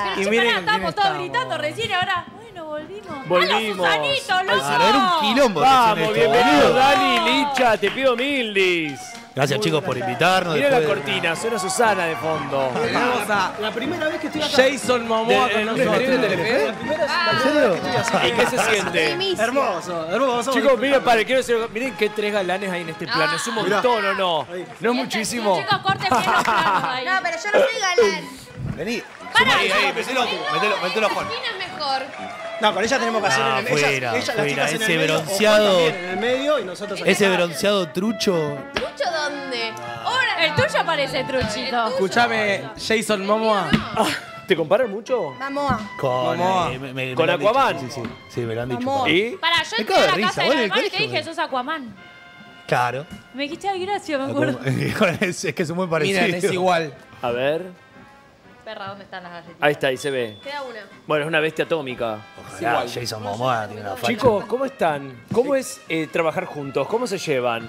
[SPEAKER 3] pará, estábamos todos gritando recién y ahora. Bueno, volvimos.
[SPEAKER 4] Volvimos.
[SPEAKER 3] ¡Ah, los Susanitos, loco!
[SPEAKER 12] Ah, era un quilombo
[SPEAKER 4] Vamos, bienvenido. Dani, Licha, te pido mildis.
[SPEAKER 12] Gracias chicos por invitarnos.
[SPEAKER 4] Mira la
[SPEAKER 12] después de-
[SPEAKER 4] cortina, suena Susana de fondo.
[SPEAKER 1] Tenemos a
[SPEAKER 6] La primera vez que estoy acá.
[SPEAKER 1] Jason Momoa
[SPEAKER 4] De-
[SPEAKER 1] con
[SPEAKER 4] ¿el
[SPEAKER 1] nosotros.
[SPEAKER 6] primera
[SPEAKER 12] ¿En serio?
[SPEAKER 4] ¿Y qué se siente?
[SPEAKER 6] Hermoso, hermoso.
[SPEAKER 4] Chicos, miren, pare, quiero decir, miren qué tres galanes hay en este plano. Es un montón, ¿o no? ¿No es muchísimo?
[SPEAKER 3] Chicos, corten bien los planos ahí.
[SPEAKER 5] No, pero yo no soy galán.
[SPEAKER 12] Vení.
[SPEAKER 3] Pará,
[SPEAKER 12] ahí, ahí, metelo tú, metelo, metelo Juan.
[SPEAKER 2] ¿Quién es mejor?
[SPEAKER 6] No, con ella tenemos que hacer
[SPEAKER 12] Ah,
[SPEAKER 6] en el ellas-
[SPEAKER 12] fuera,
[SPEAKER 6] ellas, las
[SPEAKER 12] fuera,
[SPEAKER 6] chicas en el
[SPEAKER 12] ese
[SPEAKER 6] medio, o Juan
[SPEAKER 12] bronceado-
[SPEAKER 6] también en el medio y nosotros acá.
[SPEAKER 12] Ese bronceado trucho.
[SPEAKER 2] ¿Trucho dónde?
[SPEAKER 3] Ahora, el tuyo parece truchito.
[SPEAKER 1] Escuchame, Jason Momoa.
[SPEAKER 4] Ah, ¿Te comparan mucho?
[SPEAKER 5] Mamoa.
[SPEAKER 12] Con,
[SPEAKER 1] Momoa.
[SPEAKER 12] eh, me- me-
[SPEAKER 4] ¿Con
[SPEAKER 12] me lo han dicho,
[SPEAKER 4] Aquaman?
[SPEAKER 12] Sí, sí, sí, me lo han dicho.
[SPEAKER 5] Momoa.
[SPEAKER 4] ¿Y?
[SPEAKER 3] Pará, yo
[SPEAKER 12] Me
[SPEAKER 3] entré
[SPEAKER 12] cago
[SPEAKER 3] a
[SPEAKER 12] de
[SPEAKER 3] la
[SPEAKER 12] risa,
[SPEAKER 3] casa
[SPEAKER 12] vos
[SPEAKER 3] del
[SPEAKER 12] en el
[SPEAKER 3] y te
[SPEAKER 12] colegio,
[SPEAKER 3] dije, sos Aquaman.
[SPEAKER 12] Claro.
[SPEAKER 3] Me dijiste, ay, gracias, me acuerdo.
[SPEAKER 12] es, es que son muy parecidos.
[SPEAKER 1] Miren, es igual.
[SPEAKER 4] A ver.
[SPEAKER 3] Perra, ¿dónde están las galletitas?
[SPEAKER 4] Ahí está, ahí se ve.
[SPEAKER 2] Queda una.
[SPEAKER 4] Bueno, es una bestia atómica.
[SPEAKER 12] Ojalá, Jason Momoa tiene una facha.
[SPEAKER 4] Chicos, ¿cómo están? ¿Cómo es eh, trabajar juntos? ¿Cómo se llevan?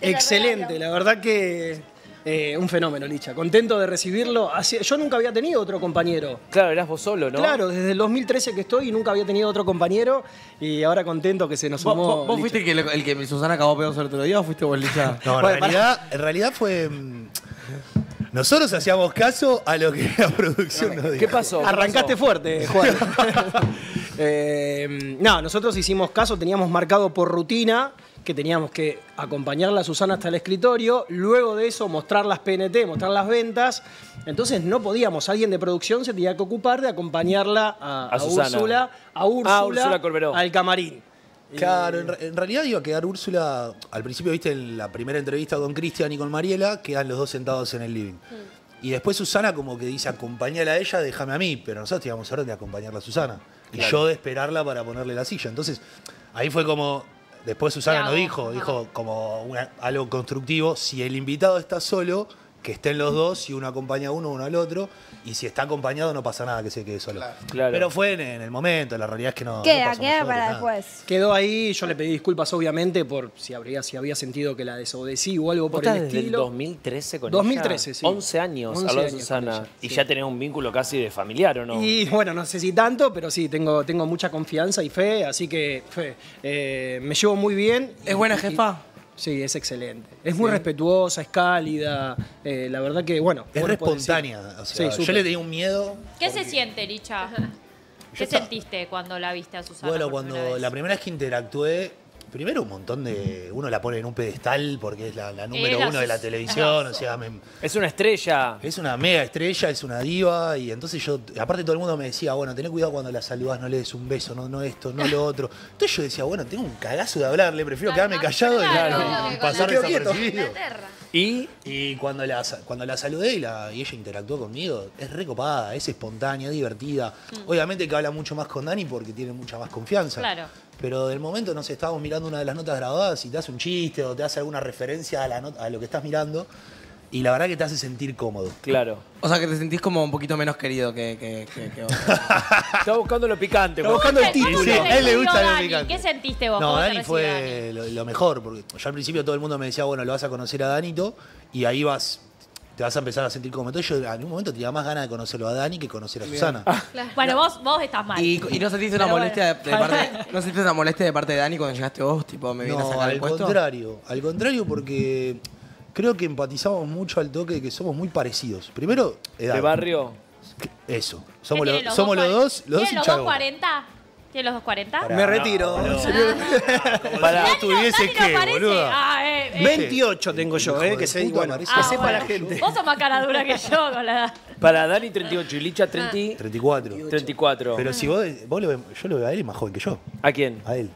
[SPEAKER 6] Excelente, la verdad que eh, un fenómeno, Licha. Contento de recibirlo. Así- Yo nunca había tenido otro compañero.
[SPEAKER 4] Claro, eras vos solo, ¿no?
[SPEAKER 6] Claro, desde el 2013 que estoy y nunca había tenido otro compañero y ahora contento que se nos
[SPEAKER 1] ¿Vos,
[SPEAKER 6] sumó.
[SPEAKER 1] vos- vos
[SPEAKER 6] Licha.
[SPEAKER 1] fuiste el que, el que Susana acabó peor el otro día o fuiste vos, Licha?
[SPEAKER 12] No, en
[SPEAKER 1] Bueno,
[SPEAKER 12] realidad, en realidad fue. mm, Nosotros hacíamos caso a lo que la producción nos dijo.
[SPEAKER 4] ¿Qué pasó? ¿Qué
[SPEAKER 6] Arrancaste
[SPEAKER 4] pasó?
[SPEAKER 6] fuerte, Juan. Eh, no, nosotros hicimos caso, teníamos marcado por rutina que teníamos que acompañarla a Susana hasta el escritorio, luego de eso mostrar las PNT, mostrar las ventas. Entonces no podíamos, alguien de producción se tenía que ocupar de acompañarla a,
[SPEAKER 4] A
[SPEAKER 6] a
[SPEAKER 4] Susana.
[SPEAKER 6] Úrsula, a Úrsula,
[SPEAKER 4] Ah, Úrsula Corberó.
[SPEAKER 6] al camarín.
[SPEAKER 12] Claro, en, re- en realidad iba a quedar Úrsula. Al principio, viste, en la primera entrevista con Cristian y con Mariela, quedan los dos sentados en el living. Y después Susana, como que dice, acompañala a ella, déjame a mí. Pero nosotros teníamos orden de acompañarla a Susana. Y
[SPEAKER 4] Claro.
[SPEAKER 12] yo de esperarla para ponerle la silla. Entonces, ahí fue como. Después Susana
[SPEAKER 3] ¿Qué
[SPEAKER 12] nos
[SPEAKER 3] hago?
[SPEAKER 12] dijo, dijo como una- algo constructivo: si el invitado está solo, que estén los dos, y uno acompaña a uno, uno al otro, y si está acompañado no pasa nada que se quede solo.
[SPEAKER 4] Claro.
[SPEAKER 12] Pero fue en, en el momento, la realidad es que no. no
[SPEAKER 5] Queda,
[SPEAKER 12] pasó
[SPEAKER 5] queda para
[SPEAKER 12] nada.
[SPEAKER 5] después.
[SPEAKER 6] Quedó ahí, yo le pedí disculpas obviamente por si habría, si había sentido que la desobedecí o algo
[SPEAKER 4] ¿Vos
[SPEAKER 6] por el
[SPEAKER 4] estás desde el
[SPEAKER 6] estilo.
[SPEAKER 4] 2013 con
[SPEAKER 6] 2013,
[SPEAKER 4] ella?
[SPEAKER 6] sí.
[SPEAKER 4] 11 años,
[SPEAKER 6] 11
[SPEAKER 4] hablando de
[SPEAKER 6] años
[SPEAKER 4] Susana.
[SPEAKER 6] con ella,
[SPEAKER 4] y
[SPEAKER 6] sí.
[SPEAKER 4] ya tenés un vínculo casi de familiar, ¿o no?
[SPEAKER 6] Y bueno, no sé si tanto, pero sí, tengo, tengo mucha confianza y fe, así que fe, eh, me llevo muy bien.
[SPEAKER 1] ¿Es buena
[SPEAKER 6] Y-
[SPEAKER 1] jefa?
[SPEAKER 6] Sí, es excelente. Es muy respetuosa, es cálida. eh, la verdad que, bueno.
[SPEAKER 12] Es re espontánea. O sea,
[SPEAKER 6] Sí,
[SPEAKER 12] yo le tenía un miedo.
[SPEAKER 3] ¿Qué se siente, Licha? ¿Qué sentiste cuando la viste a Susana?
[SPEAKER 12] Bueno,
[SPEAKER 3] por
[SPEAKER 12] cuando
[SPEAKER 3] primera
[SPEAKER 12] la primera vez que interactué, primero un montón de. Uno la pone en un pedestal porque es la, la número
[SPEAKER 3] Era
[SPEAKER 12] uno de la televisión. O sea, me-
[SPEAKER 4] Es una estrella.
[SPEAKER 12] es una mega estrella, es una diva. Y entonces yo. Aparte, todo el mundo me decía, bueno, ten cuidado cuando la saludás, no le des un beso, no, no esto, no lo otro. Entonces yo decía, bueno, tengo un cagazo de hablarle, prefiero quedarme callado y-
[SPEAKER 3] Claro.
[SPEAKER 12] y, pasar desapercibido.
[SPEAKER 2] Inglaterra.
[SPEAKER 4] Y
[SPEAKER 12] Y cuando la, cuando la saludé y, la- y ella interactuó conmigo, es recopada, es espontánea, divertida. Obviamente que habla mucho más con Dani porque tiene mucha más confianza.
[SPEAKER 3] Claro.
[SPEAKER 12] Pero del momento, no sé, estábamos mirando una de las notas grabadas y te hace un chiste o te hace alguna referencia a, la not- a lo que estás mirando. Y la verdad que te hace sentir cómodo.
[SPEAKER 4] claro.
[SPEAKER 1] O sea, que te sentís como un poquito menos querido que, que, que, que.
[SPEAKER 4] Está buscando lo picante.
[SPEAKER 6] Está buscando el título.
[SPEAKER 3] ¿Cómo te
[SPEAKER 12] a él le gusta lo
[SPEAKER 3] Dani?
[SPEAKER 12] picante.
[SPEAKER 3] ¿Qué sentiste vos?
[SPEAKER 12] No,
[SPEAKER 3] ¿Cómo te
[SPEAKER 12] Dani fue lo, lo mejor, porque yo al principio todo el mundo me decía, bueno, lo vas a conocer a Danito y ahí vas, te vas a empezar a sentir cómodo. Entonces yo en un momento tenía más ganas de conocerlo a Dani que conocer a Susana.
[SPEAKER 3] Dani? Bueno, vos, vos estás mal.
[SPEAKER 1] ¿Y, y no sentiste una
[SPEAKER 3] Pero
[SPEAKER 1] molestia de, parte ¿No sentiste una molestia de parte de Dani cuando llegaste vos? Tipo, me vine a
[SPEAKER 12] No,
[SPEAKER 1] sacar el
[SPEAKER 12] al contrario, al contrario porque creo que empatizamos mucho al toque de que somos muy parecidos. Primero, edad.
[SPEAKER 4] ¿De barrio?
[SPEAKER 12] Eso.
[SPEAKER 3] ¿Qué
[SPEAKER 12] Somos,
[SPEAKER 3] tiene
[SPEAKER 12] los, somos los
[SPEAKER 3] 240?
[SPEAKER 12] dos, los dos
[SPEAKER 3] ¿Tiene los
[SPEAKER 12] hinchas de Boca.
[SPEAKER 3] 240? ¿Tiene los 240?
[SPEAKER 12] Pará.
[SPEAKER 6] Me retiro.
[SPEAKER 12] no.
[SPEAKER 6] señor.
[SPEAKER 4] Para,
[SPEAKER 12] tuviese
[SPEAKER 3] no
[SPEAKER 12] que, boluda.
[SPEAKER 3] Ah, eh, eh.
[SPEAKER 6] 28 tengo yo, eh, que, se,
[SPEAKER 12] puta,
[SPEAKER 6] bueno,
[SPEAKER 12] parece-
[SPEAKER 6] que
[SPEAKER 3] Ah,
[SPEAKER 6] sepa
[SPEAKER 3] bueno.
[SPEAKER 6] la gente.
[SPEAKER 3] Vos sos más cara dura que yo con la edad.
[SPEAKER 4] para Dani 38 y Licha 30,
[SPEAKER 12] 34.
[SPEAKER 4] 34.
[SPEAKER 12] Pero si vos, vos lo ves- yo lo veo a él más joven que yo.
[SPEAKER 4] ¿A quién?
[SPEAKER 12] A él.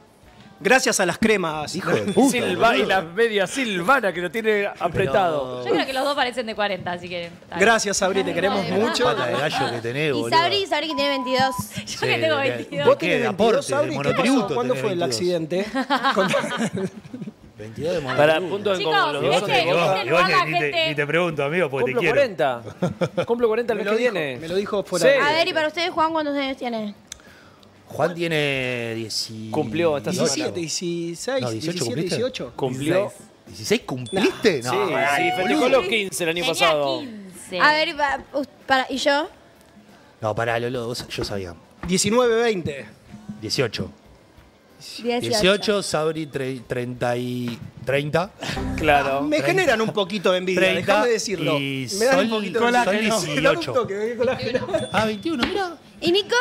[SPEAKER 6] Gracias a las cremas.
[SPEAKER 12] Hijo de puta.
[SPEAKER 4] Silva y la media Silvana que lo tiene apretado.
[SPEAKER 3] Yo creo que los dos parecen de 40, así que.
[SPEAKER 6] Gracias, Sabri, te queremos mucho.
[SPEAKER 12] Pata de gallo que tenés,
[SPEAKER 5] Y
[SPEAKER 12] boludo.
[SPEAKER 5] Sabri, Sabri que tiene 22.
[SPEAKER 3] Yo que tengo
[SPEAKER 12] de-
[SPEAKER 3] 22.
[SPEAKER 6] Vos
[SPEAKER 12] ¿Qué?
[SPEAKER 6] tenés
[SPEAKER 12] ¿De
[SPEAKER 6] 22,
[SPEAKER 12] aporte?
[SPEAKER 6] Sabri,
[SPEAKER 12] ¿De
[SPEAKER 6] ¿qué pasó? ¿Cuándo
[SPEAKER 12] tenés
[SPEAKER 6] fue el
[SPEAKER 12] 22?
[SPEAKER 6] accidente? Con-
[SPEAKER 12] 22 de
[SPEAKER 4] Para
[SPEAKER 12] monotributo.
[SPEAKER 4] puntos en
[SPEAKER 3] Chicos,
[SPEAKER 4] común. Los dos son de
[SPEAKER 3] este-
[SPEAKER 4] Boca.
[SPEAKER 3] este lugar la gente-
[SPEAKER 12] pregunto, amigo,
[SPEAKER 4] Cumplo 40. Cumplo 40 el
[SPEAKER 6] me,
[SPEAKER 4] mes
[SPEAKER 6] lo
[SPEAKER 4] que
[SPEAKER 6] dijo,
[SPEAKER 4] viene.
[SPEAKER 6] me lo dijo fuera.
[SPEAKER 4] Sí.
[SPEAKER 6] de-
[SPEAKER 5] A ver, y para ustedes, Juan, ¿cuántos años tiene?
[SPEAKER 12] Juan tiene 10.
[SPEAKER 4] Cumplió esta semana.
[SPEAKER 6] 17, 16,
[SPEAKER 12] No, 18
[SPEAKER 6] 17,
[SPEAKER 12] cumpliste.
[SPEAKER 6] 18.
[SPEAKER 4] Cumplió.
[SPEAKER 12] ¿16 cumpliste?
[SPEAKER 4] Sí,
[SPEAKER 12] No,
[SPEAKER 4] sí, festejó los 15 el año
[SPEAKER 3] Tenía
[SPEAKER 4] pasado.
[SPEAKER 3] 15.
[SPEAKER 5] A ver, y, pa- us- para, ¿y yo?
[SPEAKER 12] No, pará, Lolo, vos- yo sabía.
[SPEAKER 6] 19, 20.
[SPEAKER 12] 18.
[SPEAKER 5] 18.
[SPEAKER 12] 18, Sabri tre- 30 y 30.
[SPEAKER 4] Claro.
[SPEAKER 6] Me generan un poquito de envidia,
[SPEAKER 12] 30
[SPEAKER 6] déjame decirlo.
[SPEAKER 12] y
[SPEAKER 6] me dan
[SPEAKER 12] Sol-
[SPEAKER 6] un poquito de envidia.
[SPEAKER 12] 18.
[SPEAKER 6] Me dan un toque, me colágeno.
[SPEAKER 12] Ah, 21, mira.
[SPEAKER 5] ¿Y Nico?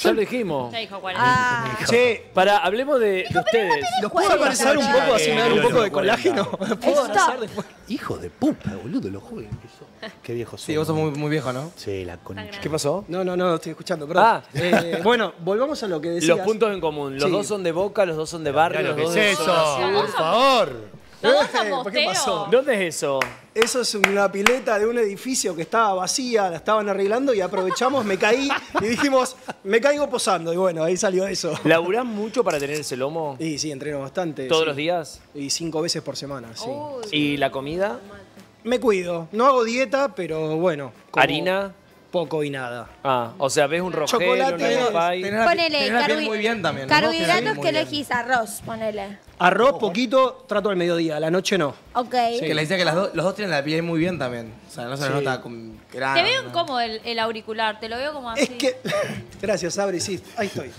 [SPEAKER 4] Ya lo dijimos.
[SPEAKER 3] Ya dijo 40.
[SPEAKER 5] Ah,
[SPEAKER 6] Che,
[SPEAKER 4] Para, hablemos de, de ustedes.
[SPEAKER 6] ¿los puedo abrazar un poco así me dan un poco de colágeno? ¿Los puedo
[SPEAKER 5] Stop.
[SPEAKER 6] abrazar después?
[SPEAKER 12] Hijo de puta, boludo, lo joven que sos. Qué viejo sos.
[SPEAKER 1] Sí, vos sos muy, muy viejo, ¿no?
[SPEAKER 12] Sí, la concha.
[SPEAKER 4] ¿Qué pasó?
[SPEAKER 6] No, no, no, estoy escuchando, perdón.
[SPEAKER 4] Ah.
[SPEAKER 6] Eh, bueno, volvamos a lo que decías.
[SPEAKER 4] Los puntos en común. Los
[SPEAKER 6] Sí.
[SPEAKER 4] dos son de Boca, los dos son de barrio, los
[SPEAKER 12] lo
[SPEAKER 4] dos de
[SPEAKER 12] es eso,
[SPEAKER 4] zona sur.
[SPEAKER 12] por favor.
[SPEAKER 3] ¿Los dos son
[SPEAKER 6] Eh, ¿qué pasó?
[SPEAKER 4] ¿Dónde es eso?
[SPEAKER 6] Eso es una pileta de un edificio que estaba vacía, la estaban arreglando y aprovechamos, me caí y dijimos, me caigo posando. Y bueno, ahí salió eso.
[SPEAKER 4] ¿Laburán mucho para tener ese lomo?
[SPEAKER 6] Y sí, entreno bastante.
[SPEAKER 4] ¿Todos
[SPEAKER 6] sí.
[SPEAKER 4] los días?
[SPEAKER 6] Y cinco veces por semana, sí.
[SPEAKER 4] ¿Y la comida?
[SPEAKER 6] Me cuido. No hago dieta, pero bueno. como
[SPEAKER 4] ¿Harina?
[SPEAKER 6] Poco y nada.
[SPEAKER 4] Ah, o sea, ves un rogero,
[SPEAKER 6] Chocolate.
[SPEAKER 1] Tenés la, pi-
[SPEAKER 5] ponele
[SPEAKER 1] tenés la piel muy bien también. piel
[SPEAKER 5] carbohidratos que elegís, arroz, ponele.
[SPEAKER 6] Arroz poquito, trato al mediodía, a la noche no.
[SPEAKER 5] Ok.
[SPEAKER 1] Que le decía que las dos- los dos tienen la piel muy bien también. O sea, no se les nota con grano.
[SPEAKER 3] Te veo incómodo el, el auricular, te lo veo como así.
[SPEAKER 6] Es que. Gracias, Sabri, sí, ahí estoy.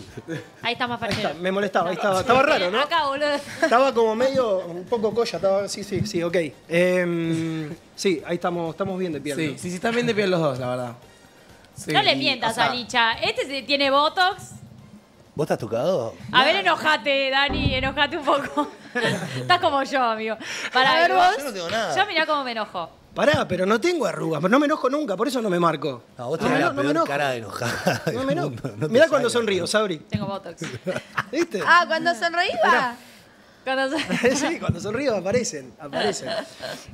[SPEAKER 3] Ahí está más fachero.
[SPEAKER 6] me molestaba, ahí estaba. Estaba raro, ¿no?
[SPEAKER 3] Acá, boludo.
[SPEAKER 6] Estaba como medio, un poco colla, estaba, sí, sí, sí, ok. Em, sí, ahí estamos, estamos bien de pierna.
[SPEAKER 1] Sí, sí, sí, están bien de piel los dos, la verdad. Sí,
[SPEAKER 3] No le
[SPEAKER 1] y,
[SPEAKER 3] mientas
[SPEAKER 1] o sea,
[SPEAKER 3] a Licha. Este se- tiene Botox.
[SPEAKER 12] ¿Vos estás tocado?
[SPEAKER 3] A ver, enojate, Dani, enojate un poco. Estás como yo, amigo. Para
[SPEAKER 5] A ver, vos.
[SPEAKER 12] Yo no tengo nada.
[SPEAKER 3] Yo mirá cómo me enojo.
[SPEAKER 6] Pará, pero no tengo arrugas, pero no me enojo nunca, por eso no me marco.
[SPEAKER 12] No, vos tenés la
[SPEAKER 6] no me
[SPEAKER 12] peor
[SPEAKER 6] enojo.
[SPEAKER 12] cara de enojada.
[SPEAKER 6] No me enojo. Mirá cuando sonrío, Sabri.
[SPEAKER 3] Tengo Botox.
[SPEAKER 6] ¿Viste?
[SPEAKER 5] Ah, cuando sonreíba.
[SPEAKER 3] Cuando se-
[SPEAKER 6] sí, cuando sonrío aparecen, aparecen.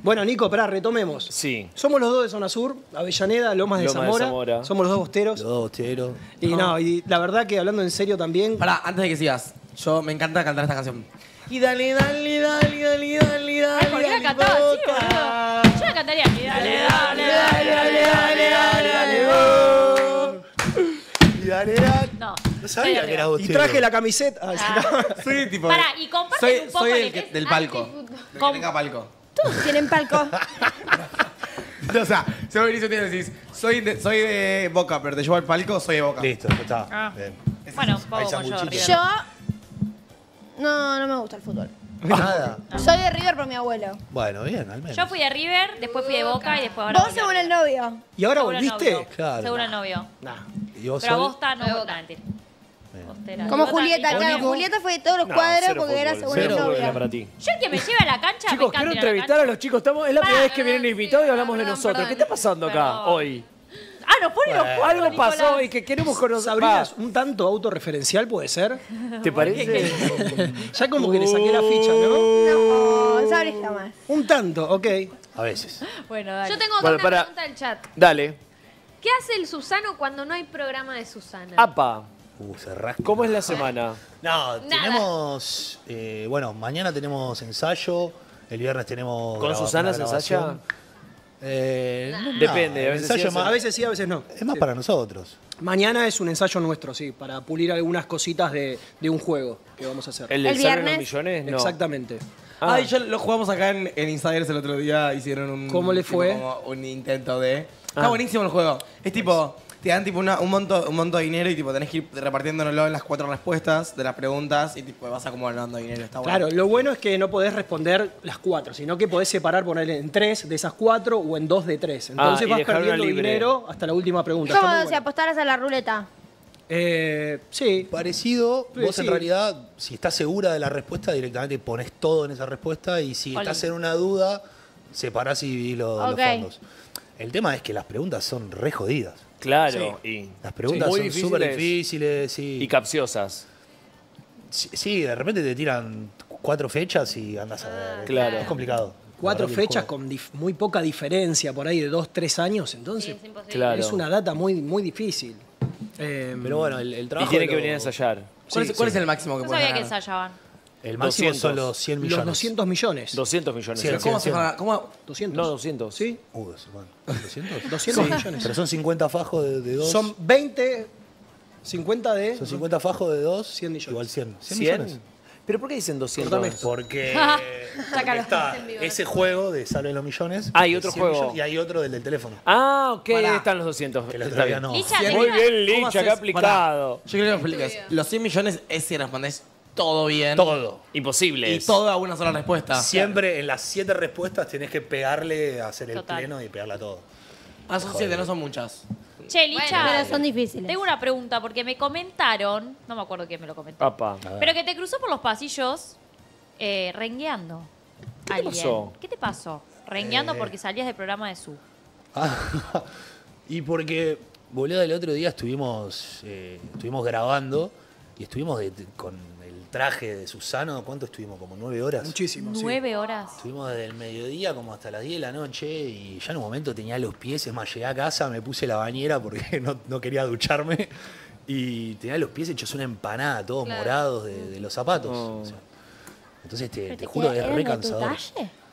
[SPEAKER 6] Bueno, Nico, pará, retomemos.
[SPEAKER 4] Sí.
[SPEAKER 6] Somos los dos de Zona Sur, Avellaneda, Lomas de, Zamora. Somos los dos bosteros.
[SPEAKER 12] Los dos, chero.
[SPEAKER 6] Y no, y la verdad que hablando en serio también.
[SPEAKER 1] Pará, antes de que sigas, yo me encanta cantar esta canción. Y dale, dale, dale, dale, dale, dale.
[SPEAKER 3] Ay, ¿por qué la
[SPEAKER 1] dale,
[SPEAKER 3] cantaba así,
[SPEAKER 1] Boca.
[SPEAKER 3] boludo? Yo la cantaría. Y dale, dale, dale,
[SPEAKER 12] dale, dale, dale, dale, dale, dale.
[SPEAKER 3] No.
[SPEAKER 12] No sabía
[SPEAKER 3] Soy
[SPEAKER 12] que era
[SPEAKER 3] de
[SPEAKER 12] vos.
[SPEAKER 6] Y traje la camiseta. Ay,
[SPEAKER 1] Soy tipo.
[SPEAKER 3] Pará, y comparten
[SPEAKER 1] soy,
[SPEAKER 3] un poco
[SPEAKER 1] soy el que-
[SPEAKER 3] que-
[SPEAKER 1] del
[SPEAKER 3] Ah,
[SPEAKER 1] palco. tenga palco.
[SPEAKER 5] Todos tienen palco.
[SPEAKER 1] O sea, si vos venís y te decís, soy de, soy de Boca, pero te llevo al palco, soy de Boca.
[SPEAKER 12] Listo, ya está.
[SPEAKER 3] Ah.
[SPEAKER 12] Bien.
[SPEAKER 3] Bueno,
[SPEAKER 12] Hay
[SPEAKER 3] vamos con yo,
[SPEAKER 12] sanguchitos.
[SPEAKER 3] River.
[SPEAKER 5] Yo. No, no me gusta el fútbol.
[SPEAKER 12] Nada.
[SPEAKER 5] Soy de River por mi abuelo.
[SPEAKER 12] Bueno, bien, al menos.
[SPEAKER 3] Yo fui de River, después fui de Boca y después ahora.
[SPEAKER 5] Vos
[SPEAKER 3] volví a
[SPEAKER 5] según el novio.
[SPEAKER 6] ¿Y ahora
[SPEAKER 3] Seguro
[SPEAKER 6] volviste?
[SPEAKER 3] novio.
[SPEAKER 12] Claro.
[SPEAKER 3] Seguro el novio.
[SPEAKER 12] ¿Y vos
[SPEAKER 3] Pero
[SPEAKER 12] Sol?
[SPEAKER 3] vos estás, no. Vos
[SPEAKER 5] Como Julieta, claro. Julieta fue de todos los cuadros porque era según el
[SPEAKER 4] Cero fútbol era
[SPEAKER 5] novio.
[SPEAKER 4] para ti.
[SPEAKER 3] Yo el que me lleva a la cancha,
[SPEAKER 4] Chicos,
[SPEAKER 3] me encanta
[SPEAKER 4] quiero
[SPEAKER 3] ir a la
[SPEAKER 4] entrevistar a los chicos. Estamos, es la primera vez que vienen invitados y hablamos de nosotros. ¿Qué está pasando acá
[SPEAKER 3] Perdón.
[SPEAKER 4] hoy?
[SPEAKER 3] Ah, nos ponen los cuadros,
[SPEAKER 4] Algo pasó
[SPEAKER 3] Nicolás.
[SPEAKER 4] y que queremos conocer.
[SPEAKER 6] ¿Sabrías un tanto autorreferencial puede ser?
[SPEAKER 4] ¿Te parece?
[SPEAKER 6] ya como que le saqué la ficha, ¿no?
[SPEAKER 5] No, Sabri jamás.
[SPEAKER 6] Un tanto, ok.
[SPEAKER 12] A veces.
[SPEAKER 3] Bueno, dale.
[SPEAKER 2] Yo tengo acá
[SPEAKER 4] Bueno,
[SPEAKER 2] una
[SPEAKER 4] para-
[SPEAKER 2] pregunta del chat.
[SPEAKER 4] Dale.
[SPEAKER 2] ¿Qué hace el Susano cuando no hay programa de Susana?
[SPEAKER 4] Apa,
[SPEAKER 12] Uh, se rasca.
[SPEAKER 4] ¿cómo es la semana?
[SPEAKER 12] No, tenemos. eh, bueno, mañana tenemos ensayo. El viernes tenemos.
[SPEAKER 4] ¿Con
[SPEAKER 12] graba-
[SPEAKER 4] Susana
[SPEAKER 12] una
[SPEAKER 4] se
[SPEAKER 12] grabación.
[SPEAKER 4] ensaya?
[SPEAKER 12] Eh, no,
[SPEAKER 4] Depende, a veces
[SPEAKER 12] ensayo
[SPEAKER 4] sí,
[SPEAKER 12] más-
[SPEAKER 6] A veces sí, a veces no.
[SPEAKER 12] Es más
[SPEAKER 6] Sí.
[SPEAKER 12] para nosotros.
[SPEAKER 6] Mañana es un ensayo nuestro, sí, para pulir algunas cositas de, de un juego que vamos a hacer.
[SPEAKER 4] ¿El
[SPEAKER 5] El
[SPEAKER 4] Sol en los
[SPEAKER 5] viernes.
[SPEAKER 4] millones? No.
[SPEAKER 6] Exactamente.
[SPEAKER 4] Ah.
[SPEAKER 1] Ay, yo lo jugamos acá en, en Insiders el otro día, hicieron un...
[SPEAKER 6] ¿Cómo le
[SPEAKER 1] tipo
[SPEAKER 6] fue?
[SPEAKER 1] como un intento de... Está
[SPEAKER 4] Ah.
[SPEAKER 1] buenísimo el juego. Es tipo, te dan tipo una- un, monto, un monto de dinero y tipo tenés que ir repartiéndolo en las cuatro respuestas de las preguntas y tipo vas acumulando dinero. Está bueno.
[SPEAKER 6] Claro, lo bueno es que no podés responder las cuatro, sino que podés separar, ponerle en tres de esas cuatro o en dos de tres. Entonces
[SPEAKER 4] Ah, y
[SPEAKER 6] vas perdiendo dinero hasta la última pregunta. Muy
[SPEAKER 5] Como si
[SPEAKER 6] bueno.
[SPEAKER 5] apostaras a la ruleta.
[SPEAKER 6] Eh, sí.
[SPEAKER 12] Parecido,
[SPEAKER 6] Sí,
[SPEAKER 12] vos en
[SPEAKER 6] sí.
[SPEAKER 12] realidad, si estás segura de la respuesta, directamente pones todo en esa respuesta y si estás en una duda, separás y dividís lo-
[SPEAKER 5] Ok.
[SPEAKER 12] los fondos. El tema es que las preguntas son re jodidas.
[SPEAKER 4] Claro. Y,
[SPEAKER 12] Las preguntas
[SPEAKER 4] Muy
[SPEAKER 12] son súper
[SPEAKER 4] difíciles.
[SPEAKER 12] Sí.
[SPEAKER 4] y capciosas.
[SPEAKER 12] Sí, sí, de repente te tiran cuatro fechas y andas a ver.
[SPEAKER 4] Claro.
[SPEAKER 12] Es complicado.
[SPEAKER 6] Cuatro
[SPEAKER 12] La verdad que el
[SPEAKER 6] fechas
[SPEAKER 12] juego-
[SPEAKER 6] con dif- muy poca diferencia, por ahí de dos, tres años, entonces
[SPEAKER 2] Sí, es imposible.
[SPEAKER 4] Claro.
[SPEAKER 6] es una data muy, muy difícil. Eh,
[SPEAKER 12] Pero bueno, el, el
[SPEAKER 4] Y
[SPEAKER 12] trabajo.
[SPEAKER 4] tienen
[SPEAKER 12] de
[SPEAKER 4] que venir a ensayar.
[SPEAKER 1] ¿Cuál,
[SPEAKER 6] sí,
[SPEAKER 1] es, cuál
[SPEAKER 6] sí.
[SPEAKER 1] es el máximo que
[SPEAKER 3] No
[SPEAKER 1] puedes
[SPEAKER 3] sabía que
[SPEAKER 1] ganar?
[SPEAKER 3] ensayaban.
[SPEAKER 12] El máximo
[SPEAKER 4] 200.
[SPEAKER 12] son los 100 millones.
[SPEAKER 6] los 200 millones.
[SPEAKER 4] 200 millones.
[SPEAKER 12] Sí,
[SPEAKER 1] Pero ¿Cómo se gana? ¿Cómo?
[SPEAKER 6] 200.
[SPEAKER 4] No, 200.
[SPEAKER 6] Sí,
[SPEAKER 12] Uh, bueno, ¿200?
[SPEAKER 6] 200
[SPEAKER 12] Sí,
[SPEAKER 6] millones.
[SPEAKER 12] Pero son 50 fajos de, de dos.
[SPEAKER 6] Son 20, 50 de...
[SPEAKER 12] Son 50 fajos de dos.
[SPEAKER 6] 100 millones.
[SPEAKER 12] Igual 100. 100
[SPEAKER 4] ¿100?
[SPEAKER 12] millones.
[SPEAKER 4] ¿Pero por qué dicen 200?
[SPEAKER 6] Cortame.
[SPEAKER 12] Porque,
[SPEAKER 3] Sácalo.
[SPEAKER 12] está ese juego de Salve los Millones.
[SPEAKER 4] Ah, y
[SPEAKER 12] de
[SPEAKER 4] otro
[SPEAKER 12] 100
[SPEAKER 4] juego.
[SPEAKER 12] millones, Y hay otro del del teléfono.
[SPEAKER 4] Ah, ok,
[SPEAKER 1] Pará.
[SPEAKER 4] están los 200.
[SPEAKER 12] Que el otro
[SPEAKER 4] Está
[SPEAKER 12] día
[SPEAKER 4] bien.
[SPEAKER 12] no.
[SPEAKER 3] Licha,
[SPEAKER 4] Muy bien,
[SPEAKER 1] ¿Cómo
[SPEAKER 4] Licha, qué aplicado.
[SPEAKER 1] Pará, Yo quiero que me expliques. Los 100 millones es si respondes todo bien.
[SPEAKER 12] Todo.
[SPEAKER 4] Imposible.
[SPEAKER 1] Y todo a una sola respuesta.
[SPEAKER 12] Siempre en las 7 respuestas tenés que pegarle, hacer el
[SPEAKER 3] Total.
[SPEAKER 12] pleno y pegarle a todo.
[SPEAKER 1] Ah, son 7, no son muchas.
[SPEAKER 3] Che, Licha,
[SPEAKER 5] Pero son difíciles.
[SPEAKER 3] tengo una pregunta porque me comentaron, no me acuerdo quién me lo comentó,
[SPEAKER 4] Papá.
[SPEAKER 3] pero que te cruzó por los pasillos eh, rengueando.
[SPEAKER 4] ¿Qué te pasó?
[SPEAKER 3] ¿Qué te pasó? Rengueando
[SPEAKER 12] Eh.
[SPEAKER 3] porque salías del programa de su.
[SPEAKER 12] Ah, y porque, boludo, el otro día estuvimos, eh, estuvimos grabando y estuvimos de- de- con traje de Susano. ¿Cuánto estuvimos? ¿Como nueve horas?
[SPEAKER 6] Muchísimo, sí.
[SPEAKER 3] Nueve horas.
[SPEAKER 12] Estuvimos desde el mediodía como hasta las 10 de la noche y ya en un momento tenía los pies, es más, llegué a casa, me puse la bañera porque no, no quería ducharme y tenía los pies hechos una empanada, todos
[SPEAKER 2] Claro.
[SPEAKER 12] morados de, de los zapatos.
[SPEAKER 4] Oh.
[SPEAKER 12] O sea, entonces te,
[SPEAKER 5] ¿Pero
[SPEAKER 12] te
[SPEAKER 5] te
[SPEAKER 12] juro, es re cansador.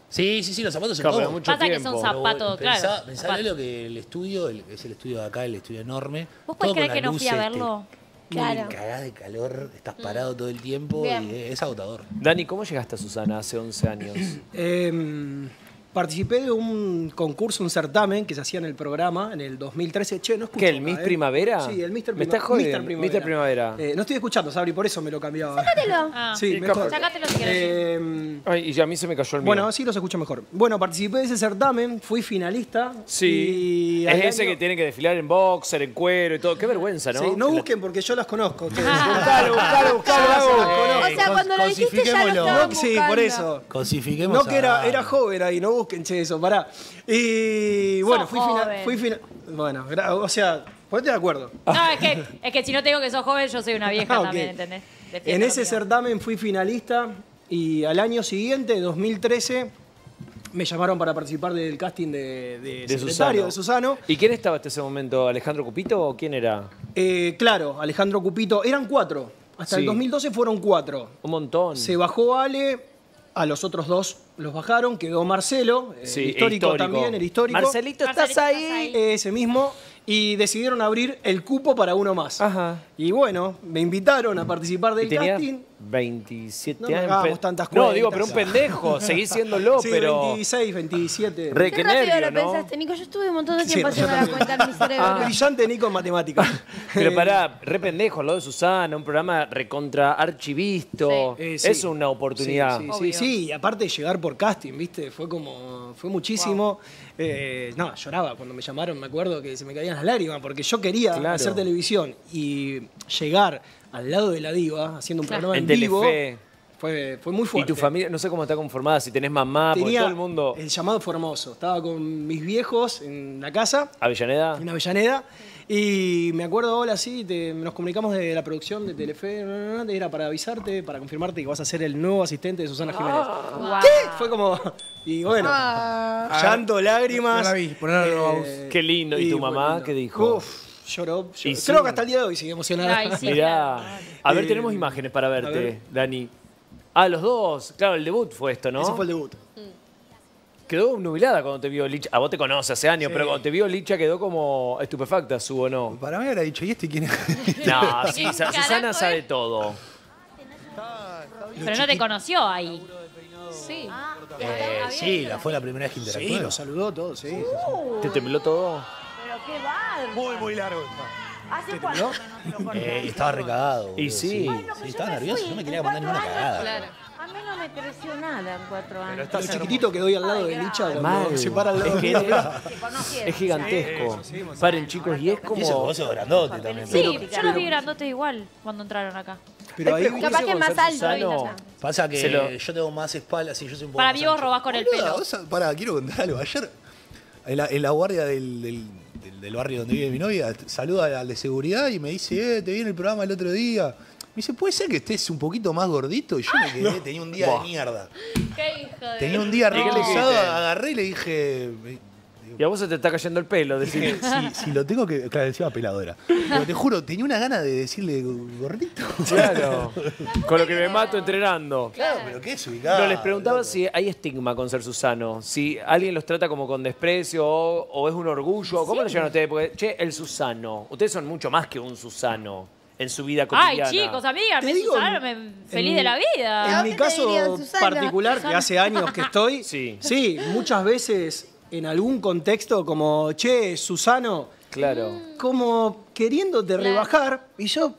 [SPEAKER 12] Sí, sí, sí, los zapatos
[SPEAKER 4] Claro,
[SPEAKER 12] cómodos.
[SPEAKER 4] mucho
[SPEAKER 3] Pasa que son
[SPEAKER 4] tiempo.
[SPEAKER 3] zapatos,
[SPEAKER 12] Pero
[SPEAKER 3] claro.
[SPEAKER 12] Pensá, pensá
[SPEAKER 3] zapatos.
[SPEAKER 12] lo que el estudio, el- es el estudio de acá, el estudio enorme.
[SPEAKER 3] ¿Vos
[SPEAKER 12] todo
[SPEAKER 3] podés
[SPEAKER 12] con
[SPEAKER 3] creer que no fui a
[SPEAKER 12] luces,
[SPEAKER 3] verlo?
[SPEAKER 5] Claro.
[SPEAKER 12] cagás de calor, estás parado todo el tiempo
[SPEAKER 5] Bien.
[SPEAKER 12] y es agotador.
[SPEAKER 4] Dani, ¿cómo llegaste a Susana hace 11 años?
[SPEAKER 6] Eh, participé de un concurso, un certamen que se hacía en el programa en el 2013. Che, no escucho
[SPEAKER 4] ¿Qué, el Miss
[SPEAKER 6] ¿eh?
[SPEAKER 4] Primavera?
[SPEAKER 6] Sí, el Mr.
[SPEAKER 4] Me estás jodiendo.
[SPEAKER 6] Mr. Primavera.
[SPEAKER 4] Mr. Primavera.
[SPEAKER 6] Eh, no estoy escuchando, Sabri, por eso me lo cambiaba.
[SPEAKER 5] Sácatelo.
[SPEAKER 3] Ah.
[SPEAKER 6] Sí,
[SPEAKER 4] Y
[SPEAKER 6] mejor.
[SPEAKER 3] Sacátelo si querés.
[SPEAKER 6] Eh,
[SPEAKER 4] Ay, y a mí se me cayó el mío.
[SPEAKER 6] bueno, así los escucho mejor. Bueno, participé de ese certamen, fui finalista.
[SPEAKER 4] sí.
[SPEAKER 6] y
[SPEAKER 4] Es ese
[SPEAKER 6] año-
[SPEAKER 4] que tienen que desfilar en boxer, en cuero y todo. Qué vergüenza, ¿no?
[SPEAKER 6] Sí, no busquen porque yo las conozco.
[SPEAKER 4] Buscalo, buscalo, buscalo,
[SPEAKER 6] Ya se las
[SPEAKER 4] hago.
[SPEAKER 6] conozco.
[SPEAKER 5] O sea, cuando lo dijiste ya lo
[SPEAKER 6] No, sí, por eso.
[SPEAKER 12] Cosifiquemos
[SPEAKER 6] No que era, era joven ahí, no busquen che, eso, pará. Y bueno, fui final,
[SPEAKER 3] joven.
[SPEAKER 6] fui final. Bueno, gra- o sea, ponete de acuerdo.
[SPEAKER 3] No, es que, es que si no te digo que sos joven, yo soy una vieja
[SPEAKER 6] Ah,
[SPEAKER 3] también, ¿entendés? Defiendo
[SPEAKER 6] En ese certamen fui finalista y al año siguiente, 2013, me llamaron para participar del casting de, de
[SPEAKER 4] De
[SPEAKER 6] secretario
[SPEAKER 4] Susano.
[SPEAKER 6] de Susano.
[SPEAKER 4] ¿Y quién estaba hasta ese momento? ¿Alejandro Cupito o quién era?
[SPEAKER 6] Eh, claro, Alejandro Cupito, eran cuatro. Hasta
[SPEAKER 4] Sí.
[SPEAKER 6] el 2012 fueron cuatro.
[SPEAKER 4] Un montón.
[SPEAKER 6] Se bajó Ale A los otros dos los bajaron, quedó Marcelo, eh,
[SPEAKER 4] Sí,
[SPEAKER 6] el
[SPEAKER 4] el
[SPEAKER 6] histórico,
[SPEAKER 4] histórico.
[SPEAKER 6] también, el histórico.
[SPEAKER 4] Marcelito, ¿estás
[SPEAKER 3] Marcelito,
[SPEAKER 4] ahí?
[SPEAKER 3] ¿estás ahí?
[SPEAKER 6] Ese mismo. Y decidieron abrir el cupo para uno más.
[SPEAKER 4] Ajá.
[SPEAKER 6] Y bueno, me invitaron a participar del
[SPEAKER 4] tenía
[SPEAKER 6] casting.
[SPEAKER 4] 27
[SPEAKER 6] No me
[SPEAKER 4] años. pe-
[SPEAKER 6] tantas
[SPEAKER 4] No,
[SPEAKER 6] cuentas.
[SPEAKER 4] digo, pero un pendejo. Seguís siéndolo,
[SPEAKER 6] Sí,
[SPEAKER 4] pero.
[SPEAKER 6] 26, 27.
[SPEAKER 4] Re-
[SPEAKER 5] Qué rápido lo
[SPEAKER 4] ¿no?
[SPEAKER 5] pensaste, Nico. Yo estuve un montón de tiempo haciendo la cuenta en mi cerebro.
[SPEAKER 6] Brillante Nico en matemáticas.
[SPEAKER 4] Pero pará, re pendejo, al lado de Susana, un programa recontra archivisto.
[SPEAKER 6] Eh, sí.
[SPEAKER 4] Es una oportunidad.
[SPEAKER 6] Sí, sí, sí, sí, y aparte llegar por casting, ¿viste? Fue como, fue muchísimo. Eh, no, lloraba cuando me llamaron, me acuerdo que se me caían las lágrimas, porque yo quería
[SPEAKER 4] Claro.
[SPEAKER 6] hacer televisión y llegar al lado de la diva, haciendo un programa en,
[SPEAKER 4] En
[SPEAKER 6] vivo,
[SPEAKER 4] Telefe.
[SPEAKER 6] fue, fue muy
[SPEAKER 4] Y
[SPEAKER 6] fuerte.
[SPEAKER 4] tu familia, no sé cómo está conformada, si tenés mamá,
[SPEAKER 6] Tenía-
[SPEAKER 4] todo el mundo.
[SPEAKER 6] El llamado fue hermoso. Estaba con mis viejos en la casa,
[SPEAKER 4] Avellaneda.
[SPEAKER 6] en Avellaneda. Y me acuerdo, hola, sí, te- nos comunicamos de la producción de Telefe, era para avisarte, para confirmarte que vas a ser el nuevo asistente de Susana Jiménez.
[SPEAKER 3] Guau.
[SPEAKER 6] ¿Qué? Fue como. Y bueno,
[SPEAKER 1] Ah.
[SPEAKER 6] llanto, lágrimas.
[SPEAKER 1] No la vi,
[SPEAKER 6] eh,
[SPEAKER 4] Qué lindo. ¿Y tu mamá qué dijo?
[SPEAKER 6] Uf, lloró. lloró.
[SPEAKER 4] Y sí.
[SPEAKER 6] Creo que hasta el día de hoy sigue emocionada.
[SPEAKER 3] Ay, sí.
[SPEAKER 4] Mirá. A ver,
[SPEAKER 6] Eh,
[SPEAKER 4] tenemos imágenes para verte,
[SPEAKER 6] ver.
[SPEAKER 4] Dani. Ah, los dos. Claro, el debut fue esto, ¿no?
[SPEAKER 6] Ese fue el debut.
[SPEAKER 4] Quedó nubilada cuando te vio Licha. A vos te conoces hace años, pero cuando te vio Licha quedó como estupefacta, su o no.
[SPEAKER 12] Para mí habrá dicho, ¿y este quién es?
[SPEAKER 4] No, sí,
[SPEAKER 3] ¿Qué
[SPEAKER 4] Sa-
[SPEAKER 3] carajo
[SPEAKER 4] Susana
[SPEAKER 3] es?
[SPEAKER 4] sabe todo.
[SPEAKER 3] Pero no te conoció ahí.
[SPEAKER 2] Sí.
[SPEAKER 12] Eh, sí, la, fue la primera vez que interactué.
[SPEAKER 6] Sí, lo saludó todo, sí.
[SPEAKER 4] ¿Te tembló todo?
[SPEAKER 8] Pero qué bárbaro.
[SPEAKER 6] Muy, muy largo.
[SPEAKER 8] ¿Hace cuánto?
[SPEAKER 12] Eh, estaba recagado.
[SPEAKER 4] Y sí.
[SPEAKER 12] Sí, estaba nervioso, no me quería mandar ninguna cagada.
[SPEAKER 2] Claro.
[SPEAKER 8] A mí no me creció nada en cuatro años.
[SPEAKER 6] Lo chiquitito que doy al lado de Licha cuando
[SPEAKER 4] Mal.
[SPEAKER 6] se para al lado
[SPEAKER 4] Es que.
[SPEAKER 8] Te conocieron.
[SPEAKER 4] es gigantesco. Paren, chicos, y es
[SPEAKER 12] Y eso,
[SPEAKER 4] como.
[SPEAKER 12] vos sos grandote también.
[SPEAKER 3] Sí, yo los vi grandotes igual cuando entraron acá.
[SPEAKER 6] Pero ahí
[SPEAKER 5] Capaz que es más alto.
[SPEAKER 4] Susano.
[SPEAKER 12] Pasa que
[SPEAKER 4] Se lo-
[SPEAKER 12] yo tengo más espalda, sí, yo soy un poco
[SPEAKER 3] Para
[SPEAKER 12] más
[SPEAKER 3] mí vos
[SPEAKER 12] ancho.
[SPEAKER 3] robás con el
[SPEAKER 12] Boluda,
[SPEAKER 3] pelo.
[SPEAKER 12] vos sab- pará, quiero contar algo. Ayer, en la, en la guardia del, del- del- del barrio donde vive mi novia, saluda al de seguridad y me dice, eh, te vi en el programa el otro día. Me dice, ¿puede ser que estés un poquito más gordito? Y yo me quedé, tenía un día de mierda.
[SPEAKER 2] Qué hijo de...
[SPEAKER 12] Tenía un día re
[SPEAKER 4] ¿Y qué le
[SPEAKER 12] pesado,
[SPEAKER 4] dijiste?
[SPEAKER 12] agarré y le dije...
[SPEAKER 4] Y a vos se te está cayendo el pelo. Decir.
[SPEAKER 12] si, si lo tengo que... Claro, encima peladora. Pero te juro, tenía una gana de decirle gordito.
[SPEAKER 4] Claro. Con lo que me mato entrenando.
[SPEAKER 12] Claro, pero qué es ubicado.
[SPEAKER 4] No, les preguntaba si hay estigma con ser Susano. Si alguien los trata como con desprecio o, o es un orgullo. ¿Cómo lo llevan ustedes? Porque, che, el Susano. Ustedes son mucho más que un Susano en su vida
[SPEAKER 3] Ay,
[SPEAKER 4] cotidiana.
[SPEAKER 3] chicos, amiga,
[SPEAKER 6] Te
[SPEAKER 3] me
[SPEAKER 6] digo,
[SPEAKER 3] Susana, me feliz de la vida.
[SPEAKER 6] En
[SPEAKER 5] ¿A
[SPEAKER 6] mi
[SPEAKER 5] dirían,
[SPEAKER 6] caso
[SPEAKER 5] Susana?
[SPEAKER 6] particular, que hace años que estoy,
[SPEAKER 4] Sí.
[SPEAKER 6] sí, muchas veces en algún contexto como, che, Susano,
[SPEAKER 4] Claro.
[SPEAKER 6] como queriéndote rebajar, y yo,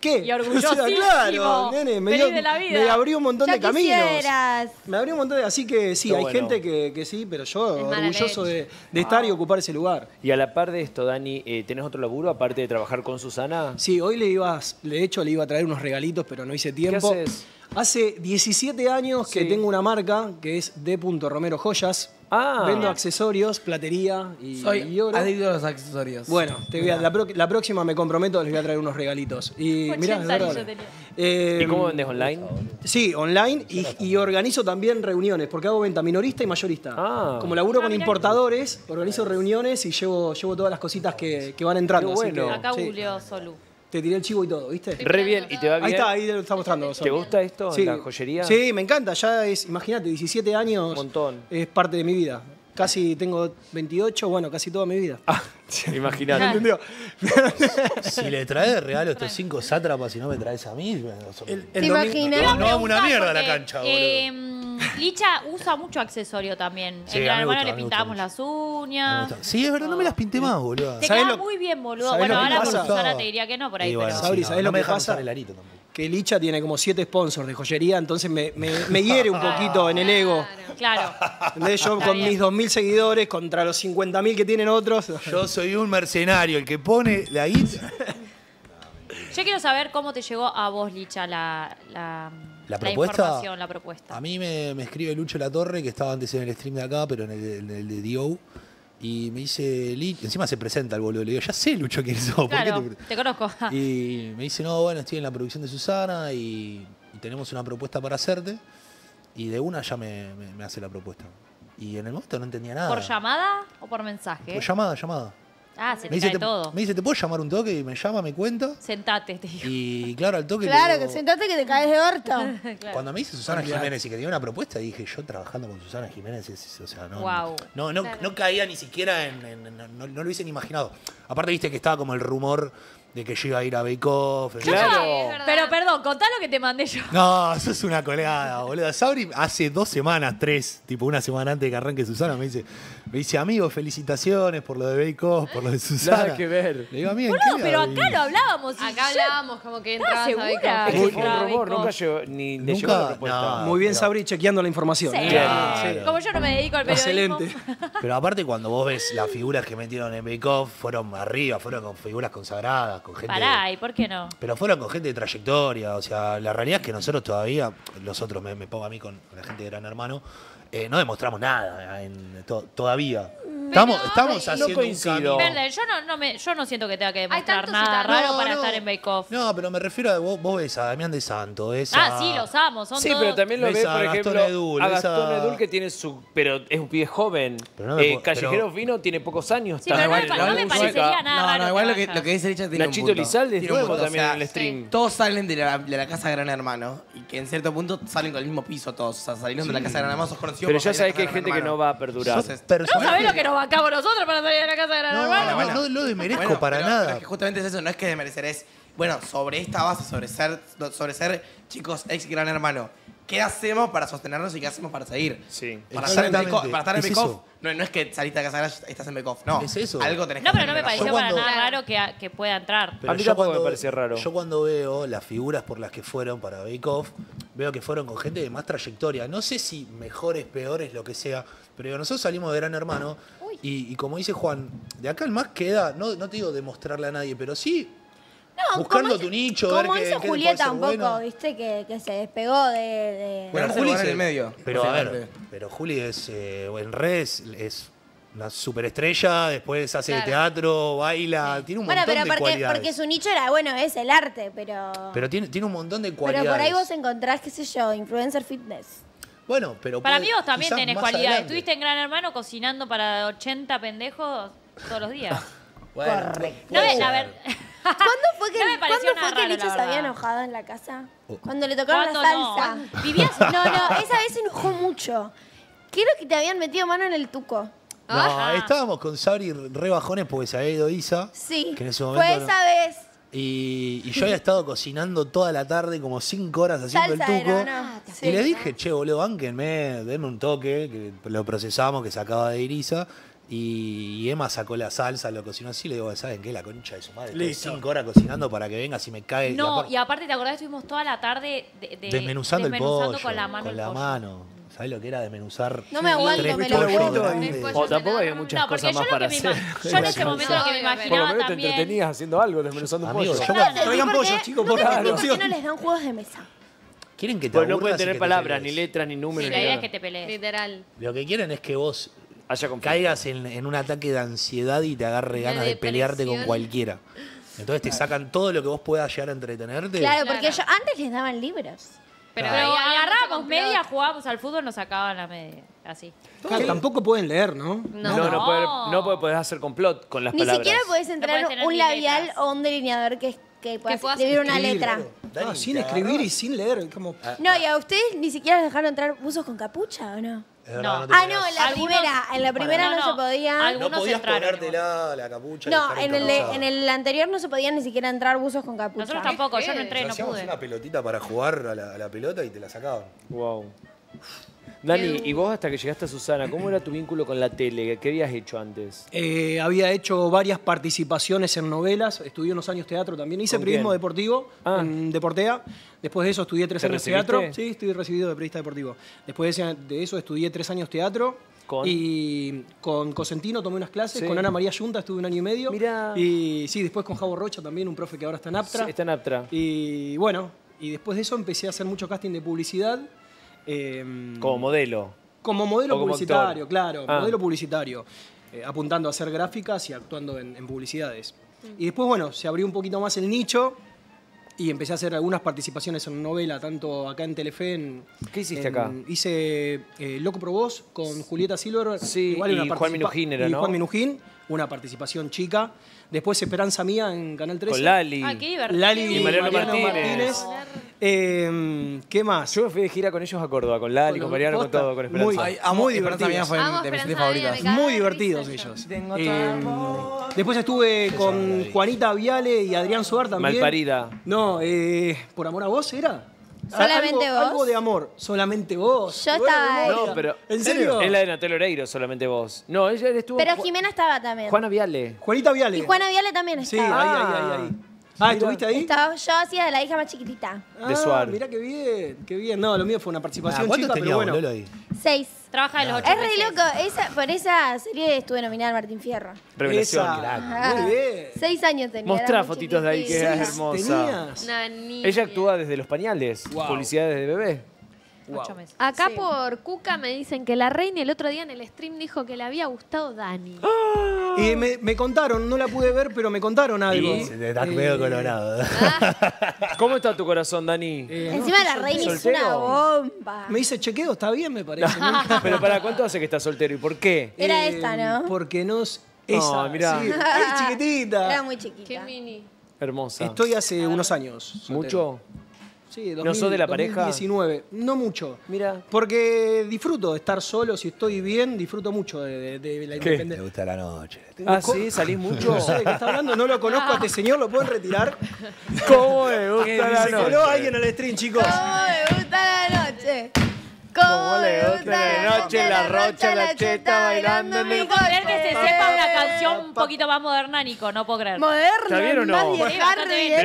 [SPEAKER 6] ¿qué?
[SPEAKER 3] Y orgullosísimo.
[SPEAKER 6] claro, nene, me, dio-
[SPEAKER 3] de la vida.
[SPEAKER 6] me abrió un montón
[SPEAKER 5] Ya
[SPEAKER 6] de caminos.
[SPEAKER 5] quisieras.
[SPEAKER 6] Me abrió un montón de... Así que sí,
[SPEAKER 4] Qué
[SPEAKER 6] hay
[SPEAKER 4] bueno.
[SPEAKER 6] gente que, que sí, pero yo
[SPEAKER 2] Es
[SPEAKER 6] orgulloso de, de estar y ocupar ese lugar.
[SPEAKER 4] Y a la par de esto, Dani, eh, ¿tenés otro laburo aparte de trabajar con Susana?
[SPEAKER 6] Sí, hoy le ibas, de hecho le iba a traer unos regalitos, pero no hice tiempo.
[SPEAKER 4] haces?
[SPEAKER 6] Hace 17 años que
[SPEAKER 4] Sí.
[SPEAKER 6] tengo una marca que es D. Romero Joyas.
[SPEAKER 4] Ah.
[SPEAKER 6] Vendo accesorios, platería y,
[SPEAKER 1] Soy
[SPEAKER 6] y oro.
[SPEAKER 1] adicto a los accesorios.
[SPEAKER 6] Bueno, te voy a- la, pro- la próxima me comprometo, les voy a traer unos regalitos. Y mirá,
[SPEAKER 3] 80
[SPEAKER 6] es
[SPEAKER 3] años
[SPEAKER 6] verdad.
[SPEAKER 3] yo tenía.
[SPEAKER 6] Eh,
[SPEAKER 4] ¿Y cómo vendes online?
[SPEAKER 6] Sí, online y, y organizo también reuniones, porque hago venta minorista y mayorista.
[SPEAKER 4] Ah.
[SPEAKER 6] Como laburo
[SPEAKER 3] Ah,
[SPEAKER 6] con
[SPEAKER 3] mirá.
[SPEAKER 6] importadores, organizo reuniones y llevo, llevo todas las cositas que, que van entrando.
[SPEAKER 4] Qué
[SPEAKER 6] así
[SPEAKER 4] bueno.
[SPEAKER 6] que,
[SPEAKER 3] Acá
[SPEAKER 6] sí,
[SPEAKER 3] googleó Solu.
[SPEAKER 6] Te tiré el chivo y todo, ¿viste?
[SPEAKER 4] Re bien. ¿Y te va bien?
[SPEAKER 6] Ahí está, ahí te lo está mostrando.
[SPEAKER 4] ¿Te gusta esto?
[SPEAKER 6] Sí.
[SPEAKER 4] ¿La joyería?
[SPEAKER 6] Sí, me encanta. Ya es, imagínate, 17 años.
[SPEAKER 4] Un montón.
[SPEAKER 6] Es parte de mi vida. Casi tengo 28, bueno, casi toda mi vida.
[SPEAKER 4] Ah, imagínate.
[SPEAKER 6] ¿Entendió?
[SPEAKER 12] Si le traes de regalo estos cinco sátrapas y no me traes a mí,
[SPEAKER 6] El
[SPEAKER 5] ¿Te imaginas?
[SPEAKER 12] No, no vamos una mierda a la cancha, boludo.
[SPEAKER 3] Licha usa mucho accesorio también.
[SPEAKER 12] Sí,
[SPEAKER 3] en Gran Hermano le pintábamos las uñas.
[SPEAKER 12] Sí, es verdad, no me las pinté más, boludo.
[SPEAKER 3] Te
[SPEAKER 6] ¿Sabés
[SPEAKER 3] queda
[SPEAKER 6] lo-
[SPEAKER 3] muy bien, boludo. Bueno, ahora
[SPEAKER 6] pasa?
[SPEAKER 3] Susana te diría que no por ahí,
[SPEAKER 12] Y bueno,
[SPEAKER 3] pero.
[SPEAKER 6] Sabri,
[SPEAKER 12] sí,
[SPEAKER 6] ¿sabés
[SPEAKER 12] no
[SPEAKER 6] lo que pasa?
[SPEAKER 12] el arito.
[SPEAKER 6] Que Licha tiene como 7 sponsors de joyería, entonces me, me, me hiere un poquito en el ego.
[SPEAKER 3] Claro.
[SPEAKER 6] ¿Entendés? Yo
[SPEAKER 3] Está
[SPEAKER 6] con
[SPEAKER 3] bien.
[SPEAKER 6] mis 2.000 seguidores contra los 50.000 que tienen otros.
[SPEAKER 12] Yo soy un mercenario, el que pone la guita.
[SPEAKER 3] Yo quiero saber cómo te llegó a vos, Licha, la, la,
[SPEAKER 12] ¿La propuesta?
[SPEAKER 3] información, la propuesta.
[SPEAKER 12] A mí me, me escribe Lucho La Torre, que estaba antes en el stream de acá, pero en el, en el de DO. Y me dice, encima se presenta el boludo. Le digo, ya sé, Lucho, quién sos. ¿por qué
[SPEAKER 3] Claro,
[SPEAKER 12] te-
[SPEAKER 3] te conozco.
[SPEAKER 12] Y me dice, no, bueno, estoy en la producción de Susana y, y tenemos una propuesta para hacerte. Y de una ya me, me- me hace la propuesta. Y en el momento no entendía nada.
[SPEAKER 3] ¿Por llamada o por mensaje?
[SPEAKER 12] Por llamada, llamada.
[SPEAKER 3] Ah, se
[SPEAKER 12] Me
[SPEAKER 3] te
[SPEAKER 12] dice,
[SPEAKER 3] cae
[SPEAKER 12] te,
[SPEAKER 3] todo.
[SPEAKER 12] me dice, ¿te puedo llamar un toque? Y me llama, me cuenta.
[SPEAKER 3] Sentate, te digo.
[SPEAKER 12] Y claro, al toque.
[SPEAKER 5] Claro,
[SPEAKER 12] digo-
[SPEAKER 5] que sentate que te caes de orto.
[SPEAKER 12] Cuando me dice Susana Jiménez y que tenía una propuesta, dije, yo trabajando con Susana Jiménez, es- es- o sea, no,
[SPEAKER 3] Guau.
[SPEAKER 12] no, no,
[SPEAKER 5] Claro.
[SPEAKER 12] no caía ni siquiera en, en- en- no, no lo hubiesen imaginado. Aparte, viste que estaba como el rumor de que yo iba a ir a Bake Off.
[SPEAKER 4] Claro.
[SPEAKER 3] Pero perdón, contá lo que te mandé yo.
[SPEAKER 12] No, eso es una coleada, boludo. Sabri hace dos semanas, tres, tipo una semana antes de que arranque Susana, me dice, me dice, amigo, felicitaciones por lo de Bake Off, por lo de Susana.
[SPEAKER 4] Nada que ver.
[SPEAKER 12] Le digo, amigo, ¿en
[SPEAKER 3] Boludo,
[SPEAKER 12] qué
[SPEAKER 3] pero acá lo hablábamos. y
[SPEAKER 2] Acá
[SPEAKER 3] yo-
[SPEAKER 2] hablábamos como que
[SPEAKER 3] ¿Estás
[SPEAKER 2] entrabas a Bake
[SPEAKER 3] segura?
[SPEAKER 4] Que fue un rumor, nunca llegó, ni le
[SPEAKER 12] Nunca,
[SPEAKER 4] llegó la propuesta.
[SPEAKER 12] no.
[SPEAKER 6] Muy bien,
[SPEAKER 12] pero-
[SPEAKER 6] Sabri, chequeando la información.
[SPEAKER 3] Sí.
[SPEAKER 6] ¿eh?
[SPEAKER 12] Claro.
[SPEAKER 3] Como yo no me dedico al periodismo.
[SPEAKER 6] Excelente.
[SPEAKER 12] Pero aparte, cuando vos ves las figuras que metieron en Bake Off, fueron arriba, fueron con figuras consagradas, con gente.
[SPEAKER 3] Pará, ¿y por qué no?
[SPEAKER 12] Pero fueron con gente de trayectoria. O sea, la realidad es que nosotros todavía, los otros, me, me pongo a mí con, con la gente de Gran Hermano, eh, no demostramos nada todavía. Estamos, estamos
[SPEAKER 4] no
[SPEAKER 12] haciendo
[SPEAKER 4] coincido.
[SPEAKER 12] un.
[SPEAKER 3] Verde, yo no, no me, yo no siento que tenga que demostrar
[SPEAKER 2] tantos
[SPEAKER 3] nada
[SPEAKER 2] y tantos.
[SPEAKER 3] raro
[SPEAKER 12] No,
[SPEAKER 3] para
[SPEAKER 12] no.
[SPEAKER 3] estar en Bake Off.
[SPEAKER 12] No, pero me refiero a vos, vos ves a Damián de Santo, ves
[SPEAKER 3] Ah,
[SPEAKER 12] a-
[SPEAKER 3] sí, los amo, son
[SPEAKER 4] Sí,
[SPEAKER 3] todos...
[SPEAKER 4] pero también lo
[SPEAKER 12] Ves
[SPEAKER 4] ves,
[SPEAKER 12] a
[SPEAKER 4] por
[SPEAKER 12] Gastón
[SPEAKER 4] ejemplo,
[SPEAKER 12] Edul,
[SPEAKER 4] a
[SPEAKER 12] ves
[SPEAKER 4] Gastón
[SPEAKER 12] a-
[SPEAKER 4] Edul que tiene su... Pero es un pibe joven.
[SPEAKER 12] Pero no me
[SPEAKER 4] Eh,
[SPEAKER 12] puedo-
[SPEAKER 4] Callejero
[SPEAKER 12] pero-
[SPEAKER 4] Fino tiene pocos años.
[SPEAKER 3] Sí, pero no,
[SPEAKER 4] también,
[SPEAKER 3] me pa- no me
[SPEAKER 4] música.
[SPEAKER 3] parecería nada
[SPEAKER 1] No,
[SPEAKER 3] raro
[SPEAKER 1] no, igual lo que,
[SPEAKER 3] vaya.
[SPEAKER 1] lo que dice Richard tiene
[SPEAKER 4] Nachito
[SPEAKER 1] un punto.
[SPEAKER 4] Lizalde
[SPEAKER 1] Tiene un punto,
[SPEAKER 4] también
[SPEAKER 1] sea,
[SPEAKER 4] en el stream.
[SPEAKER 1] Todos salen de la, de la casa de Gran Hermano y que en cierto punto salen con el mismo piso todos. O sea, salieron de la casa de Gran Hermano, sos conocidos
[SPEAKER 4] Pero
[SPEAKER 1] por
[SPEAKER 4] ya
[SPEAKER 1] salir de
[SPEAKER 4] sabes
[SPEAKER 1] la
[SPEAKER 4] que hay gente que no va a perdurar.
[SPEAKER 1] Entonces,
[SPEAKER 3] No sabés lo que nos bancamos nosotros para salir de la casa de la
[SPEAKER 12] No,
[SPEAKER 3] hermana.
[SPEAKER 12] no,
[SPEAKER 1] bueno.
[SPEAKER 12] no, no desmerezco
[SPEAKER 1] Bueno,
[SPEAKER 12] para
[SPEAKER 1] pero-
[SPEAKER 12] nada.
[SPEAKER 1] es que justamente es eso, no es que desmerecer, es, bueno, sobre esta base, sobre ser, sobre ser chicos ex gran hermano, ¿qué hacemos para sostenernos y qué hacemos para seguir?
[SPEAKER 4] Sí.
[SPEAKER 1] Para estar en
[SPEAKER 12] Exactamente.
[SPEAKER 1] Bake Off- para estar en
[SPEAKER 12] Es
[SPEAKER 1] Bake Off,
[SPEAKER 12] eso.
[SPEAKER 1] no, no es que saliste de casa de Gran estás en Bake Off, no.
[SPEAKER 12] Es eso.
[SPEAKER 1] Algo tenés
[SPEAKER 3] No,
[SPEAKER 1] que
[SPEAKER 3] pero no me pareció
[SPEAKER 12] Yo
[SPEAKER 3] para
[SPEAKER 12] cuando-
[SPEAKER 3] nada raro que, que pueda entrar.
[SPEAKER 12] Pero
[SPEAKER 4] A mí
[SPEAKER 12] yo
[SPEAKER 4] tampoco me
[SPEAKER 12] cuando-
[SPEAKER 4] parecía raro.
[SPEAKER 12] Yo cuando veo las figuras por las que fueron para Bake Off, veo que fueron con gente de más trayectoria. No sé si mejores, peores, lo que sea, pero digo, nosotros salimos de Gran Hermano y, y como dice Juan, de acá en más queda, no, no te digo demostrarle a nadie, pero sí
[SPEAKER 5] No,
[SPEAKER 12] buscando
[SPEAKER 5] como
[SPEAKER 12] tu nicho,
[SPEAKER 5] Como
[SPEAKER 12] ver qué,
[SPEAKER 5] hizo Julieta
[SPEAKER 12] ser
[SPEAKER 5] un poco,
[SPEAKER 12] bueno.
[SPEAKER 5] viste, que, que se despegó de... de-
[SPEAKER 12] Bueno, Juli se-
[SPEAKER 1] el medio,
[SPEAKER 12] Pero a ver, pero Juli es eh, en redes es una superestrella, después hace
[SPEAKER 2] Claro.
[SPEAKER 12] teatro, baila, tiene un
[SPEAKER 5] Bueno,
[SPEAKER 12] montón
[SPEAKER 5] pero
[SPEAKER 12] de
[SPEAKER 5] porque,
[SPEAKER 12] cualidades.
[SPEAKER 5] porque su nicho era, bueno, es el arte, pero...
[SPEAKER 12] Pero tiene, tiene un montón de
[SPEAKER 5] Pero
[SPEAKER 12] cualidades.
[SPEAKER 5] por ahí vos encontrás, qué sé yo, influencer fitness.
[SPEAKER 12] Bueno, pero
[SPEAKER 3] Para
[SPEAKER 12] puede-
[SPEAKER 3] mí vos también tenés cualidades. Estuviste en Gran Hermano cocinando para 80 pendejos todos los días.
[SPEAKER 12] Bueno,
[SPEAKER 5] Correcto.
[SPEAKER 3] No, a ver.
[SPEAKER 5] ¿Cuándo fue que,
[SPEAKER 3] No
[SPEAKER 5] ¿cuándo fue que Licho se había enojado en la casa?
[SPEAKER 12] Oh.
[SPEAKER 5] Cuando le tocaron la
[SPEAKER 3] ¿Cuándo no?
[SPEAKER 5] salsa.
[SPEAKER 3] ¿Vivías?
[SPEAKER 5] No, no, esa vez se enojó mucho. Creo que te habían metido mano en el tuco.
[SPEAKER 12] No,
[SPEAKER 3] Ajá.
[SPEAKER 12] estábamos con Sabri re bajones porque se había ido Isa.
[SPEAKER 5] Sí,
[SPEAKER 12] Que en ese
[SPEAKER 5] fue
[SPEAKER 12] momento no-
[SPEAKER 5] esa vez.
[SPEAKER 12] Y, y yo había estado cocinando toda la tarde, como cinco horas haciendo
[SPEAKER 5] Salsa
[SPEAKER 12] el tuco.
[SPEAKER 5] era, ¿no?
[SPEAKER 12] Y
[SPEAKER 5] Sí.
[SPEAKER 12] le dije, che, boludo, bánquenme, denme un toque, que lo procesamos, que se acaba de ir Isa. Y Emma sacó la salsa, lo cocinó así. Le digo, ¿saben qué? La concha de su madre.
[SPEAKER 6] Listo.
[SPEAKER 12] cinco horas cocinando para que vengas y me cae.
[SPEAKER 3] No, y aparte, ¿te acordás? Estuvimos toda la tarde de, de-
[SPEAKER 12] desmenuzando, el pollo.
[SPEAKER 3] con la mano
[SPEAKER 12] Con la mano. ¿Sabes lo que era desmenuzar?
[SPEAKER 5] No me aguanto,
[SPEAKER 12] tres
[SPEAKER 5] me lo
[SPEAKER 12] pollos?
[SPEAKER 2] Tres
[SPEAKER 4] O tampoco había muchas
[SPEAKER 3] No,
[SPEAKER 4] cosas más para hacer.
[SPEAKER 3] yo en ese momento lo que me
[SPEAKER 2] pero-
[SPEAKER 4] Por lo
[SPEAKER 3] imaginaba
[SPEAKER 4] menos te entretenías haciendo algo, desmenuzando un pollo.
[SPEAKER 6] Traigan
[SPEAKER 5] por
[SPEAKER 6] pollo,
[SPEAKER 5] qué-
[SPEAKER 6] chicos, por favor.
[SPEAKER 5] por qué no les dan juegos de mesa.
[SPEAKER 12] Quieren que te
[SPEAKER 4] Porque no pueden tener palabras, ni letras, ni números.
[SPEAKER 3] Sí, la
[SPEAKER 4] ni
[SPEAKER 3] idea es que te pelees.
[SPEAKER 2] Literal.
[SPEAKER 12] Lo que quieren es que vos caigas en, en un ataque de ansiedad y te agarre ganas de pelearte con cualquiera. Entonces te sacan todo lo que vos puedas llegar a entretenerte.
[SPEAKER 5] Claro,
[SPEAKER 2] Claro.
[SPEAKER 5] porque ellos antes les daban libros.
[SPEAKER 3] Pero
[SPEAKER 2] ahí
[SPEAKER 3] agarrábamos
[SPEAKER 2] complot.
[SPEAKER 3] media, jugábamos al fútbol, nos sacaban la media. Así.
[SPEAKER 6] Claro, tampoco pueden leer, ¿no?
[SPEAKER 4] No,
[SPEAKER 3] No.
[SPEAKER 4] no, puede- no podés hacer complot con las
[SPEAKER 5] Ni
[SPEAKER 4] palabras.
[SPEAKER 5] siquiera podés entrar
[SPEAKER 3] podés tener
[SPEAKER 5] un
[SPEAKER 3] ni
[SPEAKER 5] labial
[SPEAKER 3] letras.
[SPEAKER 5] o un delineador que, que puedas
[SPEAKER 2] puedas
[SPEAKER 5] escribir una
[SPEAKER 6] Escribir,
[SPEAKER 5] letra.
[SPEAKER 6] claro.
[SPEAKER 12] Dani,
[SPEAKER 6] sin
[SPEAKER 12] te
[SPEAKER 6] escribir y sin leer. Como...
[SPEAKER 5] No, ¿y a ustedes ni siquiera les dejaron entrar buzos con capucha o no?
[SPEAKER 12] Verdad,
[SPEAKER 3] No.
[SPEAKER 5] Ah, no, en la
[SPEAKER 3] Algunos-
[SPEAKER 5] primera. En la primera
[SPEAKER 3] No,
[SPEAKER 5] no,
[SPEAKER 3] no.
[SPEAKER 5] se podía.
[SPEAKER 12] No
[SPEAKER 3] Algunos
[SPEAKER 12] podías
[SPEAKER 3] entraron,
[SPEAKER 12] ponértela la capucha. y
[SPEAKER 5] No,
[SPEAKER 12] estar
[SPEAKER 5] en el, de- en el anterior no se podían ni siquiera entrar buzos con capucha.
[SPEAKER 3] Nosotros tampoco, yo no entré, no
[SPEAKER 12] Hacíamos
[SPEAKER 3] pude.
[SPEAKER 12] una pelotita para jugar a la, a la pelota y te la sacaban.
[SPEAKER 4] Wow. Dani, y vos hasta que llegaste a Susana, ¿cómo era tu vínculo con la tele? ¿Qué habías hecho antes?
[SPEAKER 6] Eh, había hecho varias participaciones en novelas, estudié unos años teatro también. Hice
[SPEAKER 4] ¿Con
[SPEAKER 6] periodismo deportivo
[SPEAKER 4] Ah.
[SPEAKER 6] en Deportea. Después de eso estudié tres
[SPEAKER 4] ¿Te
[SPEAKER 6] años
[SPEAKER 4] recibiste?
[SPEAKER 6] teatro. Sí, estoy recibido de periodista deportivo. Después de eso estudié tres años teatro.
[SPEAKER 4] ¿Con?
[SPEAKER 6] Y con Cosentino tomé unas clases,
[SPEAKER 4] Sí.
[SPEAKER 6] con Ana María Yunta estuve un año y medio.
[SPEAKER 4] Mirá.
[SPEAKER 6] Y sí, después con Javo Rocha también, un profe que ahora está en Aptra.
[SPEAKER 4] Sí, está en Aptra.
[SPEAKER 6] Y bueno, y después de eso empecé a hacer mucho casting de publicidad. Eh,
[SPEAKER 4] Como modelo.
[SPEAKER 6] como modelo
[SPEAKER 4] como
[SPEAKER 6] publicitario,
[SPEAKER 4] actor.
[SPEAKER 6] claro,
[SPEAKER 4] Ah.
[SPEAKER 6] modelo publicitario, eh, apuntando a hacer gráficas y actuando en, en publicidades. Y después, bueno, se abrió un poquito más el nicho y empecé a hacer algunas participaciones en novela, tanto acá en Telefe. En,
[SPEAKER 4] ¿Qué hiciste
[SPEAKER 6] en-
[SPEAKER 4] acá?
[SPEAKER 6] Hice eh, Loco Pro Vos con Julieta Silver.
[SPEAKER 4] Sí,
[SPEAKER 6] igual
[SPEAKER 4] y
[SPEAKER 6] una
[SPEAKER 4] Juan Minujín era,
[SPEAKER 6] y
[SPEAKER 4] ¿no?
[SPEAKER 6] Juan Minujín. una participación chica. Después Esperanza Mía en Canal 13.
[SPEAKER 4] Con Lali.
[SPEAKER 3] Ah, qué divertido.
[SPEAKER 6] Lali
[SPEAKER 4] Y Mariano Martínez.
[SPEAKER 6] Eh, ¿Qué más?
[SPEAKER 4] Yo me fui de gira con ellos a Córdoba, con Lali, con Mariano, con todo, con Esperanza.
[SPEAKER 6] Muy,
[SPEAKER 1] Ay, amo,
[SPEAKER 6] muy
[SPEAKER 1] Esperanza
[SPEAKER 6] divertidos.
[SPEAKER 1] Fue
[SPEAKER 2] Amo
[SPEAKER 1] de mis
[SPEAKER 2] Esperanza
[SPEAKER 1] favoritas.
[SPEAKER 2] me cago
[SPEAKER 6] Muy divertidos
[SPEAKER 2] risa
[SPEAKER 6] ellos.
[SPEAKER 1] Tengo
[SPEAKER 6] Eh, después estuve con Juanita Viale y Adrián Suar también.
[SPEAKER 4] Malparida.
[SPEAKER 6] No, eh, ¿por amor a vos era?
[SPEAKER 5] Solamente
[SPEAKER 6] algo,
[SPEAKER 5] vos.
[SPEAKER 6] Algo de amor, solamente vos.
[SPEAKER 5] Yo
[SPEAKER 6] Buena
[SPEAKER 5] estaba ahí.
[SPEAKER 6] memoria.
[SPEAKER 4] No, pero.
[SPEAKER 6] ¿En serio?
[SPEAKER 4] Es la de Natalia Oreiro, solamente vos. No, ella estuvo.
[SPEAKER 5] Pero
[SPEAKER 4] Ju-
[SPEAKER 5] Jimena estaba también.
[SPEAKER 4] Juana Viale.
[SPEAKER 6] Juanita Viale.
[SPEAKER 5] Y Juana Viale también
[SPEAKER 6] Sí,
[SPEAKER 5] estaba.
[SPEAKER 6] ahí, ahí, ahí, ahí. Ah, ¿estuviste ahí?
[SPEAKER 5] Estaba, yo hacía de la hija más chiquitita.
[SPEAKER 4] de
[SPEAKER 6] Ah,
[SPEAKER 4] Suar.
[SPEAKER 6] Mirá qué bien, qué bien. No, lo mío fue una
[SPEAKER 12] Ah,
[SPEAKER 6] participación
[SPEAKER 12] ¿Cuántos
[SPEAKER 6] chica, pero
[SPEAKER 12] teníamos,
[SPEAKER 6] bueno.
[SPEAKER 12] Lolo, ahí?
[SPEAKER 5] Seis.
[SPEAKER 3] Trabaja de los ocho
[SPEAKER 5] Es re
[SPEAKER 3] meses.
[SPEAKER 5] loco. Esa, por esa serie estuve nominada al Martín Fierro.
[SPEAKER 4] Revelación.
[SPEAKER 6] Esa.
[SPEAKER 5] Ajá.
[SPEAKER 6] Muy bien.
[SPEAKER 5] Seis años tenía.
[SPEAKER 4] Mostrá
[SPEAKER 5] muy
[SPEAKER 4] fotitos de ahí, que
[SPEAKER 5] chiquitita.
[SPEAKER 4] es hermosa.
[SPEAKER 6] ¿Tenías?
[SPEAKER 2] Una niña.
[SPEAKER 4] Ella actúa desde los pañales,
[SPEAKER 6] Wow.
[SPEAKER 4] publicidades de bebé.
[SPEAKER 3] Ocho meses.
[SPEAKER 2] Acá
[SPEAKER 5] Sí.
[SPEAKER 2] por Cuca me dicen que la reina el otro día en el stream dijo que le había gustado Dani.
[SPEAKER 6] Y me, me contaron, no la pude ver, pero me contaron algo.
[SPEAKER 12] Está
[SPEAKER 6] Eh,
[SPEAKER 12] medio colorado.
[SPEAKER 4] ¿Cómo está tu corazón, Dani?
[SPEAKER 6] eh, no,
[SPEAKER 5] Encima la reina es una bomba.
[SPEAKER 6] Me dice chequeo, está bien, me parece. Nunca-
[SPEAKER 4] Pero para cuánto hace que estás soltero y por qué?
[SPEAKER 5] Era
[SPEAKER 6] Eh,
[SPEAKER 5] esta, ¿no?
[SPEAKER 6] Porque no es. Esa,
[SPEAKER 4] mirá.
[SPEAKER 6] sí. Ay, chiquitita.
[SPEAKER 5] Era muy
[SPEAKER 2] Qué
[SPEAKER 5] chiquita.
[SPEAKER 2] mini.
[SPEAKER 4] Hermosa.
[SPEAKER 6] Estoy hace unos años. soltero.
[SPEAKER 4] ¿Mucho?
[SPEAKER 6] Sí,
[SPEAKER 4] ¿No sos de la pareja?
[SPEAKER 6] 2019. No mucho.
[SPEAKER 4] Mira.
[SPEAKER 6] Porque disfruto de estar solo, si estoy bien, disfruto mucho de, de- de la
[SPEAKER 4] ¿Qué?
[SPEAKER 12] Me
[SPEAKER 6] independencia.
[SPEAKER 12] gusta la noche.
[SPEAKER 4] Ah, sí, salís mucho.
[SPEAKER 6] No sé de qué está hablando, no lo conozco a este señor, ¿lo pueden retirar?
[SPEAKER 4] ¿Cómo me gusta la
[SPEAKER 6] Se coló
[SPEAKER 4] noche?
[SPEAKER 6] alguien al stream, chicos.
[SPEAKER 5] ¿Cómo me gusta la noche?
[SPEAKER 4] ¿Cómo le gusta la noche, la rocha, la cheta bailando en
[SPEAKER 3] puedo creer que se sepa una canción un poquito más moderna, Nico. No puedo creer.
[SPEAKER 5] Moderna.
[SPEAKER 4] ¿Está bien o no?
[SPEAKER 5] más. ¿eh?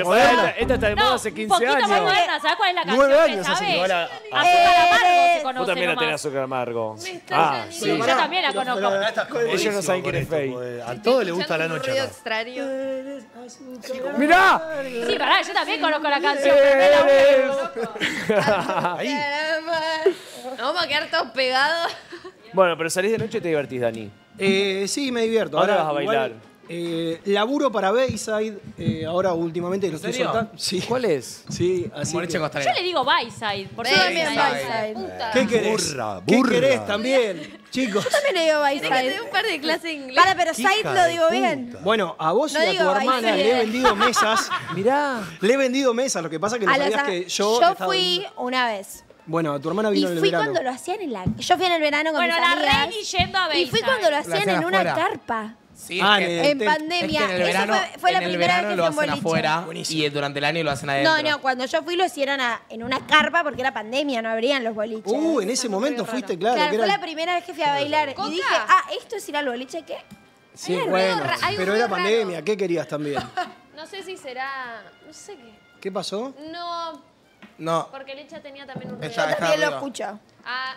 [SPEAKER 4] Pará, esta, está de moda hace
[SPEAKER 3] un
[SPEAKER 4] 15
[SPEAKER 3] poquito más
[SPEAKER 4] años.
[SPEAKER 3] moderna. ¿Sabes cuál es la canción
[SPEAKER 6] Nueve años hace
[SPEAKER 3] Azúcar amargo se
[SPEAKER 5] Eres-
[SPEAKER 3] conoce
[SPEAKER 4] Vos también la tenés azúcar amargo. Ah, sí.
[SPEAKER 3] Yo también la conozco.
[SPEAKER 4] Ellos no saben quién es Faye.
[SPEAKER 12] A todos les gusta la
[SPEAKER 2] Un
[SPEAKER 12] noche.
[SPEAKER 2] extraño.
[SPEAKER 4] ¡Mirá!
[SPEAKER 3] Sí, pará, yo también conozco la canción.
[SPEAKER 4] Eres-
[SPEAKER 2] Nos vamos a quedar todos pegados.
[SPEAKER 4] Bueno, pero salís de noche y te divertís, Dani.
[SPEAKER 6] Eh, sí, me divierto.
[SPEAKER 4] Ahora vas a
[SPEAKER 6] igual,
[SPEAKER 4] bailar.
[SPEAKER 6] eh, laburo para Bayside, eh, ahora últimamente lo estoy
[SPEAKER 1] serio?
[SPEAKER 6] soltando. Sí,
[SPEAKER 4] ¿Cuál es?
[SPEAKER 6] sí, así que-
[SPEAKER 3] Yo le digo Byside. Por
[SPEAKER 5] Yo también
[SPEAKER 2] Bayside. Puta.
[SPEAKER 6] ¿Qué querés?
[SPEAKER 12] Burra,
[SPEAKER 6] ¿Qué
[SPEAKER 12] burra.
[SPEAKER 6] querés también, chicos?
[SPEAKER 5] También le digo
[SPEAKER 2] Te
[SPEAKER 5] Bayside.
[SPEAKER 2] un par de clases de inglés.
[SPEAKER 5] Para, pero
[SPEAKER 12] Qué
[SPEAKER 5] Side
[SPEAKER 12] hija
[SPEAKER 5] lo
[SPEAKER 12] de
[SPEAKER 5] digo
[SPEAKER 12] puta.
[SPEAKER 5] bien.
[SPEAKER 6] Bueno, a vos
[SPEAKER 5] No
[SPEAKER 6] y a tu hermana
[SPEAKER 5] Bayside.
[SPEAKER 6] le he vendido mesas.
[SPEAKER 4] Mirá.
[SPEAKER 6] Le he vendido mesas, lo que pasa que no
[SPEAKER 5] A los
[SPEAKER 6] sabías que yo...
[SPEAKER 5] yo
[SPEAKER 6] estaba
[SPEAKER 5] fui
[SPEAKER 6] vendiendo-
[SPEAKER 5] una vez.
[SPEAKER 6] Bueno, a tu hermana
[SPEAKER 5] Y
[SPEAKER 6] vino en el
[SPEAKER 5] fui cuando lo hacían en la. Yo fui en el verano con
[SPEAKER 3] Bueno,
[SPEAKER 5] mis
[SPEAKER 3] la
[SPEAKER 5] amigas.
[SPEAKER 3] Reini yendo a
[SPEAKER 5] Y
[SPEAKER 3] Bayside.
[SPEAKER 5] fui cuando lo hacían en una
[SPEAKER 1] afuera.
[SPEAKER 5] carpa.
[SPEAKER 1] Sí,
[SPEAKER 6] Ah,
[SPEAKER 1] es que,
[SPEAKER 6] en
[SPEAKER 1] es
[SPEAKER 5] pandemia.
[SPEAKER 1] que en el
[SPEAKER 5] Eso
[SPEAKER 1] verano,
[SPEAKER 5] fue, fue la
[SPEAKER 1] el
[SPEAKER 5] primera vez que
[SPEAKER 1] lo hacen
[SPEAKER 5] boliche.
[SPEAKER 1] afuera
[SPEAKER 6] Buenísimo.
[SPEAKER 1] y durante el año lo hacen adentro.
[SPEAKER 5] No, no, cuando yo fui lo hicieron a- en una carpa porque era pandemia, no abrían los boliches.
[SPEAKER 6] Uh, en ese momento fuiste, claro.
[SPEAKER 5] Claro,
[SPEAKER 6] que
[SPEAKER 5] fue
[SPEAKER 6] era-
[SPEAKER 5] la primera vez que fui a bailar y dije, ah, esto es ir al boliche, ¿qué?
[SPEAKER 6] Sí, bueno, pero era pandemia. ¿Qué querías también?
[SPEAKER 2] No sé si será. No sé qué.
[SPEAKER 6] ¿Qué pasó?
[SPEAKER 2] No,
[SPEAKER 1] No,
[SPEAKER 2] porque Lecha tenía también un ruido.
[SPEAKER 5] Yo
[SPEAKER 1] está
[SPEAKER 5] también lo escucho.
[SPEAKER 2] Ah,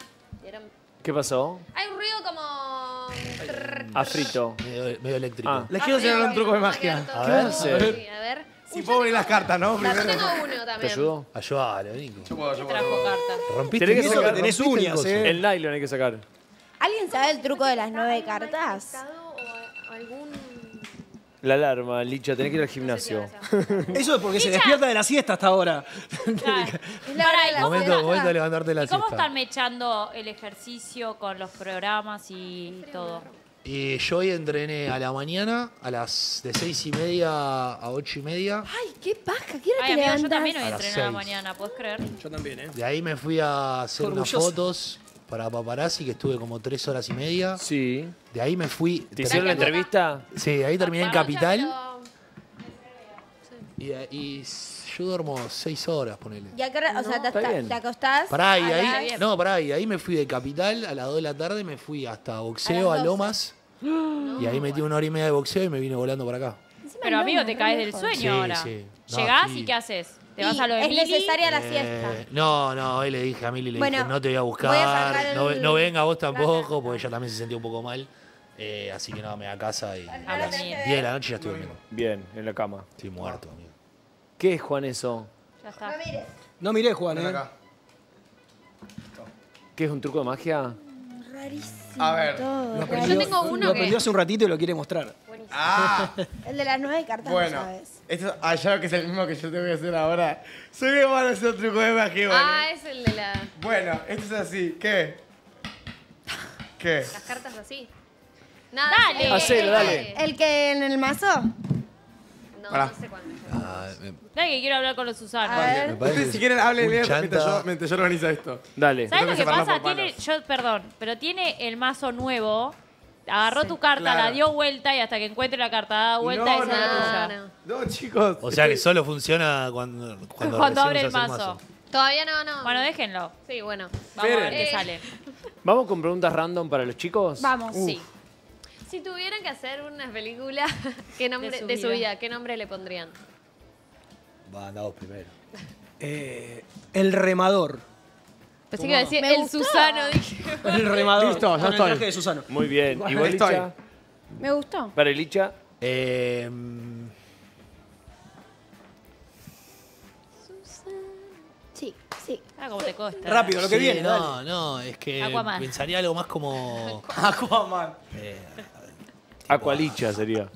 [SPEAKER 4] ¿Qué pasó?
[SPEAKER 2] Hay un ruido como.
[SPEAKER 4] A frito.
[SPEAKER 12] Medio, medio eléctrico.
[SPEAKER 4] Ah.
[SPEAKER 1] les quiero enseñar un truco de magia.
[SPEAKER 2] ¿Qué
[SPEAKER 4] vas a hacer?
[SPEAKER 2] Sí, a ver.
[SPEAKER 1] Si puedo abrir las cartas, ¿no?
[SPEAKER 2] Yo
[SPEAKER 1] Primero.
[SPEAKER 2] tengo uno
[SPEAKER 4] ¿Te
[SPEAKER 2] también.
[SPEAKER 4] ayudó?
[SPEAKER 12] Ayúdale, Nico.
[SPEAKER 1] Yo puedo, yo puedo.
[SPEAKER 3] Trajo carta.
[SPEAKER 12] Rompiste
[SPEAKER 4] Tenés que
[SPEAKER 12] el
[SPEAKER 4] sacar-
[SPEAKER 6] que tenés
[SPEAKER 12] rompiste el
[SPEAKER 6] uñas,
[SPEAKER 12] coso.
[SPEAKER 6] eh.
[SPEAKER 4] El nylon hay que sacar.
[SPEAKER 5] ¿Alguien sabe el truco de las nueve cartas?
[SPEAKER 4] La alarma, Licha, tenés que ir al gimnasio.
[SPEAKER 6] Eso es porque se despierta de la siesta hasta ahora.
[SPEAKER 3] Claro.
[SPEAKER 5] Es la hora de
[SPEAKER 3] ¿y
[SPEAKER 5] la
[SPEAKER 3] cómo
[SPEAKER 12] Momento,
[SPEAKER 5] cena.
[SPEAKER 12] momento de levantarte la
[SPEAKER 3] ¿Y cómo
[SPEAKER 12] siesta.
[SPEAKER 3] están mechando el ejercicio con los programas y todo?
[SPEAKER 12] Y yo hoy entrené a la mañana, a las de seis y media a ocho y media.
[SPEAKER 5] Ay, qué paja, quiero
[SPEAKER 3] Ay,
[SPEAKER 5] que
[SPEAKER 3] amigo, yo también hoy
[SPEAKER 12] A las
[SPEAKER 3] entrené a la
[SPEAKER 12] seis.
[SPEAKER 3] mañana, ¿puedes creer?
[SPEAKER 6] Yo también, ¿eh?
[SPEAKER 12] De ahí me fui a hacer unas
[SPEAKER 6] Orgulloso.
[SPEAKER 12] fotos para paparazzi, que estuve como tres horas y media.
[SPEAKER 4] Sí.
[SPEAKER 12] De ahí me fui.
[SPEAKER 4] ¿Te hicieron la entrevista?
[SPEAKER 12] Sí, de ahí terminé en Capital.
[SPEAKER 2] pero-
[SPEAKER 12] Y, y yo duermo seis horas, ponele.
[SPEAKER 5] Y acá, o sea, te,
[SPEAKER 4] está bien.
[SPEAKER 5] te acostás.
[SPEAKER 12] Pará, y
[SPEAKER 5] a las-
[SPEAKER 12] ahí, no, pará, y ahí me fui de Capital a las 2 de la tarde, me fui hasta boxeo,
[SPEAKER 5] A
[SPEAKER 12] a,
[SPEAKER 5] las 12.
[SPEAKER 12] Lomas. y ahí metí una hora y media de boxeo y me vine volando para acá.
[SPEAKER 5] Encima
[SPEAKER 3] Pero
[SPEAKER 5] no,
[SPEAKER 3] amigo, te caes del sueño
[SPEAKER 12] Sí,
[SPEAKER 3] ahora.
[SPEAKER 12] sí. No,
[SPEAKER 3] Llegás
[SPEAKER 12] sí.
[SPEAKER 3] y ¿qué haces? ¿Te
[SPEAKER 5] Y
[SPEAKER 3] vas a lo de
[SPEAKER 5] es
[SPEAKER 3] Mili?
[SPEAKER 5] necesaria la
[SPEAKER 12] Eh,
[SPEAKER 5] siesta.
[SPEAKER 12] no, no, hoy le dije a Mili, le
[SPEAKER 5] Bueno,
[SPEAKER 12] dije, no te voy a buscar,
[SPEAKER 5] voy a sacar
[SPEAKER 12] no,
[SPEAKER 5] el-
[SPEAKER 12] no venga vos tampoco, porque ella también se sentía un poco mal. Eh, así que no, me da a casa y a las
[SPEAKER 3] tenés
[SPEAKER 12] 10
[SPEAKER 3] que
[SPEAKER 12] de la noche ya estoy durmiendo.
[SPEAKER 4] Bien, en la cama.
[SPEAKER 12] Estoy muerto, amigo.
[SPEAKER 4] ¿Qué es, Juan, eso?
[SPEAKER 3] Ya está.
[SPEAKER 6] No miré, Juan,
[SPEAKER 1] Ven
[SPEAKER 6] ¿eh?
[SPEAKER 1] acá.
[SPEAKER 4] ¿Qué es un truco de magia?
[SPEAKER 5] Rarísimo.
[SPEAKER 1] A ver.
[SPEAKER 5] todo,
[SPEAKER 6] Lo
[SPEAKER 2] Yo
[SPEAKER 6] aprendió,
[SPEAKER 2] tengo
[SPEAKER 6] lo
[SPEAKER 2] uno
[SPEAKER 6] aprendió
[SPEAKER 2] que.
[SPEAKER 6] hace un ratito y lo quiere mostrar.
[SPEAKER 1] Ah,
[SPEAKER 5] El de las nueve cartas,
[SPEAKER 1] bueno.
[SPEAKER 5] no sabes.
[SPEAKER 1] Esto, ah, yo que es el mismo que yo tengo que hacer ahora. Soy bien malo hacer truco de magia.
[SPEAKER 2] Ah, es el de la-
[SPEAKER 1] Bueno, esto es así. ¿Qué? ¿Qué?
[SPEAKER 2] las cartas así. Nada,
[SPEAKER 3] Dale.
[SPEAKER 2] eh,
[SPEAKER 4] Hacelo, dale.
[SPEAKER 5] ¿El que en el mazo?
[SPEAKER 2] No,
[SPEAKER 1] Pará.
[SPEAKER 2] no sé cuál.
[SPEAKER 12] Ah, me-
[SPEAKER 3] Dale que quiero hablar con los
[SPEAKER 5] A
[SPEAKER 3] Susana.
[SPEAKER 5] ver.
[SPEAKER 12] me parece
[SPEAKER 1] Ustedes si quieren hablen mientras yo, mientras yo organizo esto.
[SPEAKER 4] Dale.
[SPEAKER 3] ¿Sabes lo
[SPEAKER 1] que
[SPEAKER 3] que pasa? Tiene, yo, perdón, pero tiene el mazo nuevo. Agarró tu carta,
[SPEAKER 1] claro.
[SPEAKER 3] la dio vuelta y hasta que encuentre la carta da vuelta
[SPEAKER 1] no,
[SPEAKER 3] y se
[SPEAKER 1] no,
[SPEAKER 3] la
[SPEAKER 1] no,
[SPEAKER 2] no.
[SPEAKER 1] No, chicos.
[SPEAKER 12] O sea que solo funciona cuando, cuando,
[SPEAKER 3] Cuando abre el mazo.
[SPEAKER 2] Todavía no, no.
[SPEAKER 3] Bueno, déjenlo.
[SPEAKER 2] Sí, bueno.
[SPEAKER 3] Vamos a ver qué
[SPEAKER 2] Eh,
[SPEAKER 3] sale.
[SPEAKER 4] ¿Vamos con preguntas random para los chicos?
[SPEAKER 5] Vamos.
[SPEAKER 3] Sí.
[SPEAKER 2] Si tuvieran que hacer una película ¿qué nombre,
[SPEAKER 3] De
[SPEAKER 2] de,
[SPEAKER 3] su
[SPEAKER 2] su
[SPEAKER 3] vida.
[SPEAKER 2] ¿qué nombre le pondrían?
[SPEAKER 12] Va, anda vos primero.
[SPEAKER 6] Eh, el remador.
[SPEAKER 2] Pensé que iba a decir
[SPEAKER 5] Me
[SPEAKER 2] el
[SPEAKER 5] gustó.
[SPEAKER 2] Susano, dije.
[SPEAKER 6] El remador.
[SPEAKER 1] Listo, ya
[SPEAKER 6] con
[SPEAKER 1] estoy.
[SPEAKER 6] El traje de Susano.
[SPEAKER 4] Muy bien. ¿Y vos,
[SPEAKER 1] estoy.
[SPEAKER 4] Licha?
[SPEAKER 5] Me gustó.
[SPEAKER 4] Para Licha.
[SPEAKER 12] Eh,
[SPEAKER 5] Sí, sí.
[SPEAKER 3] Ah, como te costa.
[SPEAKER 6] Rápido, lo que
[SPEAKER 12] sí,
[SPEAKER 6] viene.
[SPEAKER 12] No,
[SPEAKER 6] dale.
[SPEAKER 12] no, es que
[SPEAKER 3] Aquaman.
[SPEAKER 12] pensaría algo más como.
[SPEAKER 6] Aquaman.
[SPEAKER 12] eh,
[SPEAKER 4] Aqualicha sería.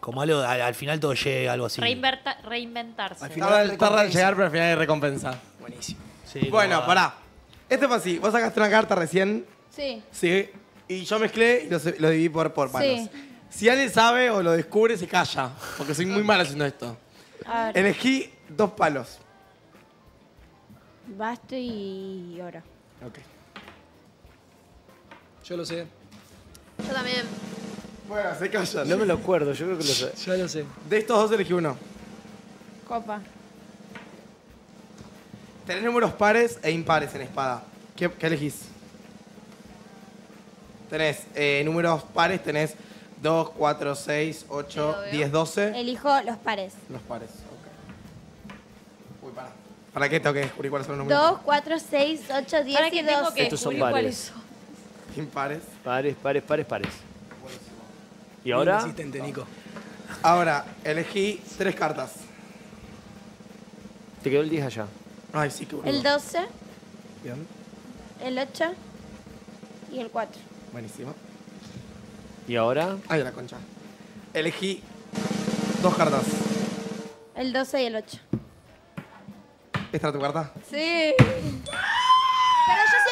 [SPEAKER 12] como algo, al, al final todo llega, algo así.
[SPEAKER 3] Reinverta- reinventarse.
[SPEAKER 6] Al final
[SPEAKER 1] Tarda, tarda en
[SPEAKER 6] recompensa.
[SPEAKER 1] llegar, pero al final hay recompensa.
[SPEAKER 6] Buenísimo.
[SPEAKER 12] Sí,
[SPEAKER 1] Bueno,
[SPEAKER 12] no,
[SPEAKER 1] pará. Este fue así. Vos sacaste una carta recién.
[SPEAKER 5] Sí.
[SPEAKER 1] Sí. Y yo mezclé y lo, se- lo dividí por, por palos.
[SPEAKER 5] Sí.
[SPEAKER 1] Si alguien sabe o lo descubre, se calla. Porque soy muy mal haciendo esto.
[SPEAKER 5] A ver.
[SPEAKER 1] Elegí dos palos.
[SPEAKER 5] Basto y oro.
[SPEAKER 1] Ok.
[SPEAKER 6] Yo lo sé.
[SPEAKER 2] Yo también.
[SPEAKER 1] Bueno, se callan.
[SPEAKER 4] No me lo acuerdo, yo creo que lo sé.
[SPEAKER 6] Ya lo sé.
[SPEAKER 1] De estos dos elegí uno.
[SPEAKER 5] Copa.
[SPEAKER 1] Tenés números pares e impares en espada. ¿Qué, qué elegís? Tenés eh, números pares, tenés 2, 4, 6, 8,
[SPEAKER 2] Lo veo.
[SPEAKER 1] 10, 12.
[SPEAKER 5] Elijo los pares.
[SPEAKER 1] Los pares, ok. Uy, para. ¿Para qué tengo que descubrir cuáles son los números?
[SPEAKER 5] 2, 4, 6, 8, 10
[SPEAKER 3] Ahora
[SPEAKER 5] y
[SPEAKER 3] que tengo
[SPEAKER 5] 12.
[SPEAKER 3] que
[SPEAKER 4] Estos son
[SPEAKER 3] descubrir cuáles
[SPEAKER 4] pares.
[SPEAKER 3] son.
[SPEAKER 1] Impares.
[SPEAKER 4] Pares, pares, pares, pares. ¿Y ahora?
[SPEAKER 6] Insistente, Nico.
[SPEAKER 1] Ahora, elegí tres cartas.
[SPEAKER 4] Te quedó el 10 allá.
[SPEAKER 1] Ay, sí, qué boludo.
[SPEAKER 5] El 12,
[SPEAKER 1] Bien,
[SPEAKER 5] el 8 y el 4.
[SPEAKER 1] buenísimo.
[SPEAKER 4] ¿Y ahora?
[SPEAKER 1] Ay, la concha. Elegí dos cartas.
[SPEAKER 5] El 12 y el 8.
[SPEAKER 1] ¿Esta era tu carta?
[SPEAKER 5] Sí.